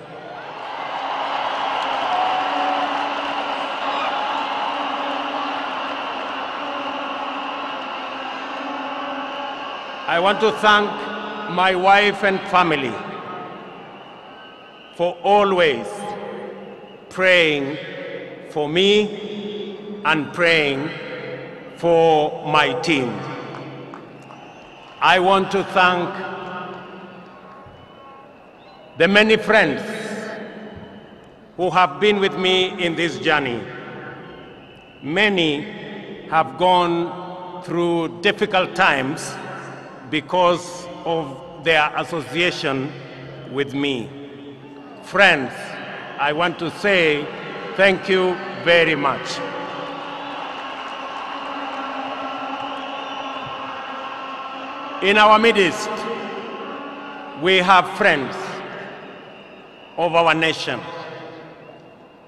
H: I want to thank my wife and family for always praying for me and praying for my team. I want to thank the many friends who have been with me in this journey. Many have gone through difficult times because of their association with me. Friends I want to say thank you very much. In our midst, we have friends of our nation.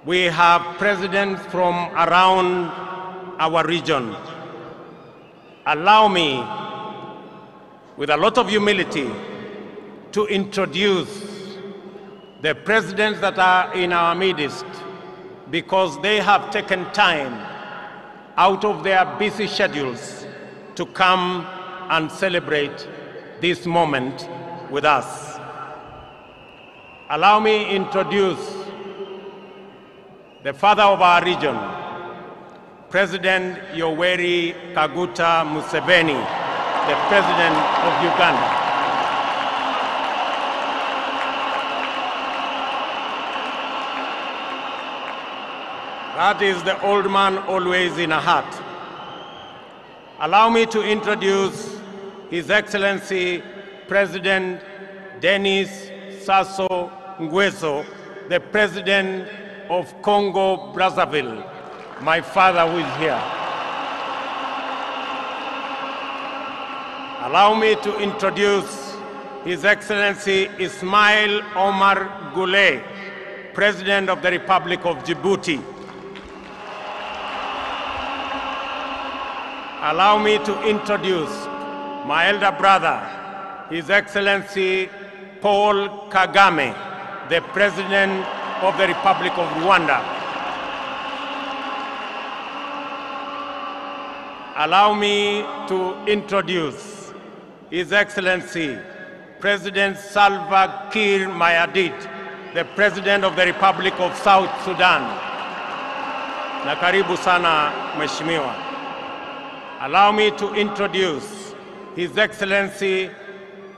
H: We have presidents from around our region. Allow me, with a lot of humility, to introduce the presidents that are in our midst because they have taken time out of their busy schedules to come and celebrate this moment with us. Allow me introduce the father of our region, President Yoweri Kaguta Museveni, the president of Uganda. That is the old man always in a hat. Allow me to introduce His Excellency President Denis Sassou Nguesso, the President of Congo Brazzaville, my father who is here. Allow me to introduce His Excellency Ismail Omar Guelleh, President of the Republic of Djibouti. allow me to introduce my elder brother, His Excellency Paul Kagame, the President of the Republic of Rwanda. Allow me to introduce His Excellency President Salva Kiir Mayardit, the President of the Republic of South Sudan. Na karibu sana mheshimiwa allow me to introduce His Excellency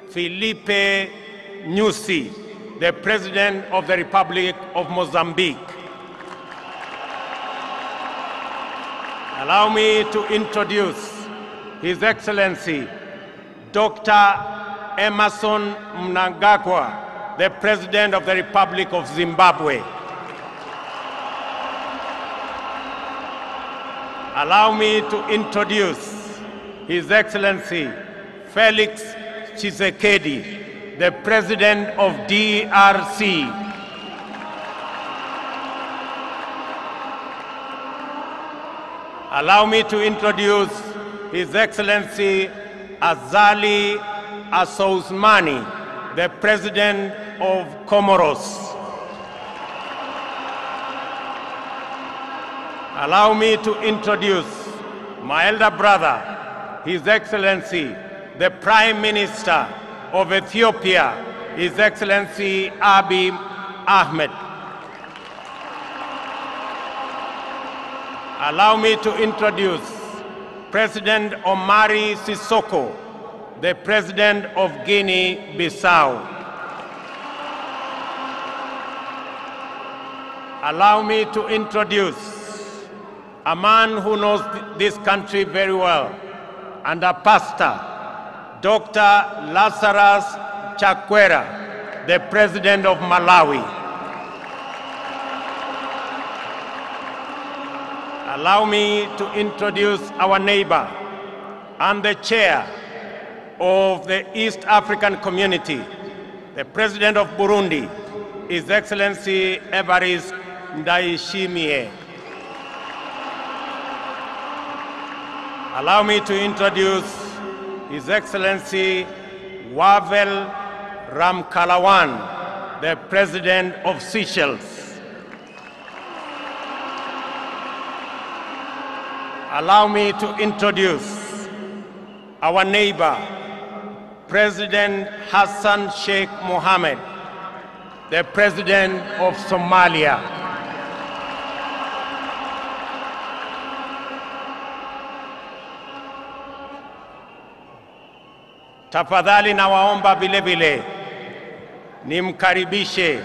H: Filipe Nyusi, the President of the Republic of Mozambique. allow me to introduce His Excellency Dr. Emmerson Mnangagwa, the President of the Republic of Zimbabwe. allow me to introduce His Excellency Felix Tshisekedi, the President of DRC. Allow me to introduce His Excellency Azali Assoumani, the President of Comoros. Allow me to introduce my elder brother, His Excellency, the Prime Minister of Ethiopia, His Excellency Abiy Ahmed. Allow me to introduce President Umaro Sissoco, the President of Guinea-Bissau. Allow me to introduce a man who knows this country very well, and a pastor, Dr. Lazarus Chakwera, the president of Malawi. Allow me to introduce our neighbor and the chair of the East African Community, the president of Burundi, His Excellency Evariste Ndayishimiye. Allow me to introduce His Excellency Wavel Ramkalawan, the President of Seychelles. Allow me to introduce our neighbor, President Hassan Sheikh Mohamud, the President of Somalia. Tafadhali nawaomba vile vile nimkaribishe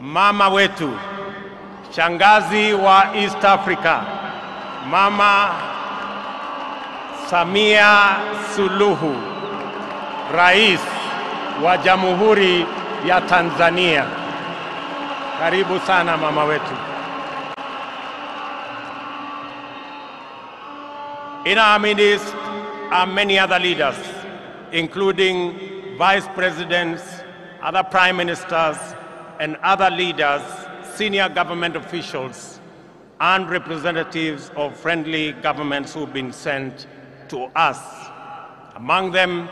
H: mama wetu shangazi wa East Africa, Mama Samia Suluhu, rais wa Jamhuri ya Tanzania. Karibu sana mama wetu. In are many other leaders, including vice presidents, other prime ministers, and other leaders, senior government officials, and representatives of friendly governments who've been sent to us. Among them,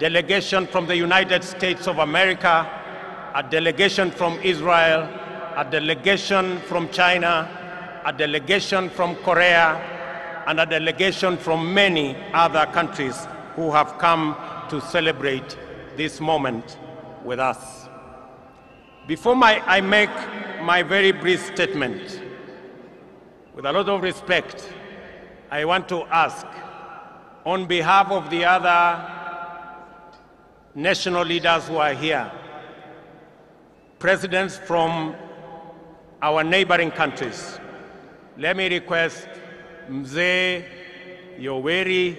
H: delegation from the United States of America, a delegation from Israel, a delegation from China, a delegation from Korea, and a delegation from many other countries who have come to celebrate this moment with us. Before my, I make my very brief statement, with a lot of respect, I want to ask, on behalf of the other national leaders who are here, presidents from our neighboring countries, let me request Mzee Yoweri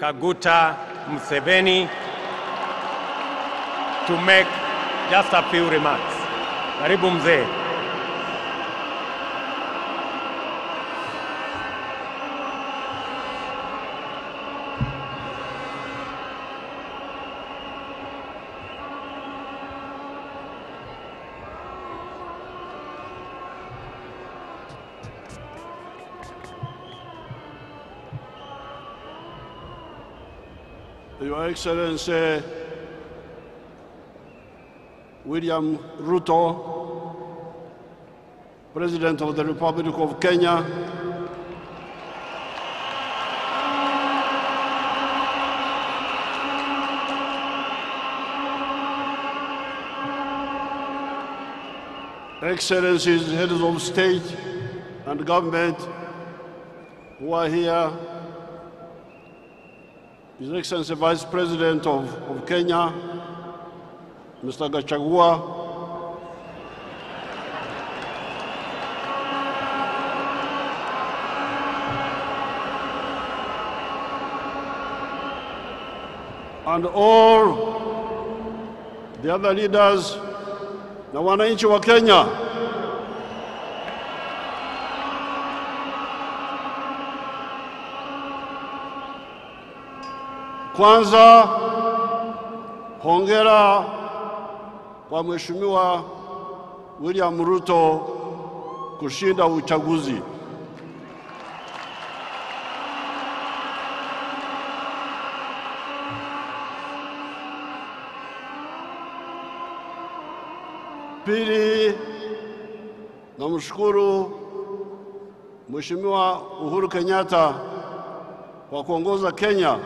H: Kaguta Museveni to make just a few remarks. Karibu mzee.
R: Your Excellency William Ruto, President of the Republic of Kenya, Excellencies, heads of state and government who are here his Excellency Vice President of, of Kenya, Mr. Gachagua, and all the other leaders na wananchi wa Kenya Kwanza, hongera kwa Mheshimiwa William Ruto kushinda uchaguzi. Pili, namshukuru Mheshimiwa Uhuru Kenyatta kwa kuongoza Kenya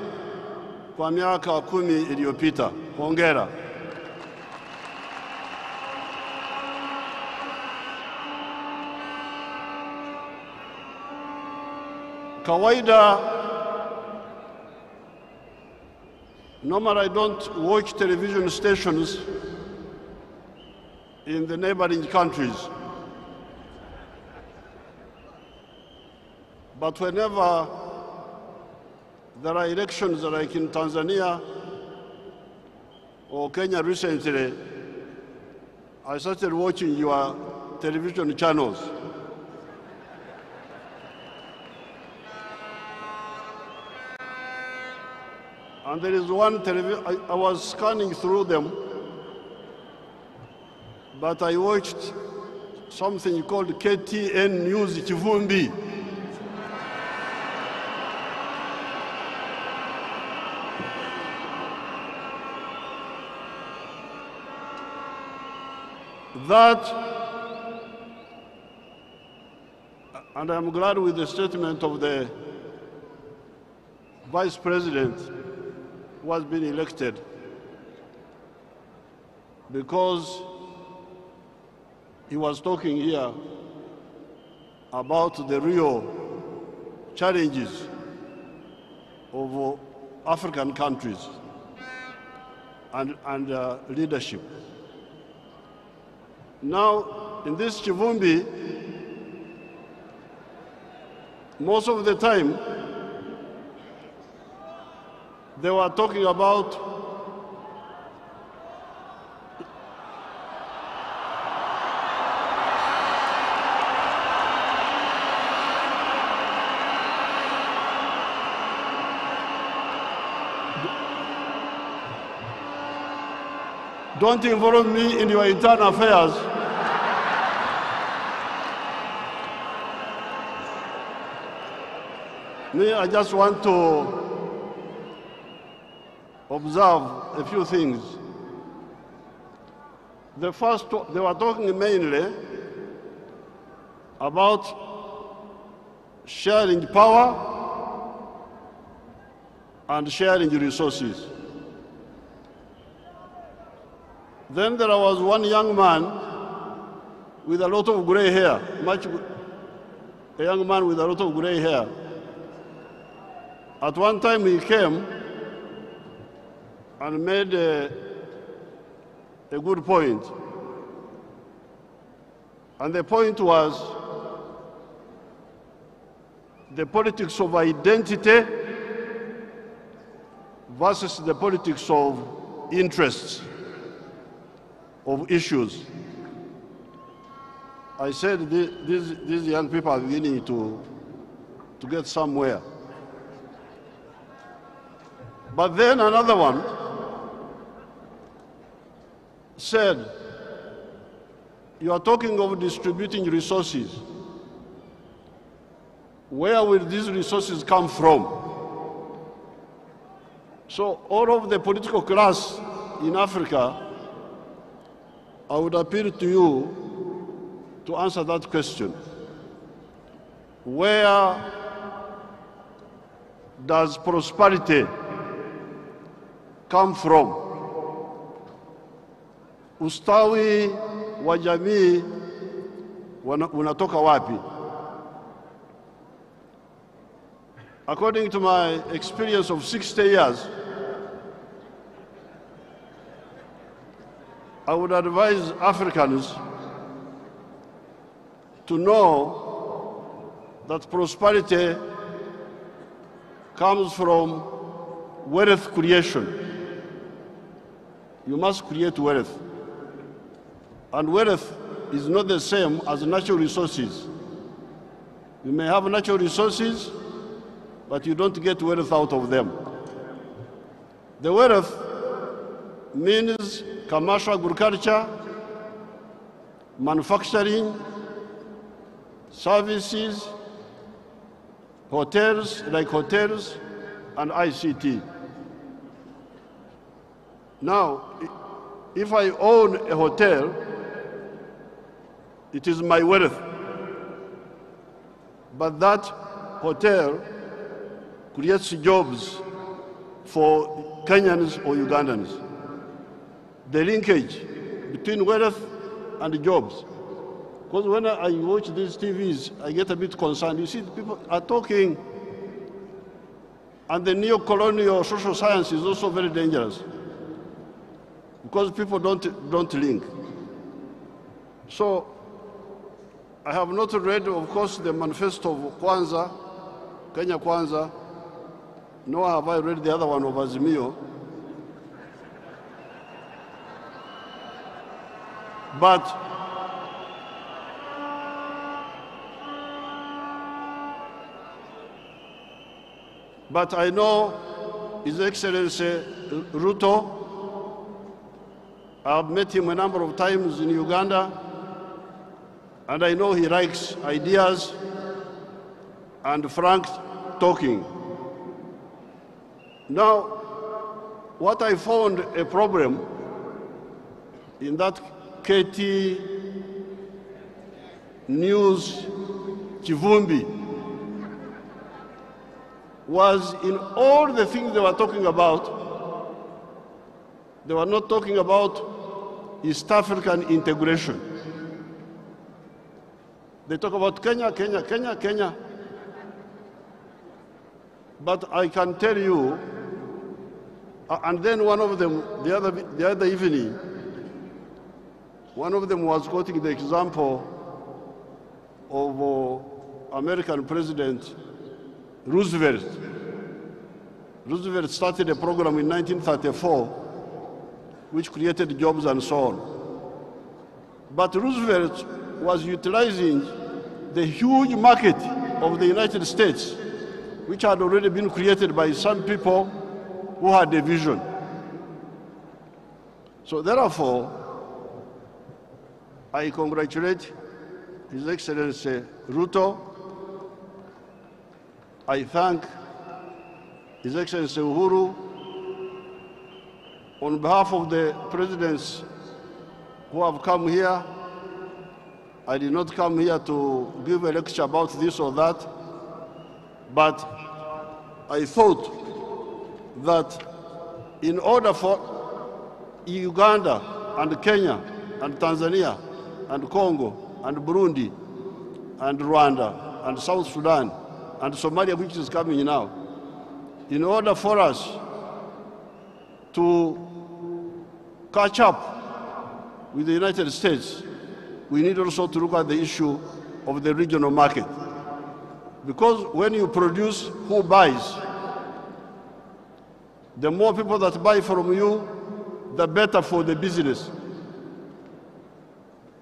R: kwa miaka kumi iliyopita. Hongera. Kawaida normal I don't watch television stations in the neighboring countries. But whenever There are elections like in Tanzania or Kenya recently. I started watching your television channels. And there is one television, I, I was scanning through them, but I watched something called KTN News Chivumbi. that, and I'm glad with the statement of the vice president who has been elected, because he was talking here about the real challenges of uh, African countries and, and uh, leadership. Now, in this Chivumbi, most of the time, they were talking about Don't involve me in your internal affairs. Me, I just want to observe a few things. The first, they were talking mainly about sharing power and sharing resources. Then there was one young man with a lot of gray hair, much, a young man with a lot of gray hair. At one time he came and made a, a good point. And the point was the politics of identity versus the politics of interests, of issues. I said these, these young people are beginning to, to get somewhere. But then another one said, You are talking of distributing resources. Where will these resources come from? So, all of the political class in Africa, I would appeal to you to answer that question. Where does prosperity come from. Ustawi wa jamii unatoka wapi? According to my experience of 60 years, I would advise Africans to know that prosperity comes from wealth creation. you must create wealth. And wealth is not the same as natural resources. You may have natural resources, but you don't get wealth out of them. The wealth means commercial agriculture, manufacturing, services, hotels like hotels, and ICT. Now, if I own a hotel, it is my wealth. But that hotel creates jobs for Kenyans or Ugandans. The linkage between wealth and jobs. Because when I watch these TVs, I get a bit concerned. You see, people are talking, and the neo-colonial social science is also very dangerous because people don't, don't link. So I have not read, of course, the manifesto of Kwanza, Kenya Kwanza, nor have I read the other one of Azimio. But but I know His Excellency Ruto I've met him a number of times in Uganda, and I know he likes ideas and frank talking. Now, what I found a problem in that KT News Chivumbi was in all the things they were talking about, they were not talking about East African integration. They talk about Kenya, Kenya, Kenya, Kenya. But I can tell you, uh, and then one of them, the other, the other evening, one of them was quoting the example of uh, American President Roosevelt. Roosevelt started a program in 1934 which created jobs and so on. But Roosevelt was utilizing the huge market of the United States, which had already been created by some people who had a vision. So therefore, I congratulate His Excellency Ruto. I thank His Excellency Uhuru on behalf of the presidents who have come here, I did not come here to give a lecture about this or that, but I thought that in order for Uganda and Kenya and Tanzania and Congo and Burundi and Rwanda and South Sudan and Somalia, which is coming now, in order for us to catch up with the United States, we need also to look at the issue of the regional market. Because when you produce, who buys? The more people that buy from you, the better for the business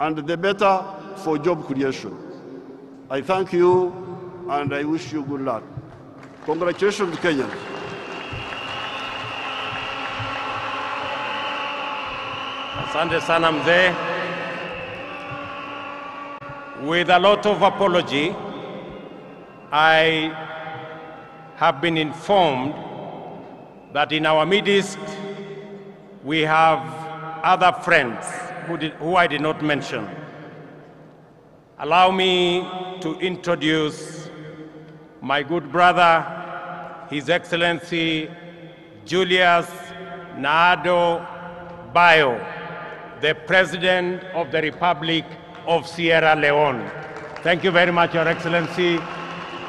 R: and the better for job creation. I thank you and I wish you good luck. Congratulations, Kenyans.
H: Asante sana mzee. With a lot of apology, I have been informed that in our midst we have other friends who, did, who I did not mention. Allow me to introduce my good brother, His Excellency Julius Maada Bio the President of the Republic of Sierra Leone. Thank you very much, Your Excellency,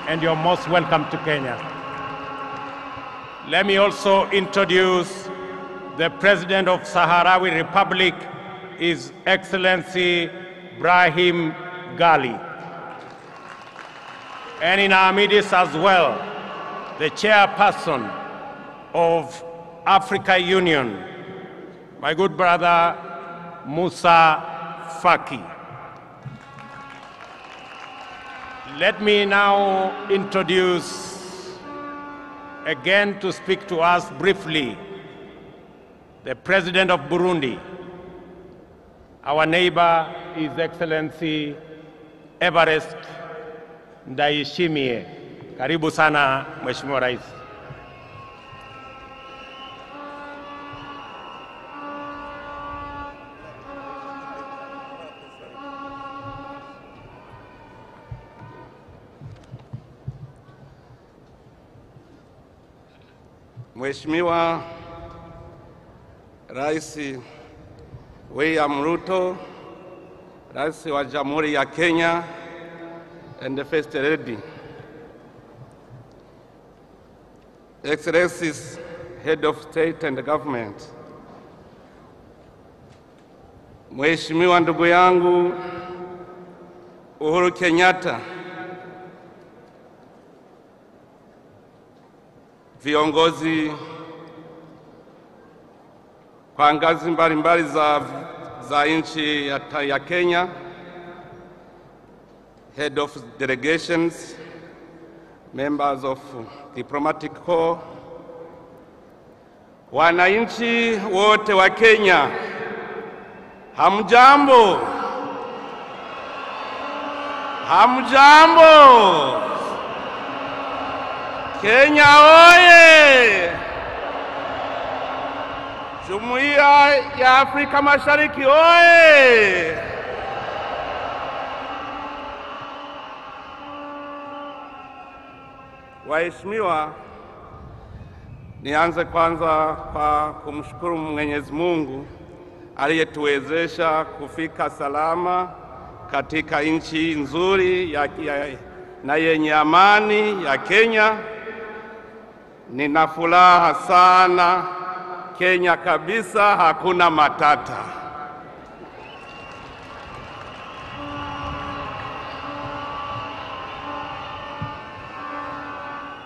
H: and you're most welcome to Kenya. Let me also introduce the President of Sahrawi Republic, His Excellency Brahim Ghali. And in our midst as well, the chairperson of Africa Union, my good brother Musa Faki. Let me now introduce again to speak to us briefly the President of Burundi, our neighbor, His Excellency Everest Ndaishimie. Karibu sana Mheshimiwa Rais.
S: Mheshimiwa Rais William Ruto, Rais wa Jamhuri ya Kenya and the First Lady, Excellencies, Head of State and Government, Mheshimiwa ndugu yangu Uhuru Kenyatta viongozi kwa ngazi mbalimbali za, za nchi ya, ya Kenya, head of delegations, members of diplomatic corps, wananchi wote wa Kenya, hamjambo, hamjambo. Kenya oye! Jumuiya ya Afrika Mashariki oye! Waheshimiwa, nianze kwanza kwa kumshukuru Mwenyezi Mungu aliyetuwezesha kufika salama katika nchi nzuri ya, ya, na yenye amani ya Kenya. Nina furaha sana Kenya kabisa, hakuna matata.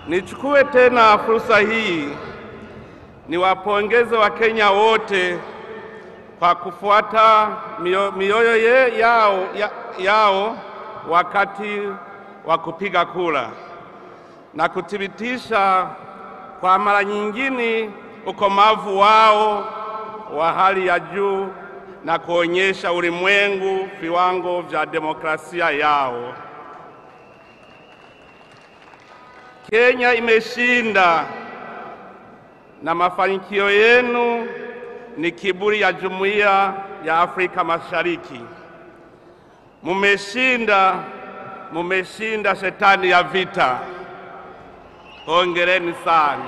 S: Nichukue tena fursa hii niwapongeze Wakenya wote kwa kufuata mioyo ye, yao, ya, yao wakati wa kupiga kura na kuthibitisha kwa mara nyingine ukomavu wao wa hali ya juu na kuonyesha ulimwengu viwango vya demokrasia yao. Kenya imeshinda na mafanikio yenu ni kiburi ya jumuiya ya Afrika Mashariki. Mumeshinda, mumeshinda shetani ya vita hongereni sana.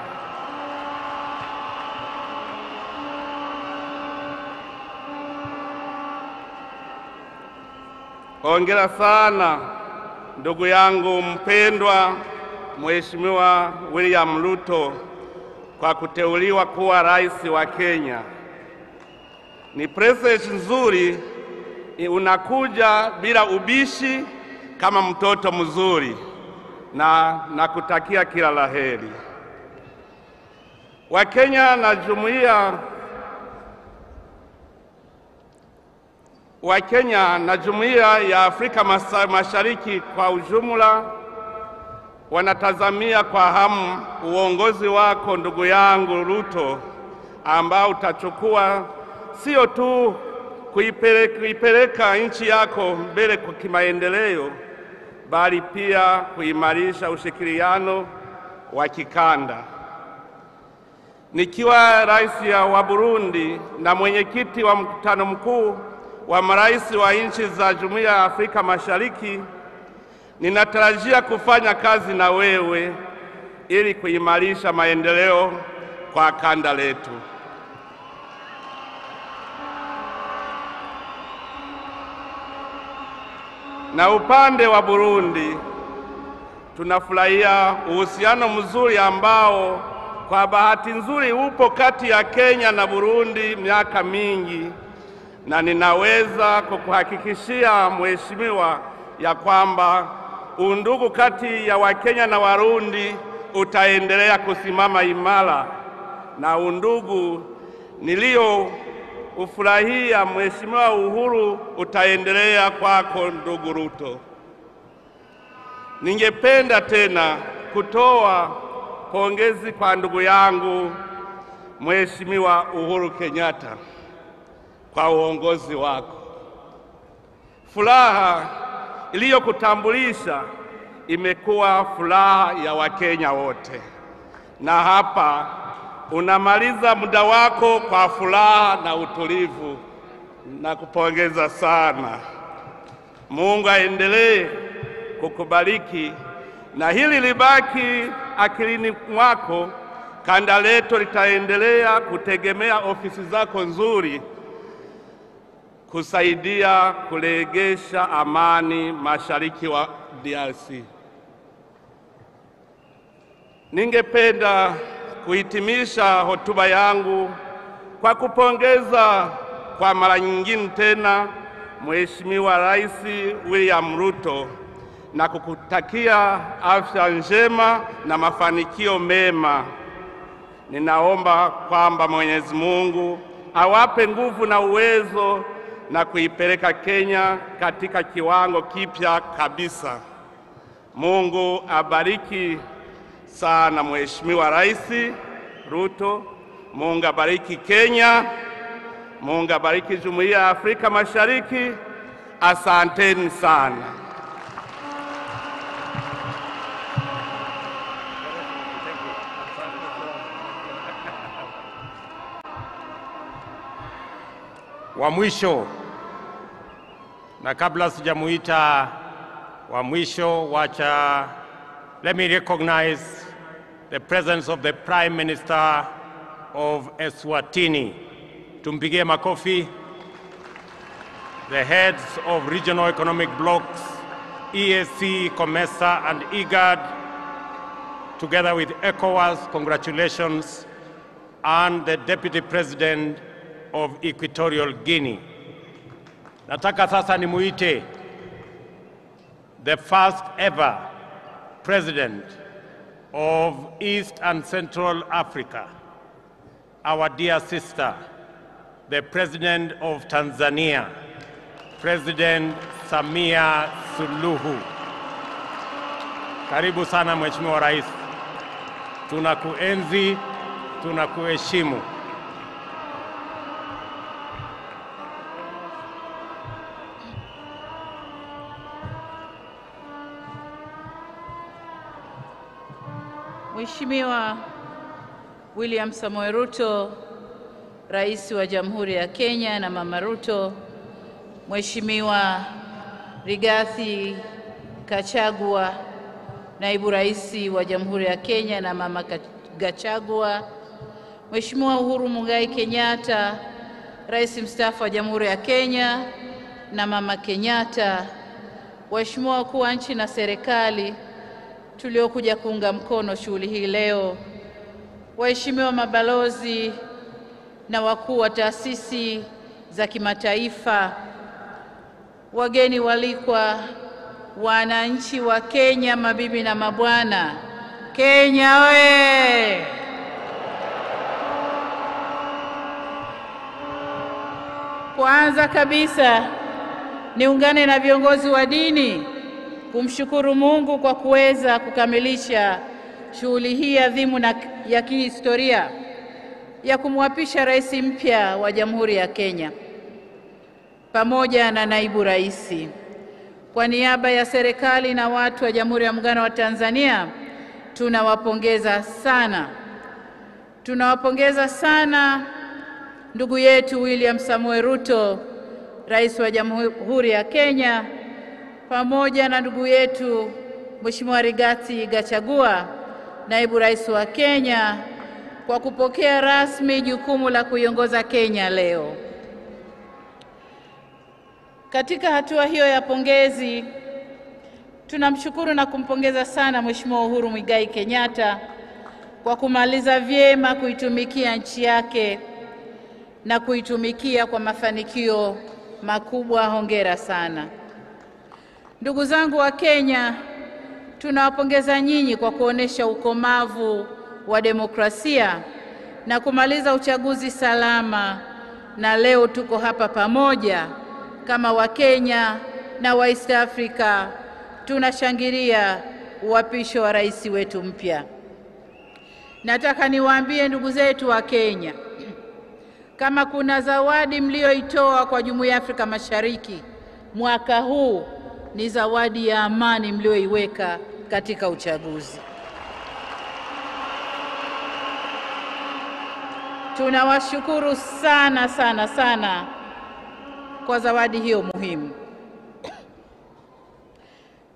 S: Hongera sana ndugu yangu mpendwa Mheshimiwa William Ruto kwa kuteuliwa kuwa rais wa Kenya. Ni presence nzuri, unakuja bila ubishi kama mtoto mzuri na nakutakia kila la heri. Wakenya na jumuiya wa Kenya na jumuiya ya Afrika Mashariki kwa ujumla wanatazamia kwa hamu uongozi wako ndugu yangu Ruto, ambao utachukua sio tu kuipeleka nchi yako mbele kwa kimaendeleo bali pia kuimarisha ushirikiano wa kikanda. Nikiwa rais wa Burundi na mwenyekiti wa mkutano mkuu wa marais wa nchi za Jumuiya ya Afrika Mashariki, ninatarajia kufanya kazi na wewe ili kuimarisha maendeleo kwa kanda letu. na upande wa Burundi tunafurahia uhusiano mzuri ambao kwa bahati nzuri upo kati ya Kenya na Burundi miaka mingi, na ninaweza kukuhakikishia mheshimiwa, ya kwamba undugu kati ya Wakenya na Warundi utaendelea kusimama imara na undugu nilio ufurahia Mheshimiwa Uhuru utaendelea kwako, ndugu Ruto. Ningependa tena kutoa pongezi kwa ndugu yangu Mheshimiwa Uhuru Kenyatta kwa uongozi wako. Furaha iliyokutambulisha imekuwa furaha ya Wakenya wote, na hapa unamaliza muda wako kwa furaha na utulivu. Nakupongeza sana. Mungu aendelee kukubariki na hili libaki akilini mwako. Kanda letu litaendelea kutegemea ofisi zako nzuri kusaidia kulegesha amani mashariki wa DRC. Ningependa kuhitimisha hotuba yangu kwa kupongeza kwa mara nyingine tena Mheshimiwa Rais William Ruto na kukutakia afya njema na mafanikio mema. Ninaomba kwamba Mwenyezi Mungu awape nguvu na uwezo na kuipeleka Kenya katika kiwango kipya kabisa. Mungu abariki sana Mheshimiwa Rais Ruto. Mungu abariki Kenya, Mungu abariki Jumuiya ya Afrika Mashariki. Asanteni sana.
H: Wa mwisho na kabla sijamuita wa mwisho, wacha let me recognize the presence of the Prime Minister of Eswatini, Tumpige Makofi, the heads of regional economic blocs, EAC, COMESA, and IGAD, together with ECOWAS, congratulations, and the Deputy President of Equatorial Guinea. Nataka sasa the first ever president of East and Central Africa, our dear sister, the President of Tanzania, President Samia Suluhu. Karibu sana Mheshimiwa Rais, tunakuenzi, tunakuheshimu.
T: Mheshimiwa William samoe Ruto, Rais wa Jamhuri ya Kenya na Mama Ruto, Mheshimiwa Rigathi Gachagua, Naibu Rais wa Jamhuri ya Kenya na Mama Gachagua, Mheshimiwa Uhuru mugai Kenyatta, Rais mstaafu wa Jamhuri ya Kenya na Mama Kenyatta, waheshimiwa wakuu wa nchi na serikali tuliokuja kuunga mkono shughuli hii leo, waheshimiwa mabalozi na wakuu wa taasisi za kimataifa, wageni walikwa, wananchi wa Kenya, mabibi na mabwana, Kenya oye! Kwanza kabisa niungane na viongozi wa dini kumshukuru Mungu kwa kuweza kukamilisha shughuli hii adhimu na ya kihistoria ya kumwapisha rais mpya wa Jamhuri ya Kenya pamoja na naibu rais. Kwa niaba ya serikali na watu wa Jamhuri ya Muungano wa Tanzania, tunawapongeza sana. Tunawapongeza sana ndugu yetu William Samoei Ruto, rais wa Jamhuri ya Kenya pamoja na ndugu yetu Mheshimiwa Rigathi Gachagua, naibu rais wa Kenya, kwa kupokea rasmi jukumu la kuiongoza Kenya leo. Katika hatua hiyo ya pongezi, tunamshukuru na kumpongeza sana Mheshimiwa Uhuru Muigai Kenyatta kwa kumaliza vyema kuitumikia nchi yake na kuitumikia kwa mafanikio makubwa. Hongera sana. Ndugu zangu wa Kenya, tunawapongeza nyinyi kwa kuonesha ukomavu wa demokrasia na kumaliza uchaguzi salama, na leo tuko hapa pamoja kama Wakenya na wa East Africa tunashangilia uapisho wa rais wetu mpya. Nataka niwaambie ndugu zetu wa Kenya, kama kuna zawadi mlioitoa kwa Jumuiya ya Afrika Mashariki mwaka huu ni zawadi ya amani mlioiweka katika uchaguzi. Tunawashukuru sana sana sana kwa zawadi hiyo muhimu.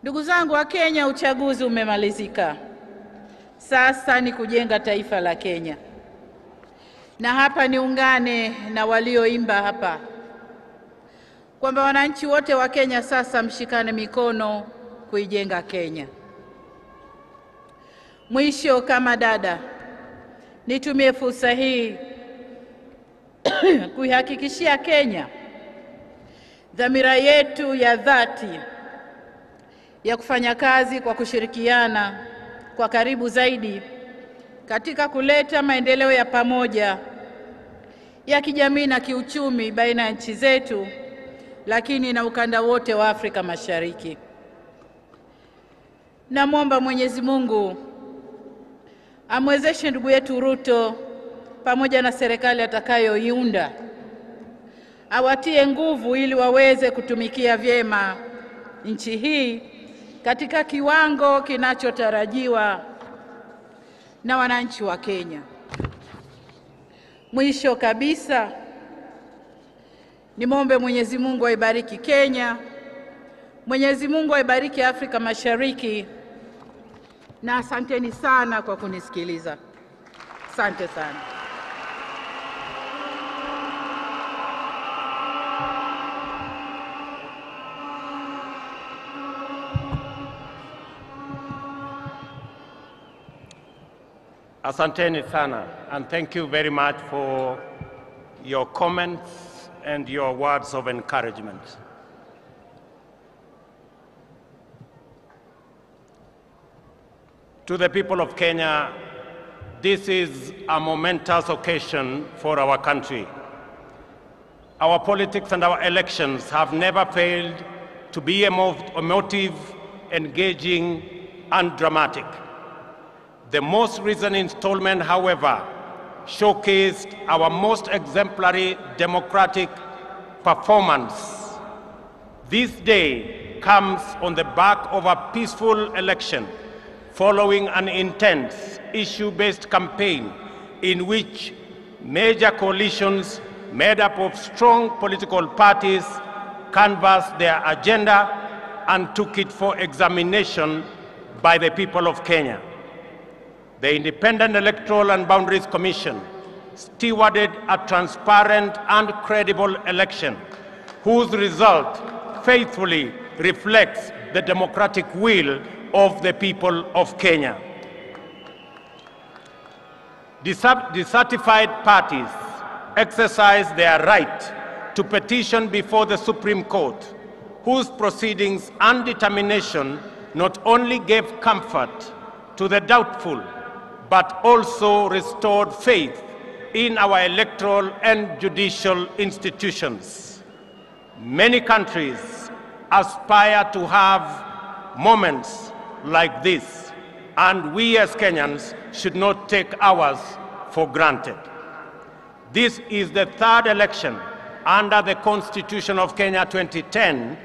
T: Ndugu zangu wa Kenya, uchaguzi umemalizika. Sasa ni kujenga taifa la Kenya, na hapa niungane na walioimba hapa kwamba wananchi wote wa Kenya sasa mshikane mikono kuijenga Kenya. Mwisho, kama dada, nitumie fursa hii kuihakikishia Kenya dhamira yetu ya dhati ya kufanya kazi kwa kushirikiana kwa karibu zaidi katika kuleta maendeleo ya pamoja ya kijamii na kiuchumi baina ya nchi zetu lakini na ukanda wote wa Afrika Mashariki. Namwomba Mwenyezi Mungu amwezeshe ndugu yetu Ruto pamoja na serikali atakayoiunda, awatie nguvu ili waweze kutumikia vyema nchi hii katika kiwango kinachotarajiwa na wananchi wa Kenya. Mwisho kabisa Nimwombe Mwenyezi Mungu aibariki Kenya, Mwenyezi Mungu aibariki Afrika Mashariki, na asanteni sana kwa kunisikiliza. Asante sana.
H: Asanteni sana and thank you very much for your comments. and your words of encouragement. To the people of Kenya, this is a momentous occasion for our country. Our politics and our elections have never failed to be emotive, engaging, and dramatic. The most recent installment, however, showcased our most exemplary democratic performance. This day comes on the back of a peaceful election following an intense issue-based campaign in which major coalitions made up of strong political parties canvassed their agenda and took it for examination by the people of Kenya. The Independent Electoral and Boundaries Commission stewarded a transparent and credible election whose result faithfully reflects the democratic will of the people of Kenya. Dissatisfied parties exercised their right to petition before the Supreme Court, whose proceedings and determination not only gave comfort to the doubtful, but also restored faith in our electoral and judicial institutions. Many countries aspire to have moments like this, and we as Kenyans should not take ours for granted. This is the third election under the Constitution of Kenya 2010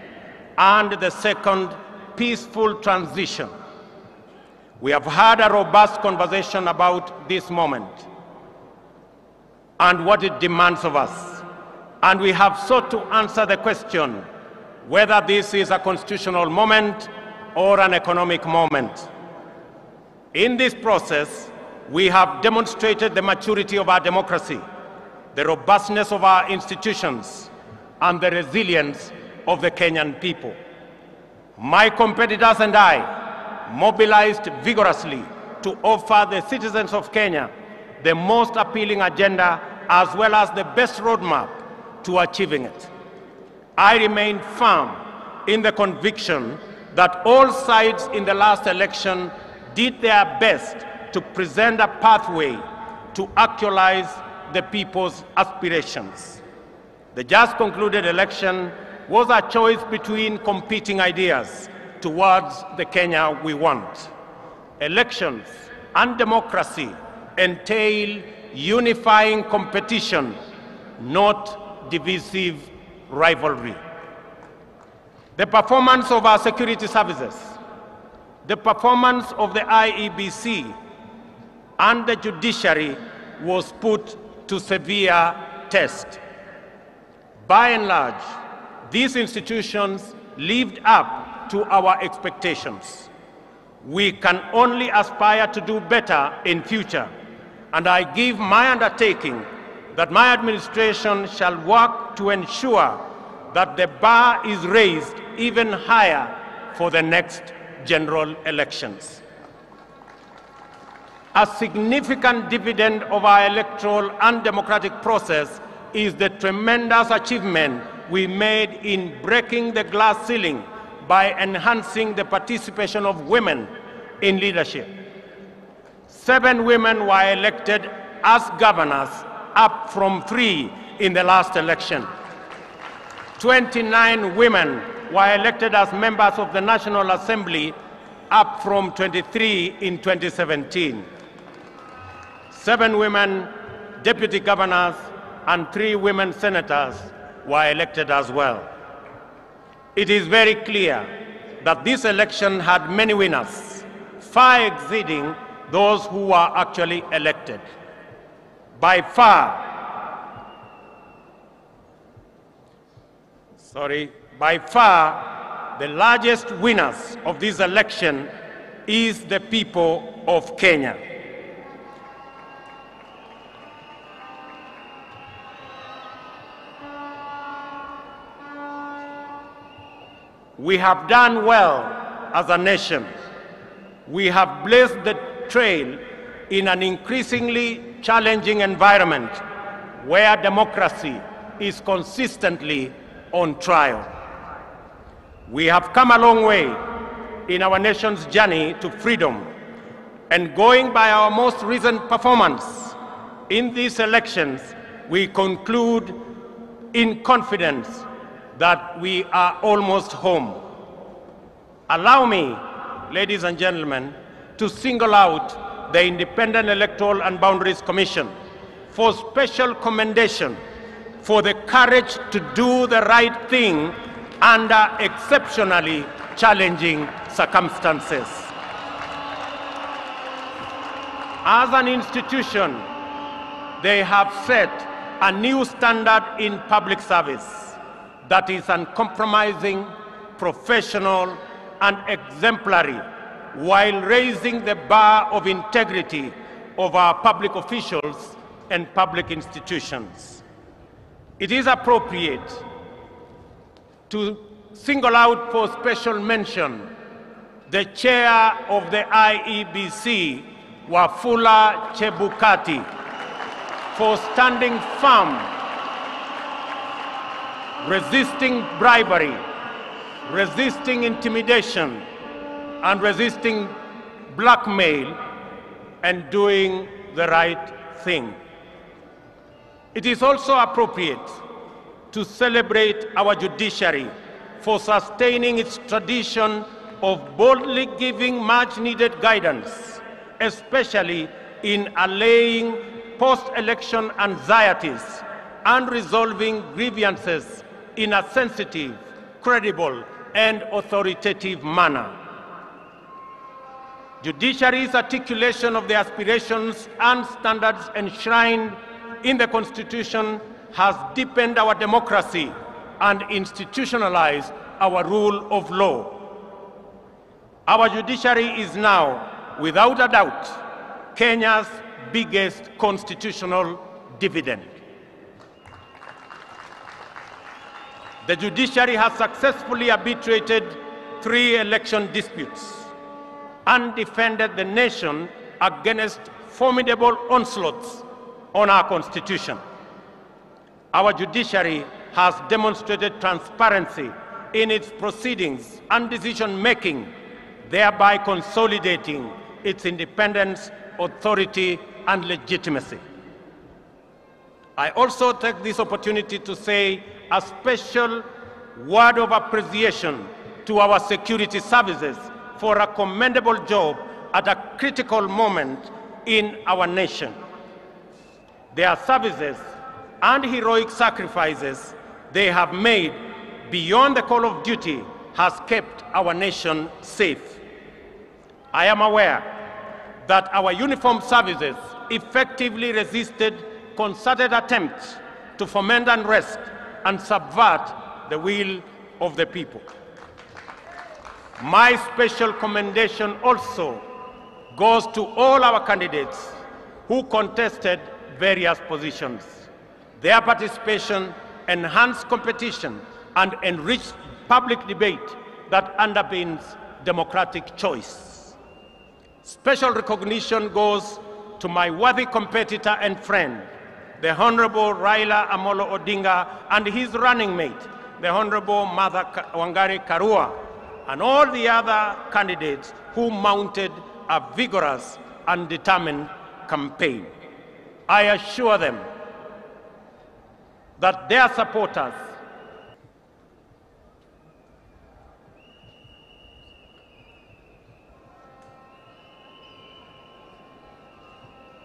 H: and the second peaceful transition we have had a robust conversation about this moment and what it demands of us. And we have sought to answer the question whether this is a constitutional moment or an economic moment. In this process, we have demonstrated the maturity of our democracy, the robustness of our institutions, and the resilience of the Kenyan people. My competitors and I mobilized vigorously to offer the citizens of Kenya the most appealing agenda as well as the best roadmap to achieving it. I remain firm in the conviction that all sides in the last election did their best to present a pathway to actualize the people's aspirations. The just concluded election was a choice between competing ideas towards the Kenya we want. Elections and democracy entail unifying competition, not divisive rivalry. The performance of our security services, the performance of the IEBC, and the judiciary was put to severe test. By and large, these institutions lived up to our expectations. We can only aspire to do better in future, and I give my undertaking that my administration shall work to ensure that the bar is raised even higher for the next general elections. A significant dividend of our electoral and democratic process is the tremendous achievement we made in breaking the glass ceiling by enhancing the participation of women in leadership. Seven women were elected as governors, up from three in the last election. 29 women were elected as members of the National Assembly, up from 23 in 2017. Seven women deputy governors and three women senators were elected as well. It is very clear that this election had many winners, far exceeding those who were actually elected. By far, sorry, by far, the largest winners of this election is the people of Kenya. We have done well as a nation. We have blazed the trail in an increasingly challenging environment where democracy is consistently on trial. We have come a long way in our nation's journey to freedom and going by our most recent performance in these elections, we conclude in confidence that we are almost home. Allow me, ladies and gentlemen, to single out the Independent Electoral and Boundaries Commission for special commendation for the courage to do the right thing under exceptionally challenging circumstances. As an institution, they have set a new standard in public service that is uncompromising, professional, and exemplary while raising the bar of integrity of our public officials and public institutions. It is appropriate to single out for special mention the chair of the IEBC, Wafula Chebukati, for standing firm resisting bribery, resisting intimidation, and resisting blackmail and doing the right thing. It is also appropriate to celebrate our judiciary for sustaining its tradition of boldly giving much needed guidance, especially in allaying post election anxieties and resolving grievances in a sensitive, credible, and authoritative manner. Judiciary's articulation of the aspirations and standards enshrined in the Constitution has deepened our democracy and institutionalized our rule of law. Our judiciary is now, without a doubt, Kenya's biggest constitutional dividend. the judiciary has successfully arbitrated three election disputes and defended the nation against formidable onslaughts on our constitution. Our judiciary has demonstrated transparency in its proceedings and decision making, thereby consolidating its independence, authority, and legitimacy. I also take this opportunity to say a special word of appreciation to our security services for a commendable job at a critical moment in our nation. Their services and heroic sacrifices they have made beyond the call of duty has kept our nation safe. I am aware that our uniformed services effectively resisted concerted attempts to foment unrest and subvert the will of the people. My special commendation also goes to all our candidates who contested various positions. Their participation enhanced competition and enriched public debate that underpins democratic choice. Special recognition goes to my worthy competitor and friend, the Honorable Raila Amolo Odinga and his running mate, the Honorable Martha Wangari Karua, and all the other candidates who mounted a vigorous and determined campaign. I assure them that their supporters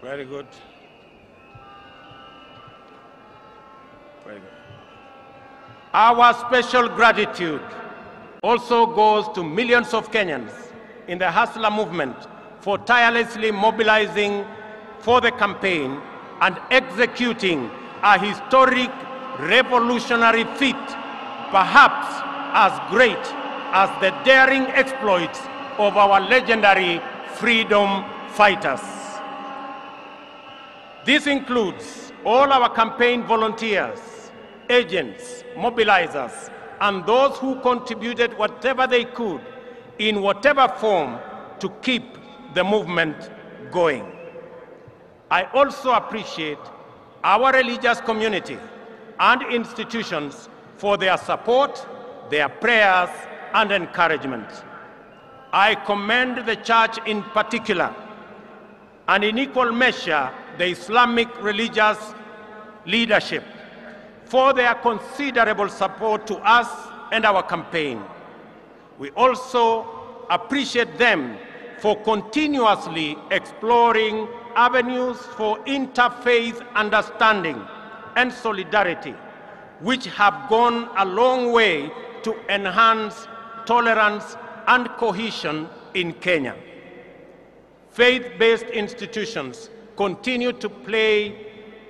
H: Very good. Our special gratitude also goes to millions of Kenyans in the Hustler movement for tirelessly mobilizing for the campaign and executing a historic revolutionary feat, perhaps as great as the daring exploits of our legendary freedom fighters. This includes all our campaign volunteers, agents, mobilizers, and those who contributed whatever they could in whatever form to keep the movement going. I also appreciate our religious community and institutions for their support, their prayers, and encouragement. I commend the church in particular, and in equal measure, the Islamic religious leadership for their considerable support to us and our campaign. We also appreciate them for continuously exploring avenues for interfaith understanding and solidarity, which have gone a long way to enhance tolerance and cohesion in Kenya. Faith-based institutions continue to play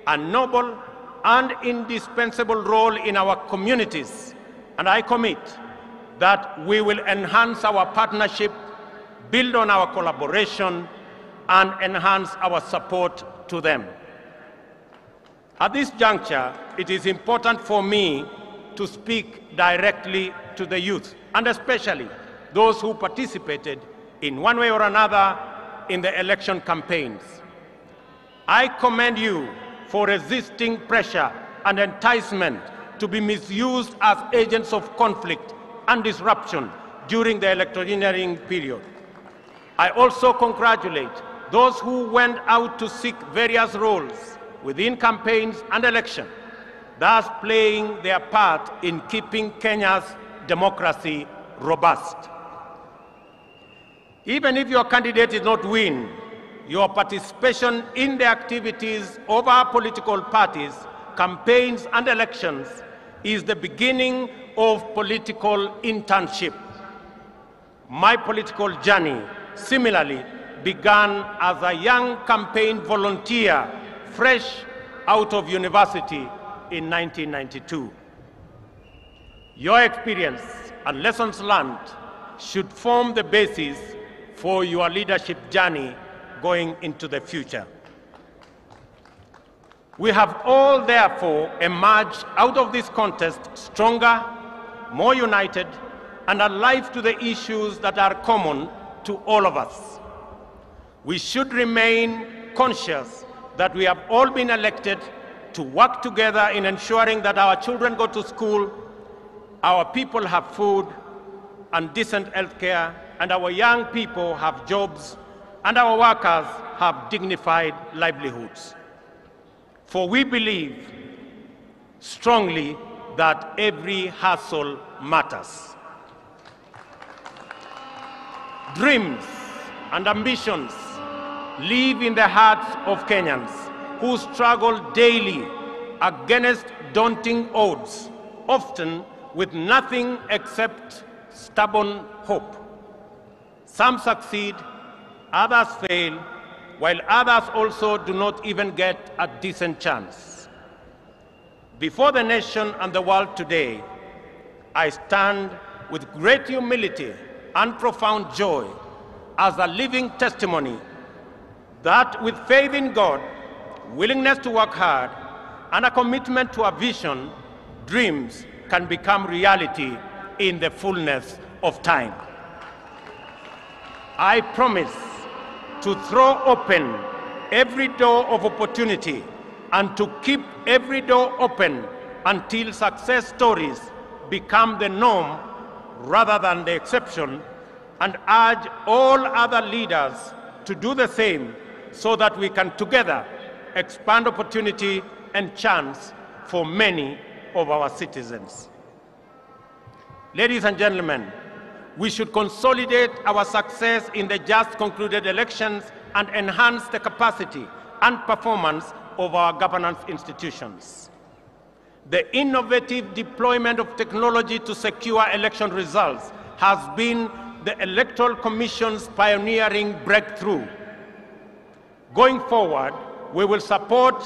H: a noble and indispensable role in our communities. And I commit that we will enhance our partnership, build on our collaboration, and enhance our support to them. At this juncture, it is important for me to speak directly to the youth, and especially those who participated in one way or another in the election campaigns. I commend you for resisting pressure and enticement to be misused as agents of conflict and disruption during the electioneering period. I also congratulate those who went out to seek various roles within campaigns and election, thus playing their part in keeping Kenya's democracy robust. Even if your candidate is not win your participation in the activities of our political parties, campaigns and elections is the beginning of political internship. My political journey, similarly, began as a young campaign volunteer fresh out of university in 1992. Your experience and lessons learned should form the basis for your leadership journey going into the future. We have all, therefore, emerged out of this contest stronger, more united, and alive to the issues that are common to all of us. We should remain conscious that we have all been elected to work together in ensuring that our children go to school, our people have food and decent health care, and our young people have jobs and our workers have dignified livelihoods. For we believe strongly that every hustle matters. Dreams and ambitions live in the hearts of Kenyans who struggle daily against daunting odds, often with nothing except stubborn hope. Some succeed Others fail, while others also do not even get a decent chance. Before the nation and the world today, I stand with great humility and profound joy as a living testimony that with faith in God, willingness to work hard, and a commitment to a vision, dreams can become reality in the fullness of time. I promise to throw open every door of opportunity and to keep every door open until success stories become the norm rather than the exception and urge all other leaders to do the same so that we can together expand opportunity and chance for many of our citizens. Ladies and gentlemen, we should consolidate our success in the just concluded elections and enhance the capacity and performance of our governance institutions. The innovative deployment of technology to secure election results has been the Electoral Commission's pioneering breakthrough. Going forward, we will support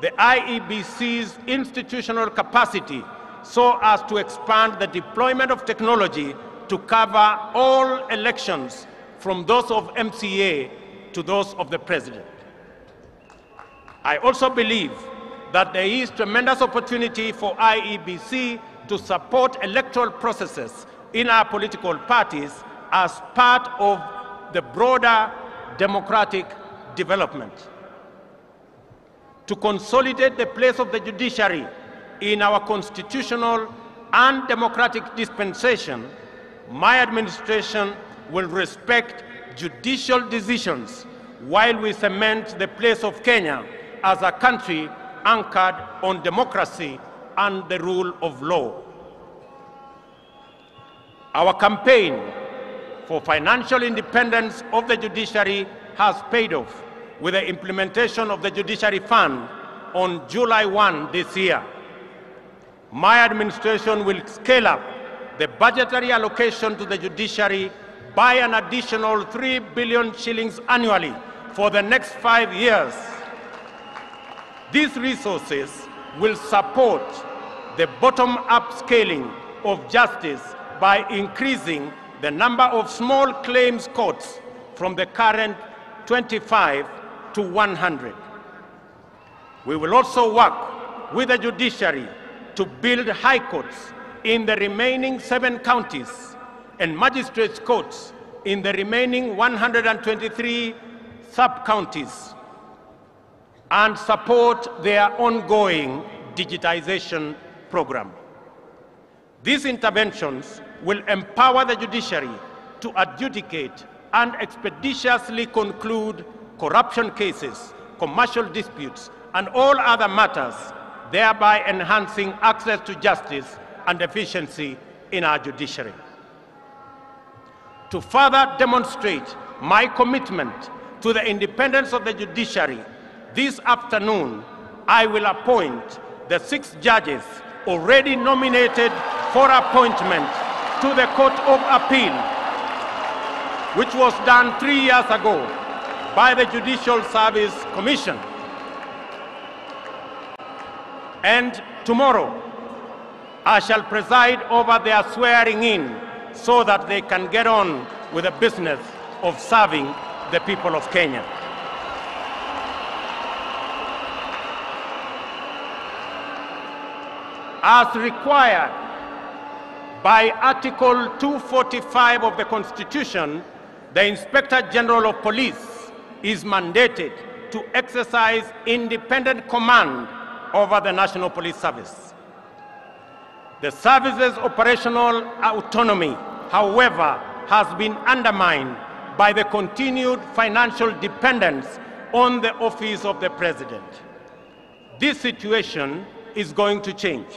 H: the IEBC's institutional capacity so as to expand the deployment of technology to cover all elections from those of MCA to those of the president. I also believe that there is tremendous opportunity for IEBC to support electoral processes in our political parties as part of the broader democratic development. To consolidate the place of the judiciary in our constitutional and democratic dispensation my administration will respect judicial decisions while we cement the place of Kenya as a country anchored on democracy and the rule of law. Our campaign for financial independence of the judiciary has paid off with the implementation of the Judiciary Fund on July 1 this year. My administration will scale up the budgetary allocation to the judiciary by an additional 3 billion shillings annually for the next five years. These resources will support the bottom-up scaling of justice by increasing the number of small claims courts from the current 25 to 100. We will also work with the judiciary to build high courts in the remaining seven counties and magistrates' courts in the remaining 123 sub-counties and support their ongoing digitization program. These interventions will empower the judiciary to adjudicate and expeditiously conclude corruption cases, commercial disputes, and all other matters, thereby enhancing access to justice and efficiency in our judiciary. To further demonstrate my commitment to the independence of the judiciary, this afternoon I will appoint the six judges already nominated for appointment to the Court of Appeal, which was done three years ago by the Judicial Service Commission. And tomorrow, I shall preside over their swearing in so that they can get on with the business of serving the people of Kenya. As required by Article 245 of the Constitution, the Inspector General of Police is mandated to exercise independent command over the National Police Service. The service's operational autonomy, however, has been undermined by the continued financial dependence on the office of the president. This situation is going to change.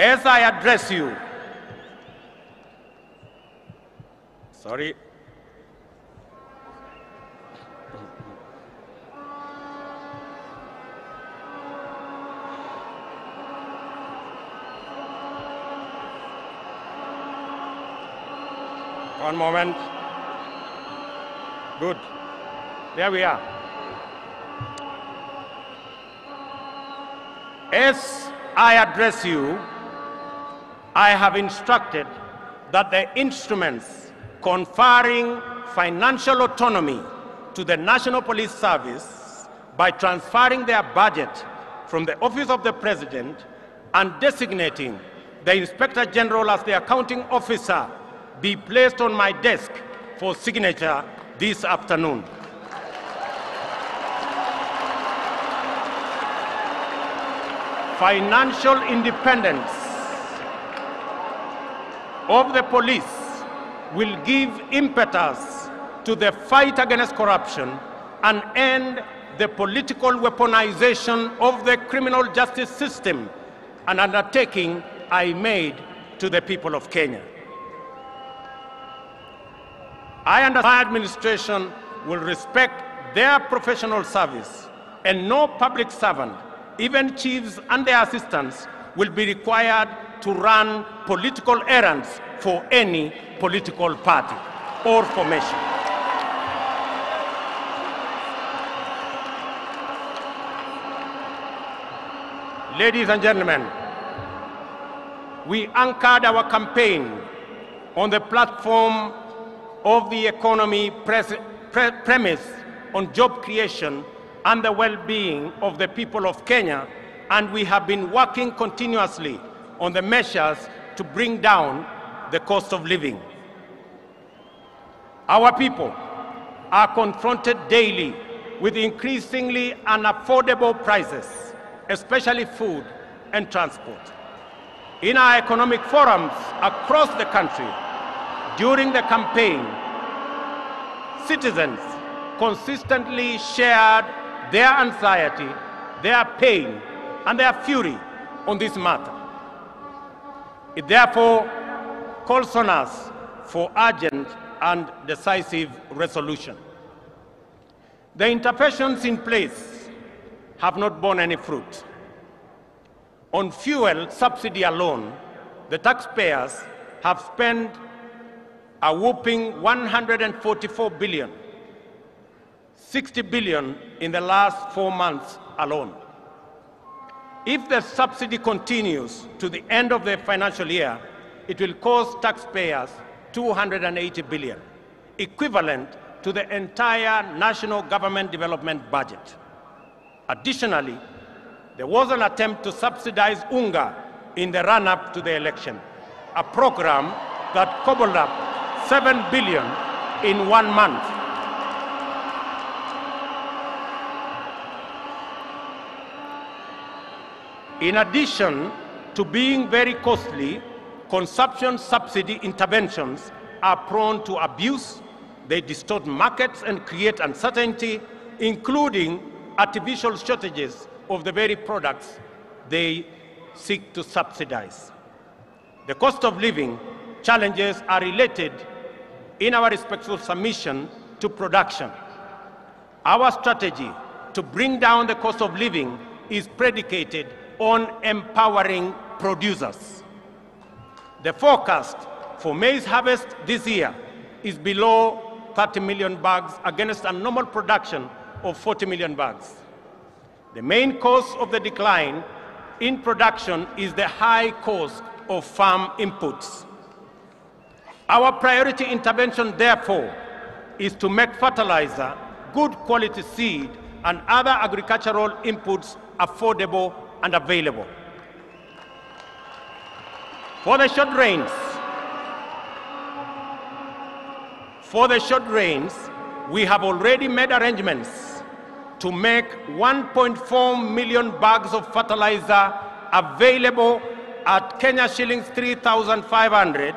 H: As I address you, sorry, One moment. Good. There we are. As I address you, I have instructed that the instruments conferring financial autonomy to the National Police Service by transferring their budget from the Office of the President and designating the Inspector General as the accounting officer be placed on my desk for signature this afternoon. Financial independence of the police will give impetus to the fight against corruption and end the political weaponization of the criminal justice system, an undertaking I made to the people of Kenya. I and my administration will respect their professional service, and no public servant, even chiefs and their assistants, will be required to run political errands for any political party or formation. Ladies and gentlemen, we anchored our campaign on the platform of the economy pres- pre- premised on job creation and the well being of the people of Kenya, and we have been working continuously on the measures to bring down the cost of living. Our people are confronted daily with increasingly unaffordable prices, especially food and transport. In our economic forums across the country, during the campaign, citizens consistently shared their anxiety, their pain, and their fury on this matter. It therefore calls on us for urgent and decisive resolution. The interventions in place have not borne any fruit. On fuel subsidy alone, the taxpayers have spent a whooping 144 billion, 60 billion in the last four months alone. If the subsidy continues to the end of the financial year, it will cost taxpayers 280 billion, equivalent to the entire national government development budget. Additionally, there was an attempt to subsidize UNGA in the run-up to the election, a program that cobbled up 7 billion in one month. In addition to being very costly, consumption subsidy interventions are prone to abuse, they distort markets and create uncertainty, including artificial shortages of the very products they seek to subsidize. The cost of living challenges are related in our respectful submission to production. Our strategy to bring down the cost of living is predicated on empowering producers. The forecast for maize harvest this year is below 30 million bags against a normal production of 40 million bags. The main cause of the decline in production is the high cost of farm inputs. Our priority intervention, therefore, is to make fertilizer, good quality seed, and other agricultural inputs affordable and available. For the short rains, for the short rains, we have already made arrangements to make 1.4 million bags of fertilizer available at Kenya shillings 3,500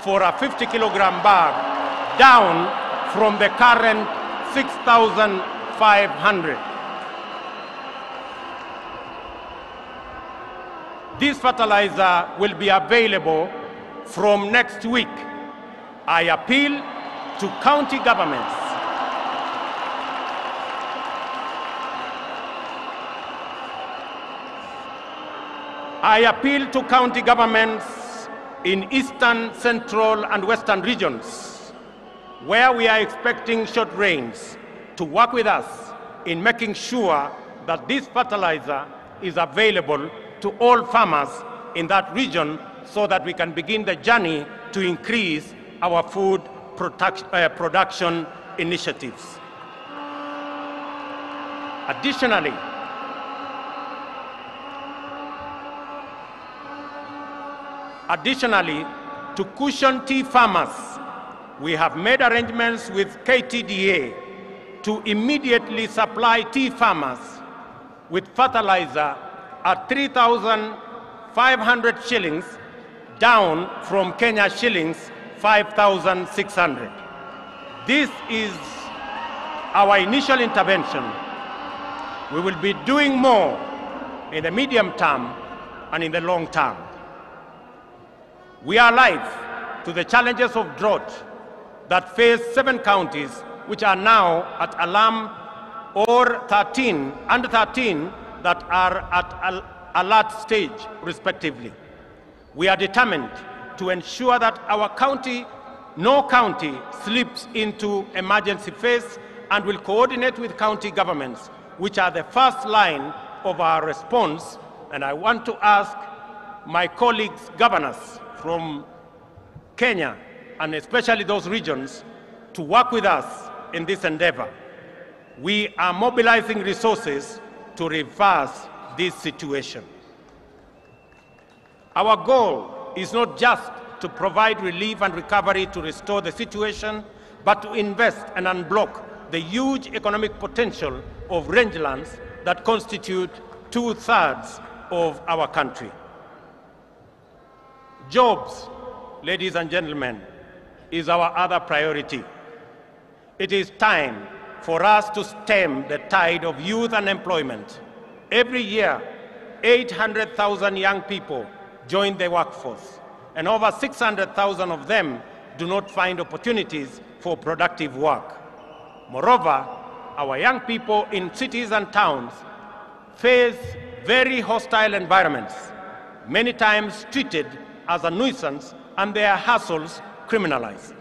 H: for a 50 kilogram bag down from the current 6,500. This fertilizer will be available from next week. I appeal to county governments I appeal to county governments in eastern, central, and western regions, where we are expecting short rains to work with us in making sure that this fertilizer is available to all farmers in that region so that we can begin the journey to increase our food product, uh, production initiatives. Additionally, Additionally, to cushion tea farmers, we have made arrangements with KTDA to immediately supply tea farmers with fertilizer at 3,500 shillings, down from Kenya shillings 5,600. This is our initial intervention. We will be doing more in the medium term and in the long term. We are alive to the challenges of drought that face seven counties, which are now at alarm, or 13, under 13 that are at alert stage, respectively. We are determined to ensure that our county, no county, slips into emergency phase and will coordinate with county governments, which are the first line of our response. And I want to ask my colleagues, governors, from Kenya and especially those regions to work with us in this endeavor. We are mobilizing resources to reverse this situation. Our goal is not just to provide relief and recovery to restore the situation, but to invest and unblock the huge economic potential of rangelands that constitute two-thirds of our country. Jobs, ladies and gentlemen, is our other priority. It is time for us to stem the tide of youth unemployment. Every year, 800,000 young people join the workforce, and over 600,000 of them do not find opportunities for productive work. Moreover, our young people in cities and towns face very hostile environments, many times treated as a nuisance and their hassles criminalized.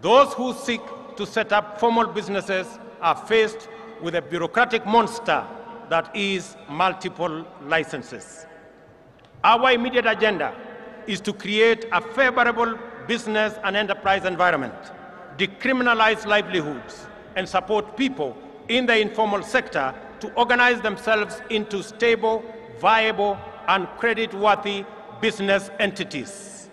H: Those who seek to set up formal businesses are faced with a bureaucratic monster that is multiple licenses. Our immediate agenda is to create a favorable business and enterprise environment, decriminalize livelihoods, and support people in the informal sector to organize themselves into stable, viable, and credit-worthy business entities.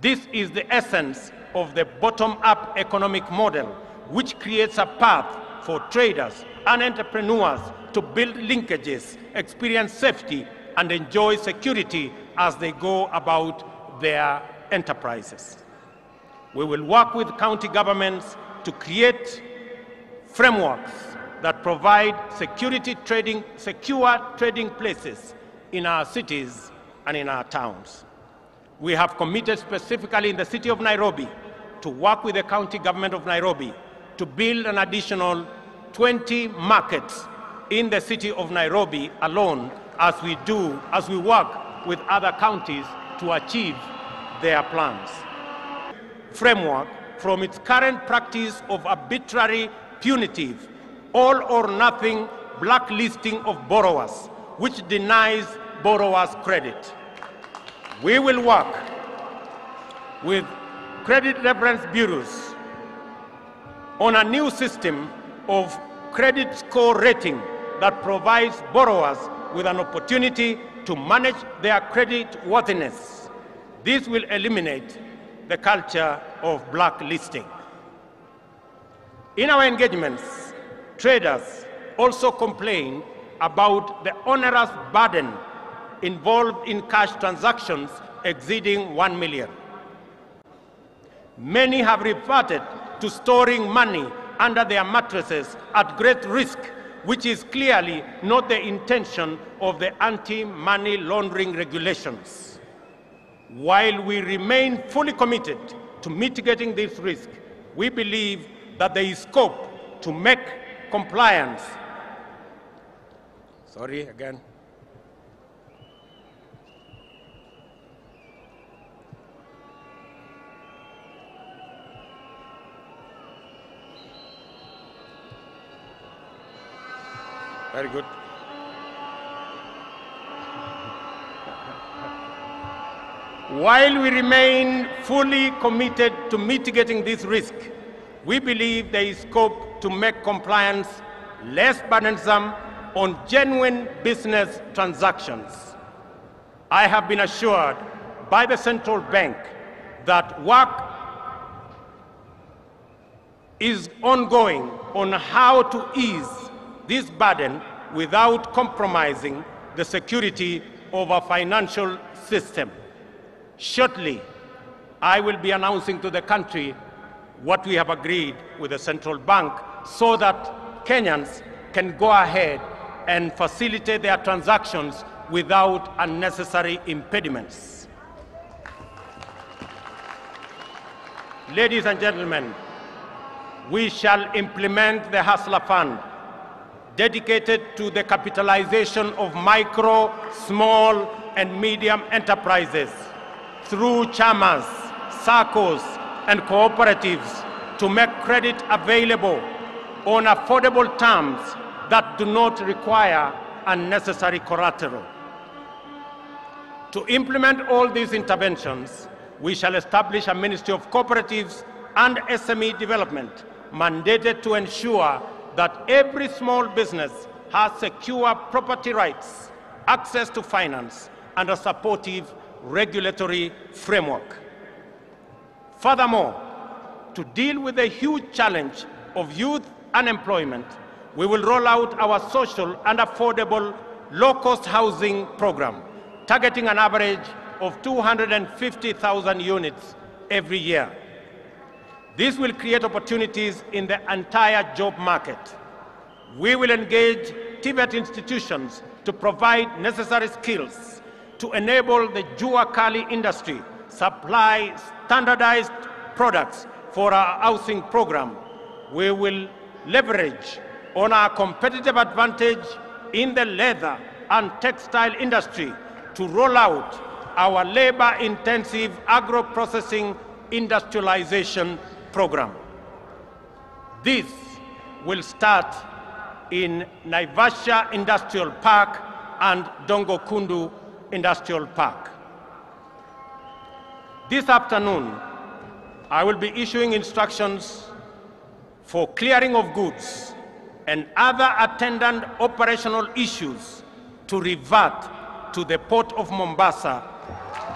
H: This is the essence of the bottom-up economic model, which creates a path for traders and entrepreneurs to build linkages, experience safety, and enjoy security as they go about their enterprises. We will work with county governments to create frameworks that provide security trading, secure trading places in our cities and in our towns. We have committed specifically in the city of Nairobi to work with the county government of Nairobi to build an additional 20 markets in the city of Nairobi alone as we do, as we work with other counties to achieve their plans. Framework from its current practice of arbitrary, punitive, all or nothing blacklisting of borrowers, which denies borrowers credit. We will work with credit reference bureaus on a new system of credit score rating that provides borrowers with an opportunity to manage their credit worthiness. This will eliminate the culture of blacklisting. In our engagements, traders also complain about the onerous burden involved in cash transactions exceeding 1 million. Many have reverted to storing money under their mattresses at great risk, which is clearly not the intention of the anti-money laundering regulations. While we remain fully committed to mitigating this risk, we believe that there is scope to make compliance. Sorry, again. Very good. While we remain fully committed to mitigating this risk, we believe there is scope to make compliance less burdensome on genuine business transactions. I have been assured by the central bank that work is ongoing on how to ease this burden without compromising the security of our financial system. Shortly, I will be announcing to the country what we have agreed with the central bank so that Kenyans can go ahead and facilitate their transactions without unnecessary impediments. Ladies and gentlemen, we shall implement the Hustler Fund dedicated to the capitalization of micro, small, and medium enterprises through chamas, circles, and cooperatives to make credit available on affordable terms that do not require unnecessary collateral. To implement all these interventions, we shall establish a Ministry of Cooperatives and SME Development mandated to ensure that every small business has secure property rights, access to finance, and a supportive regulatory framework. Furthermore, to deal with the huge challenge of youth unemployment, we will roll out our social and affordable low-cost housing program, targeting an average of 250,000 units every year. This will create opportunities in the entire job market. We will engage TVET institutions to provide necessary skills to enable the Juakali industry supply standardized products for our housing program. We will leverage on our competitive advantage in the leather and textile industry to roll out our labor-intensive agro-processing industrialization program. This will start in Naivasha Industrial Park and Dongo Kundu Industrial Park. This afternoon, I will be issuing instructions for clearing of goods and other attendant operational issues to revert to the port of Mombasa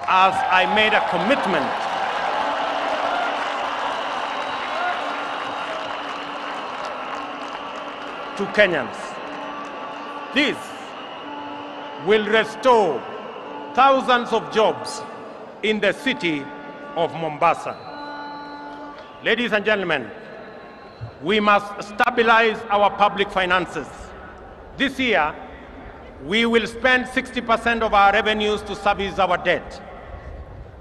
H: as I made a commitment to Kenyans. This will restore thousands of jobs in the city of Mombasa. Ladies and gentlemen, we must stabilize our public finances. This year, we will spend 60% of our revenues to service our debt.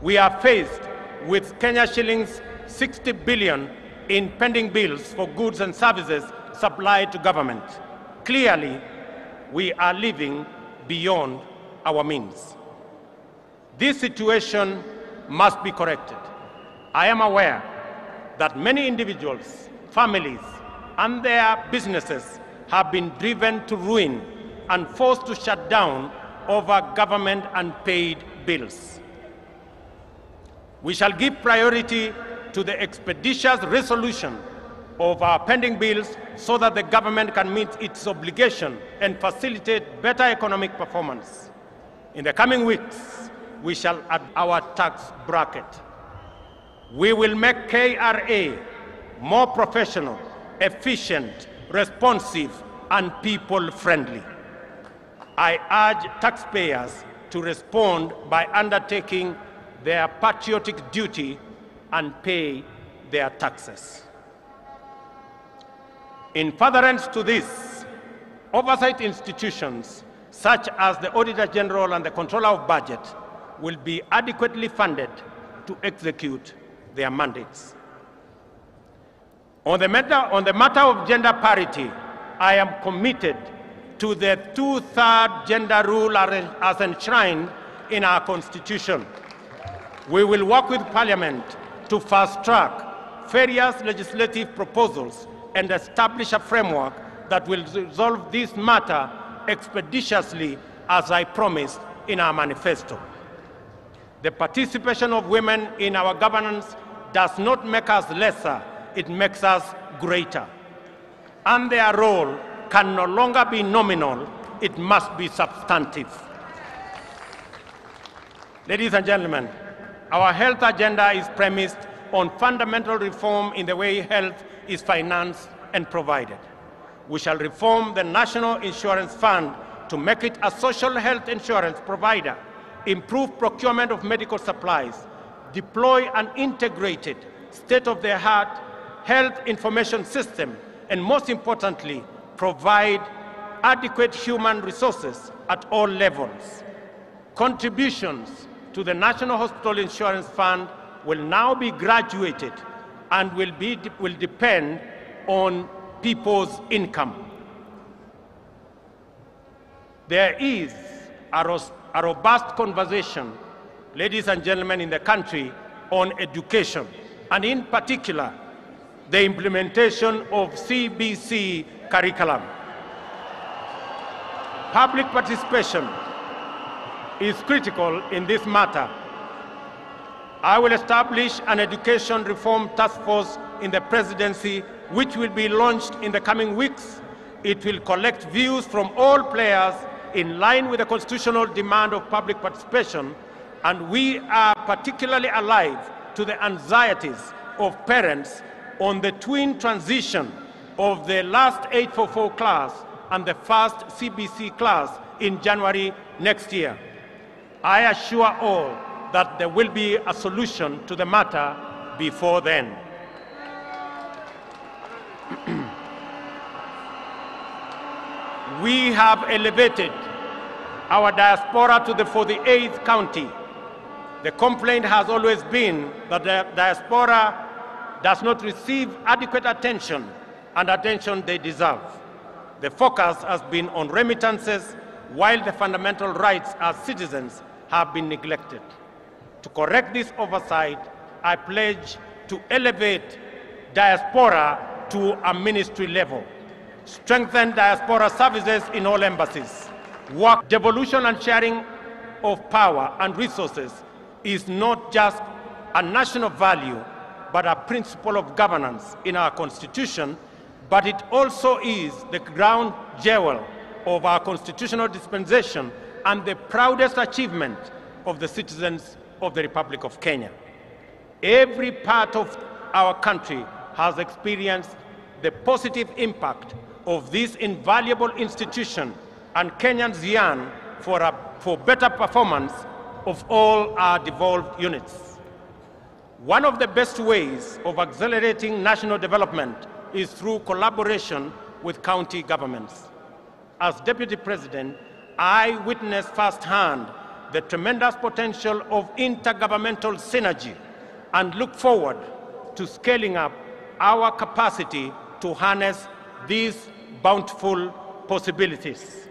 H: We are faced with Kenya shillings 60 billion in pending bills for goods and services supply to government. Clearly, we are living beyond our means. This situation must be corrected. I am aware that many individuals, families, and their businesses have been driven to ruin and forced to shut down over government unpaid bills. We shall give priority to the expeditious resolution of our pending bills so that the government can meet its obligation and facilitate better economic performance. In the coming weeks, we shall add our tax bracket. We will make KRA more professional, efficient, responsive, and people-friendly. I urge taxpayers to respond by undertaking their patriotic duty and pay their taxes. In furtherance to this, oversight institutions such as the Auditor General and the Controller of Budget will be adequately funded to execute their mandates. On the matter, on the matter of gender parity, I am committed to the two-third gender rule as enshrined in our Constitution. We will work with Parliament to fast-track various legislative proposals and establish a framework that will resolve this matter expeditiously as I promised in our manifesto. The participation of women in our governance does not make us lesser, it makes us greater. And their role can no longer be nominal, it must be substantive. Ladies and gentlemen, our health agenda is premised on fundamental reform in the way health is financed and provided. We shall reform the National Insurance Fund to make it a social health insurance provider, improve procurement of medical supplies, deploy an integrated, state-of-the-art health information system, and most importantly, provide adequate human resources at all levels. Contributions to the National Hospital Insurance Fund will now be graduated and will, be, will depend on people's income. There is a, a robust conversation, ladies and gentlemen, in the country on education, and in particular, the implementation of CBC curriculum. Public participation is critical in this matter I will establish an education reform task force in the presidency, which will be launched in the coming weeks. It will collect views from all players in line with the constitutional demand of public participation, and we are particularly alive to the anxieties of parents on the twin transition of the last 844 class and the first CBC class in January next year. I assure all that there will be a solution to the matter before then. we have elevated our diaspora to the 48th county. The complaint has always been that the diaspora does not receive adequate attention and attention they deserve. The focus has been on remittances while the fundamental rights as citizens have been neglected. To correct this oversight, I pledge to elevate diaspora to a ministry level, strengthen diaspora services in all embassies. Work devolution and sharing of power and resources is not just a national value, but a principle of governance in our constitution, but it also is the ground jewel of our constitutional dispensation and the proudest achievement of the citizens of the Republic of Kenya. Every part of our country has experienced the positive impact of this invaluable institution and Kenyans yearn for, a, for better performance of all our devolved units. One of the best ways of accelerating national development is through collaboration with county governments. As Deputy President, I witnessed firsthand the tremendous potential of intergovernmental synergy and look forward to scaling up our capacity to harness these bountiful possibilities.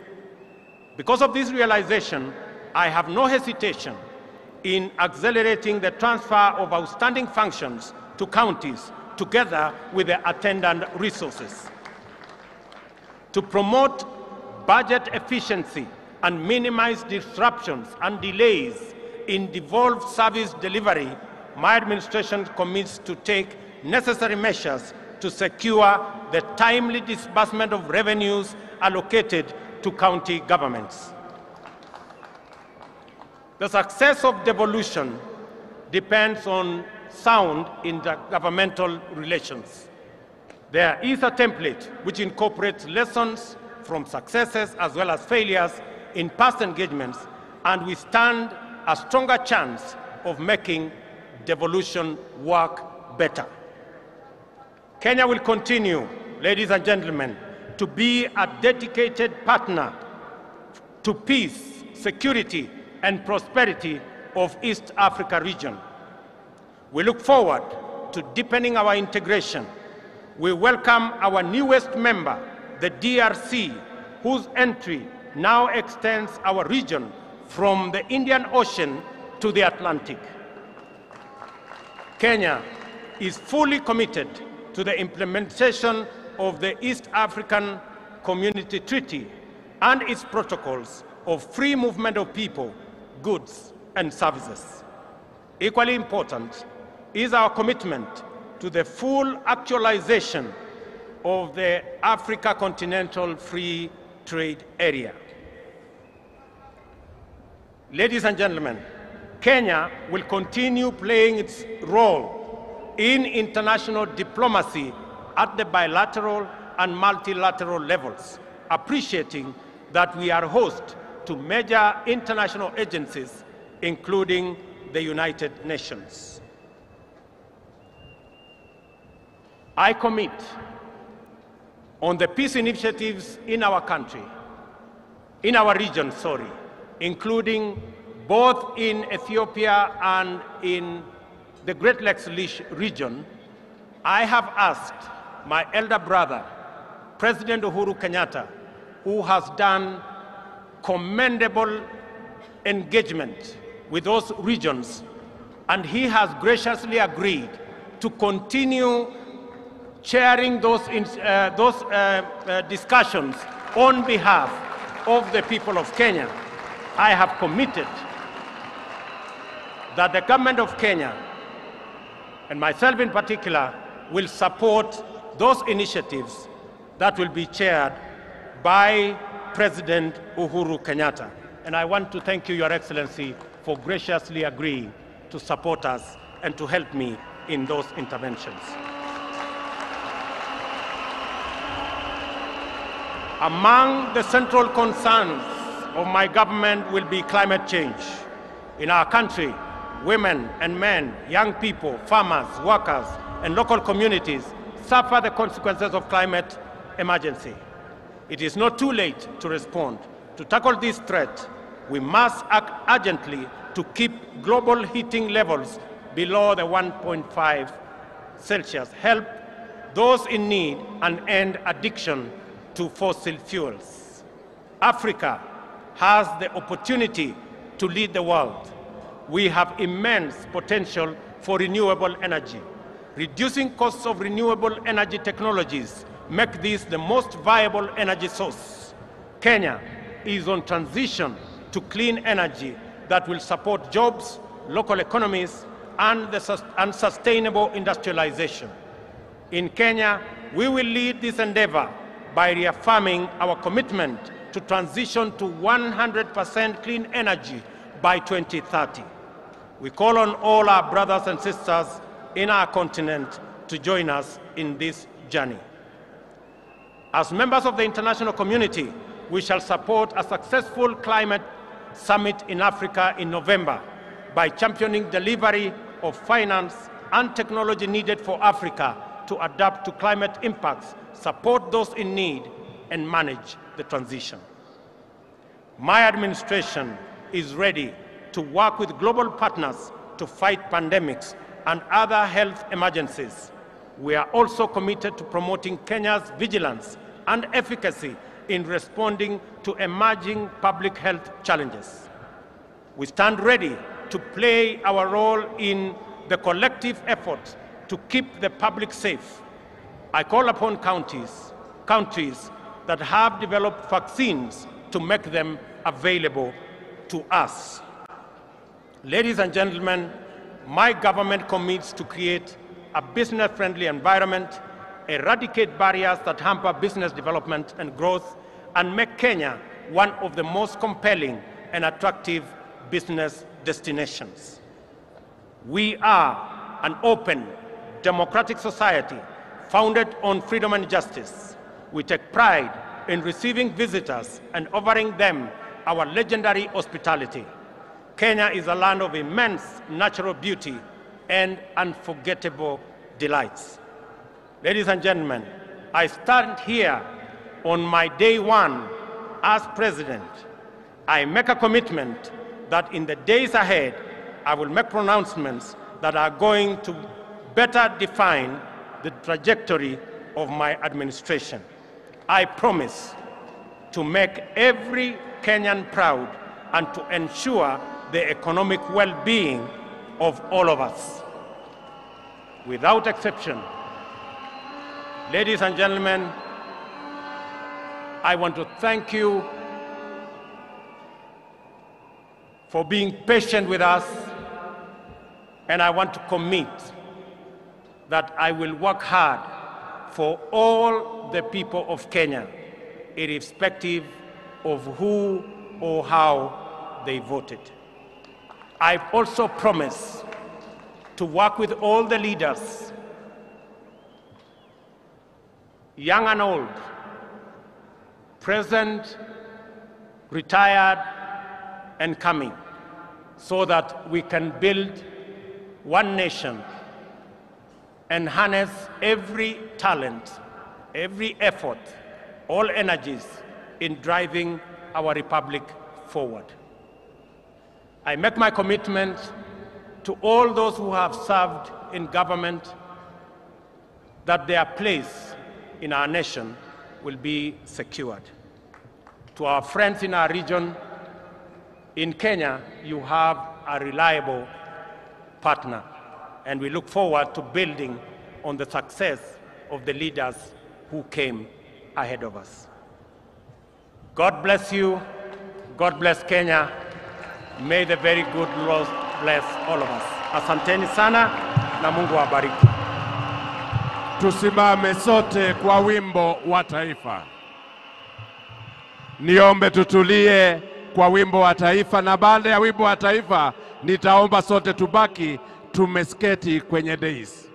H: Because of this realization, I have no hesitation in accelerating the transfer of outstanding functions to counties together with the attendant resources. To promote budget efficiency and minimize disruptions and delays in devolved service delivery, my administration commits to take necessary measures to secure the timely disbursement of revenues allocated to county governments. The success of devolution depends on sound intergovernmental relations. There is a template which incorporates lessons from successes as well as failures in past engagements, and we stand a stronger chance of making devolution work better. Kenya will continue, ladies and gentlemen, to be a dedicated partner to peace, security, and prosperity of East Africa region. We look forward to deepening our integration. We welcome our newest member, the DRC, whose entry now extends our region from the Indian Ocean to the Atlantic. Kenya is fully committed to the implementation of the East African Community Treaty and its protocols of free movement of people, goods, and services. Equally important is our commitment to the full actualization of the Africa Continental Free Trade Area. Ladies and gentlemen, Kenya will continue playing its role in international diplomacy at the bilateral and multilateral levels, appreciating that we are host to major international agencies, including the United Nations. I commit on the peace initiatives in our country, in our region, sorry, including both in Ethiopia and in the Great Lakes region, I have asked my elder brother, President Uhuru Kenyatta, who has done commendable engagement with those regions, and he has graciously agreed to continue chairing those, uh, those uh, uh, discussions on behalf of the people of Kenya. I have committed that the government of Kenya, and myself in particular, will support those initiatives that will be chaired by President Uhuru Kenyatta. And I want to thank you, Your Excellency, for graciously agreeing to support us and to help me in those interventions. Among the central concerns of my government will be climate change. In our country, women and men, young people, farmers, workers, and local communities suffer the consequences of climate emergency. It is not too late to respond. To tackle this threat, we must act urgently to keep global heating levels below the 1.5 Celsius, help those in need, and end addiction to fossil fuels. Africa has the opportunity to lead the world. We have immense potential for renewable energy. Reducing costs of renewable energy technologies make this the most viable energy source. Kenya is on transition to clean energy that will support jobs, local economies, and, the, sustainable industrialization. In Kenya, we will lead this endeavor by reaffirming our commitment to transition to 100% clean energy by 2030. We call on all our brothers and sisters in our continent to join us in this journey. As members of the international community, we shall support a successful climate summit in Africa in November by championing delivery of finance and technology needed for Africa to adapt to climate impacts, support those in need, and manage the transition. My administration is ready to work with global partners to fight pandemics and other health emergencies. We are also committed to promoting Kenya's vigilance and efficacy in responding to emerging public health challenges. We stand ready to play our role in the collective effort to keep the public safe. I call upon counties, countries that have developed vaccines to make them available to us. Ladies and gentlemen, my government commits to create a business-friendly environment, eradicate barriers that hamper business development and growth, and make Kenya one of the most compelling and attractive business destinations. We are an open, democratic society founded on freedom and justice, we take pride in receiving visitors and offering them our legendary hospitality. Kenya is a land of immense natural beauty and unforgettable delights. Ladies and gentlemen, I stand here on my day one as president. I make a commitment that in the days ahead, I will make pronouncements that are going to better define the trajectory of my administration. I promise to make every Kenyan proud and to ensure the economic well-being of all of us. Without exception, ladies and gentlemen, I want to thank you for being patient with us, and I want to commit that I will work hard for all the people of Kenya, irrespective of who or how they voted. I also promise to work with all the leaders, young and old, present, retired, and coming, so that we can build one nation and harness every talent every effort, all energies in driving our republic forward. I make my commitment to all those who have served in government that their place in our nation will be secured. To our friends in our region, in Kenya, you have a reliable partner, and we look forward to building on the success of the leaders who came ahead of us. God bless you. God bless Kenya. May the very good Lord bless all of us. Asanteni sana na Mungu awabariki. Tusimame sote kwa wimbo wa
A: taifa. Niombe tutulie kwa wimbo wa taifa, na baada ya wimbo wa taifa nitaomba sote tubaki tumesketi kwenye dais.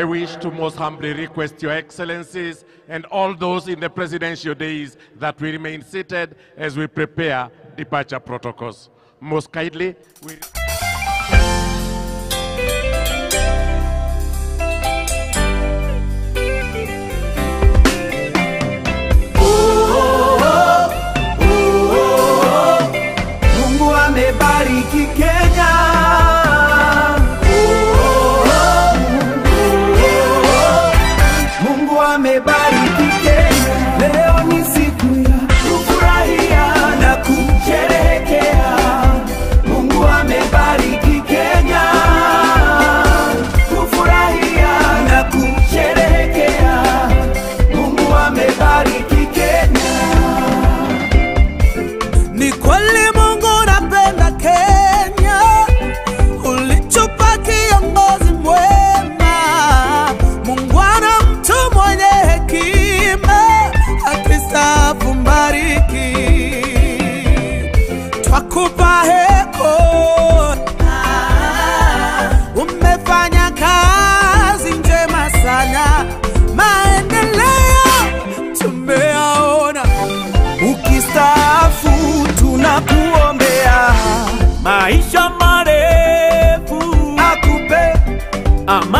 A: I wish to most humbly request your excellencies and all those in the presidential dais that we remain seated as we prepare departure protocols. Most kindly, we...
F: maisha marefu akupe ama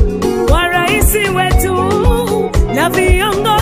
F: viongozi wetu na viongozi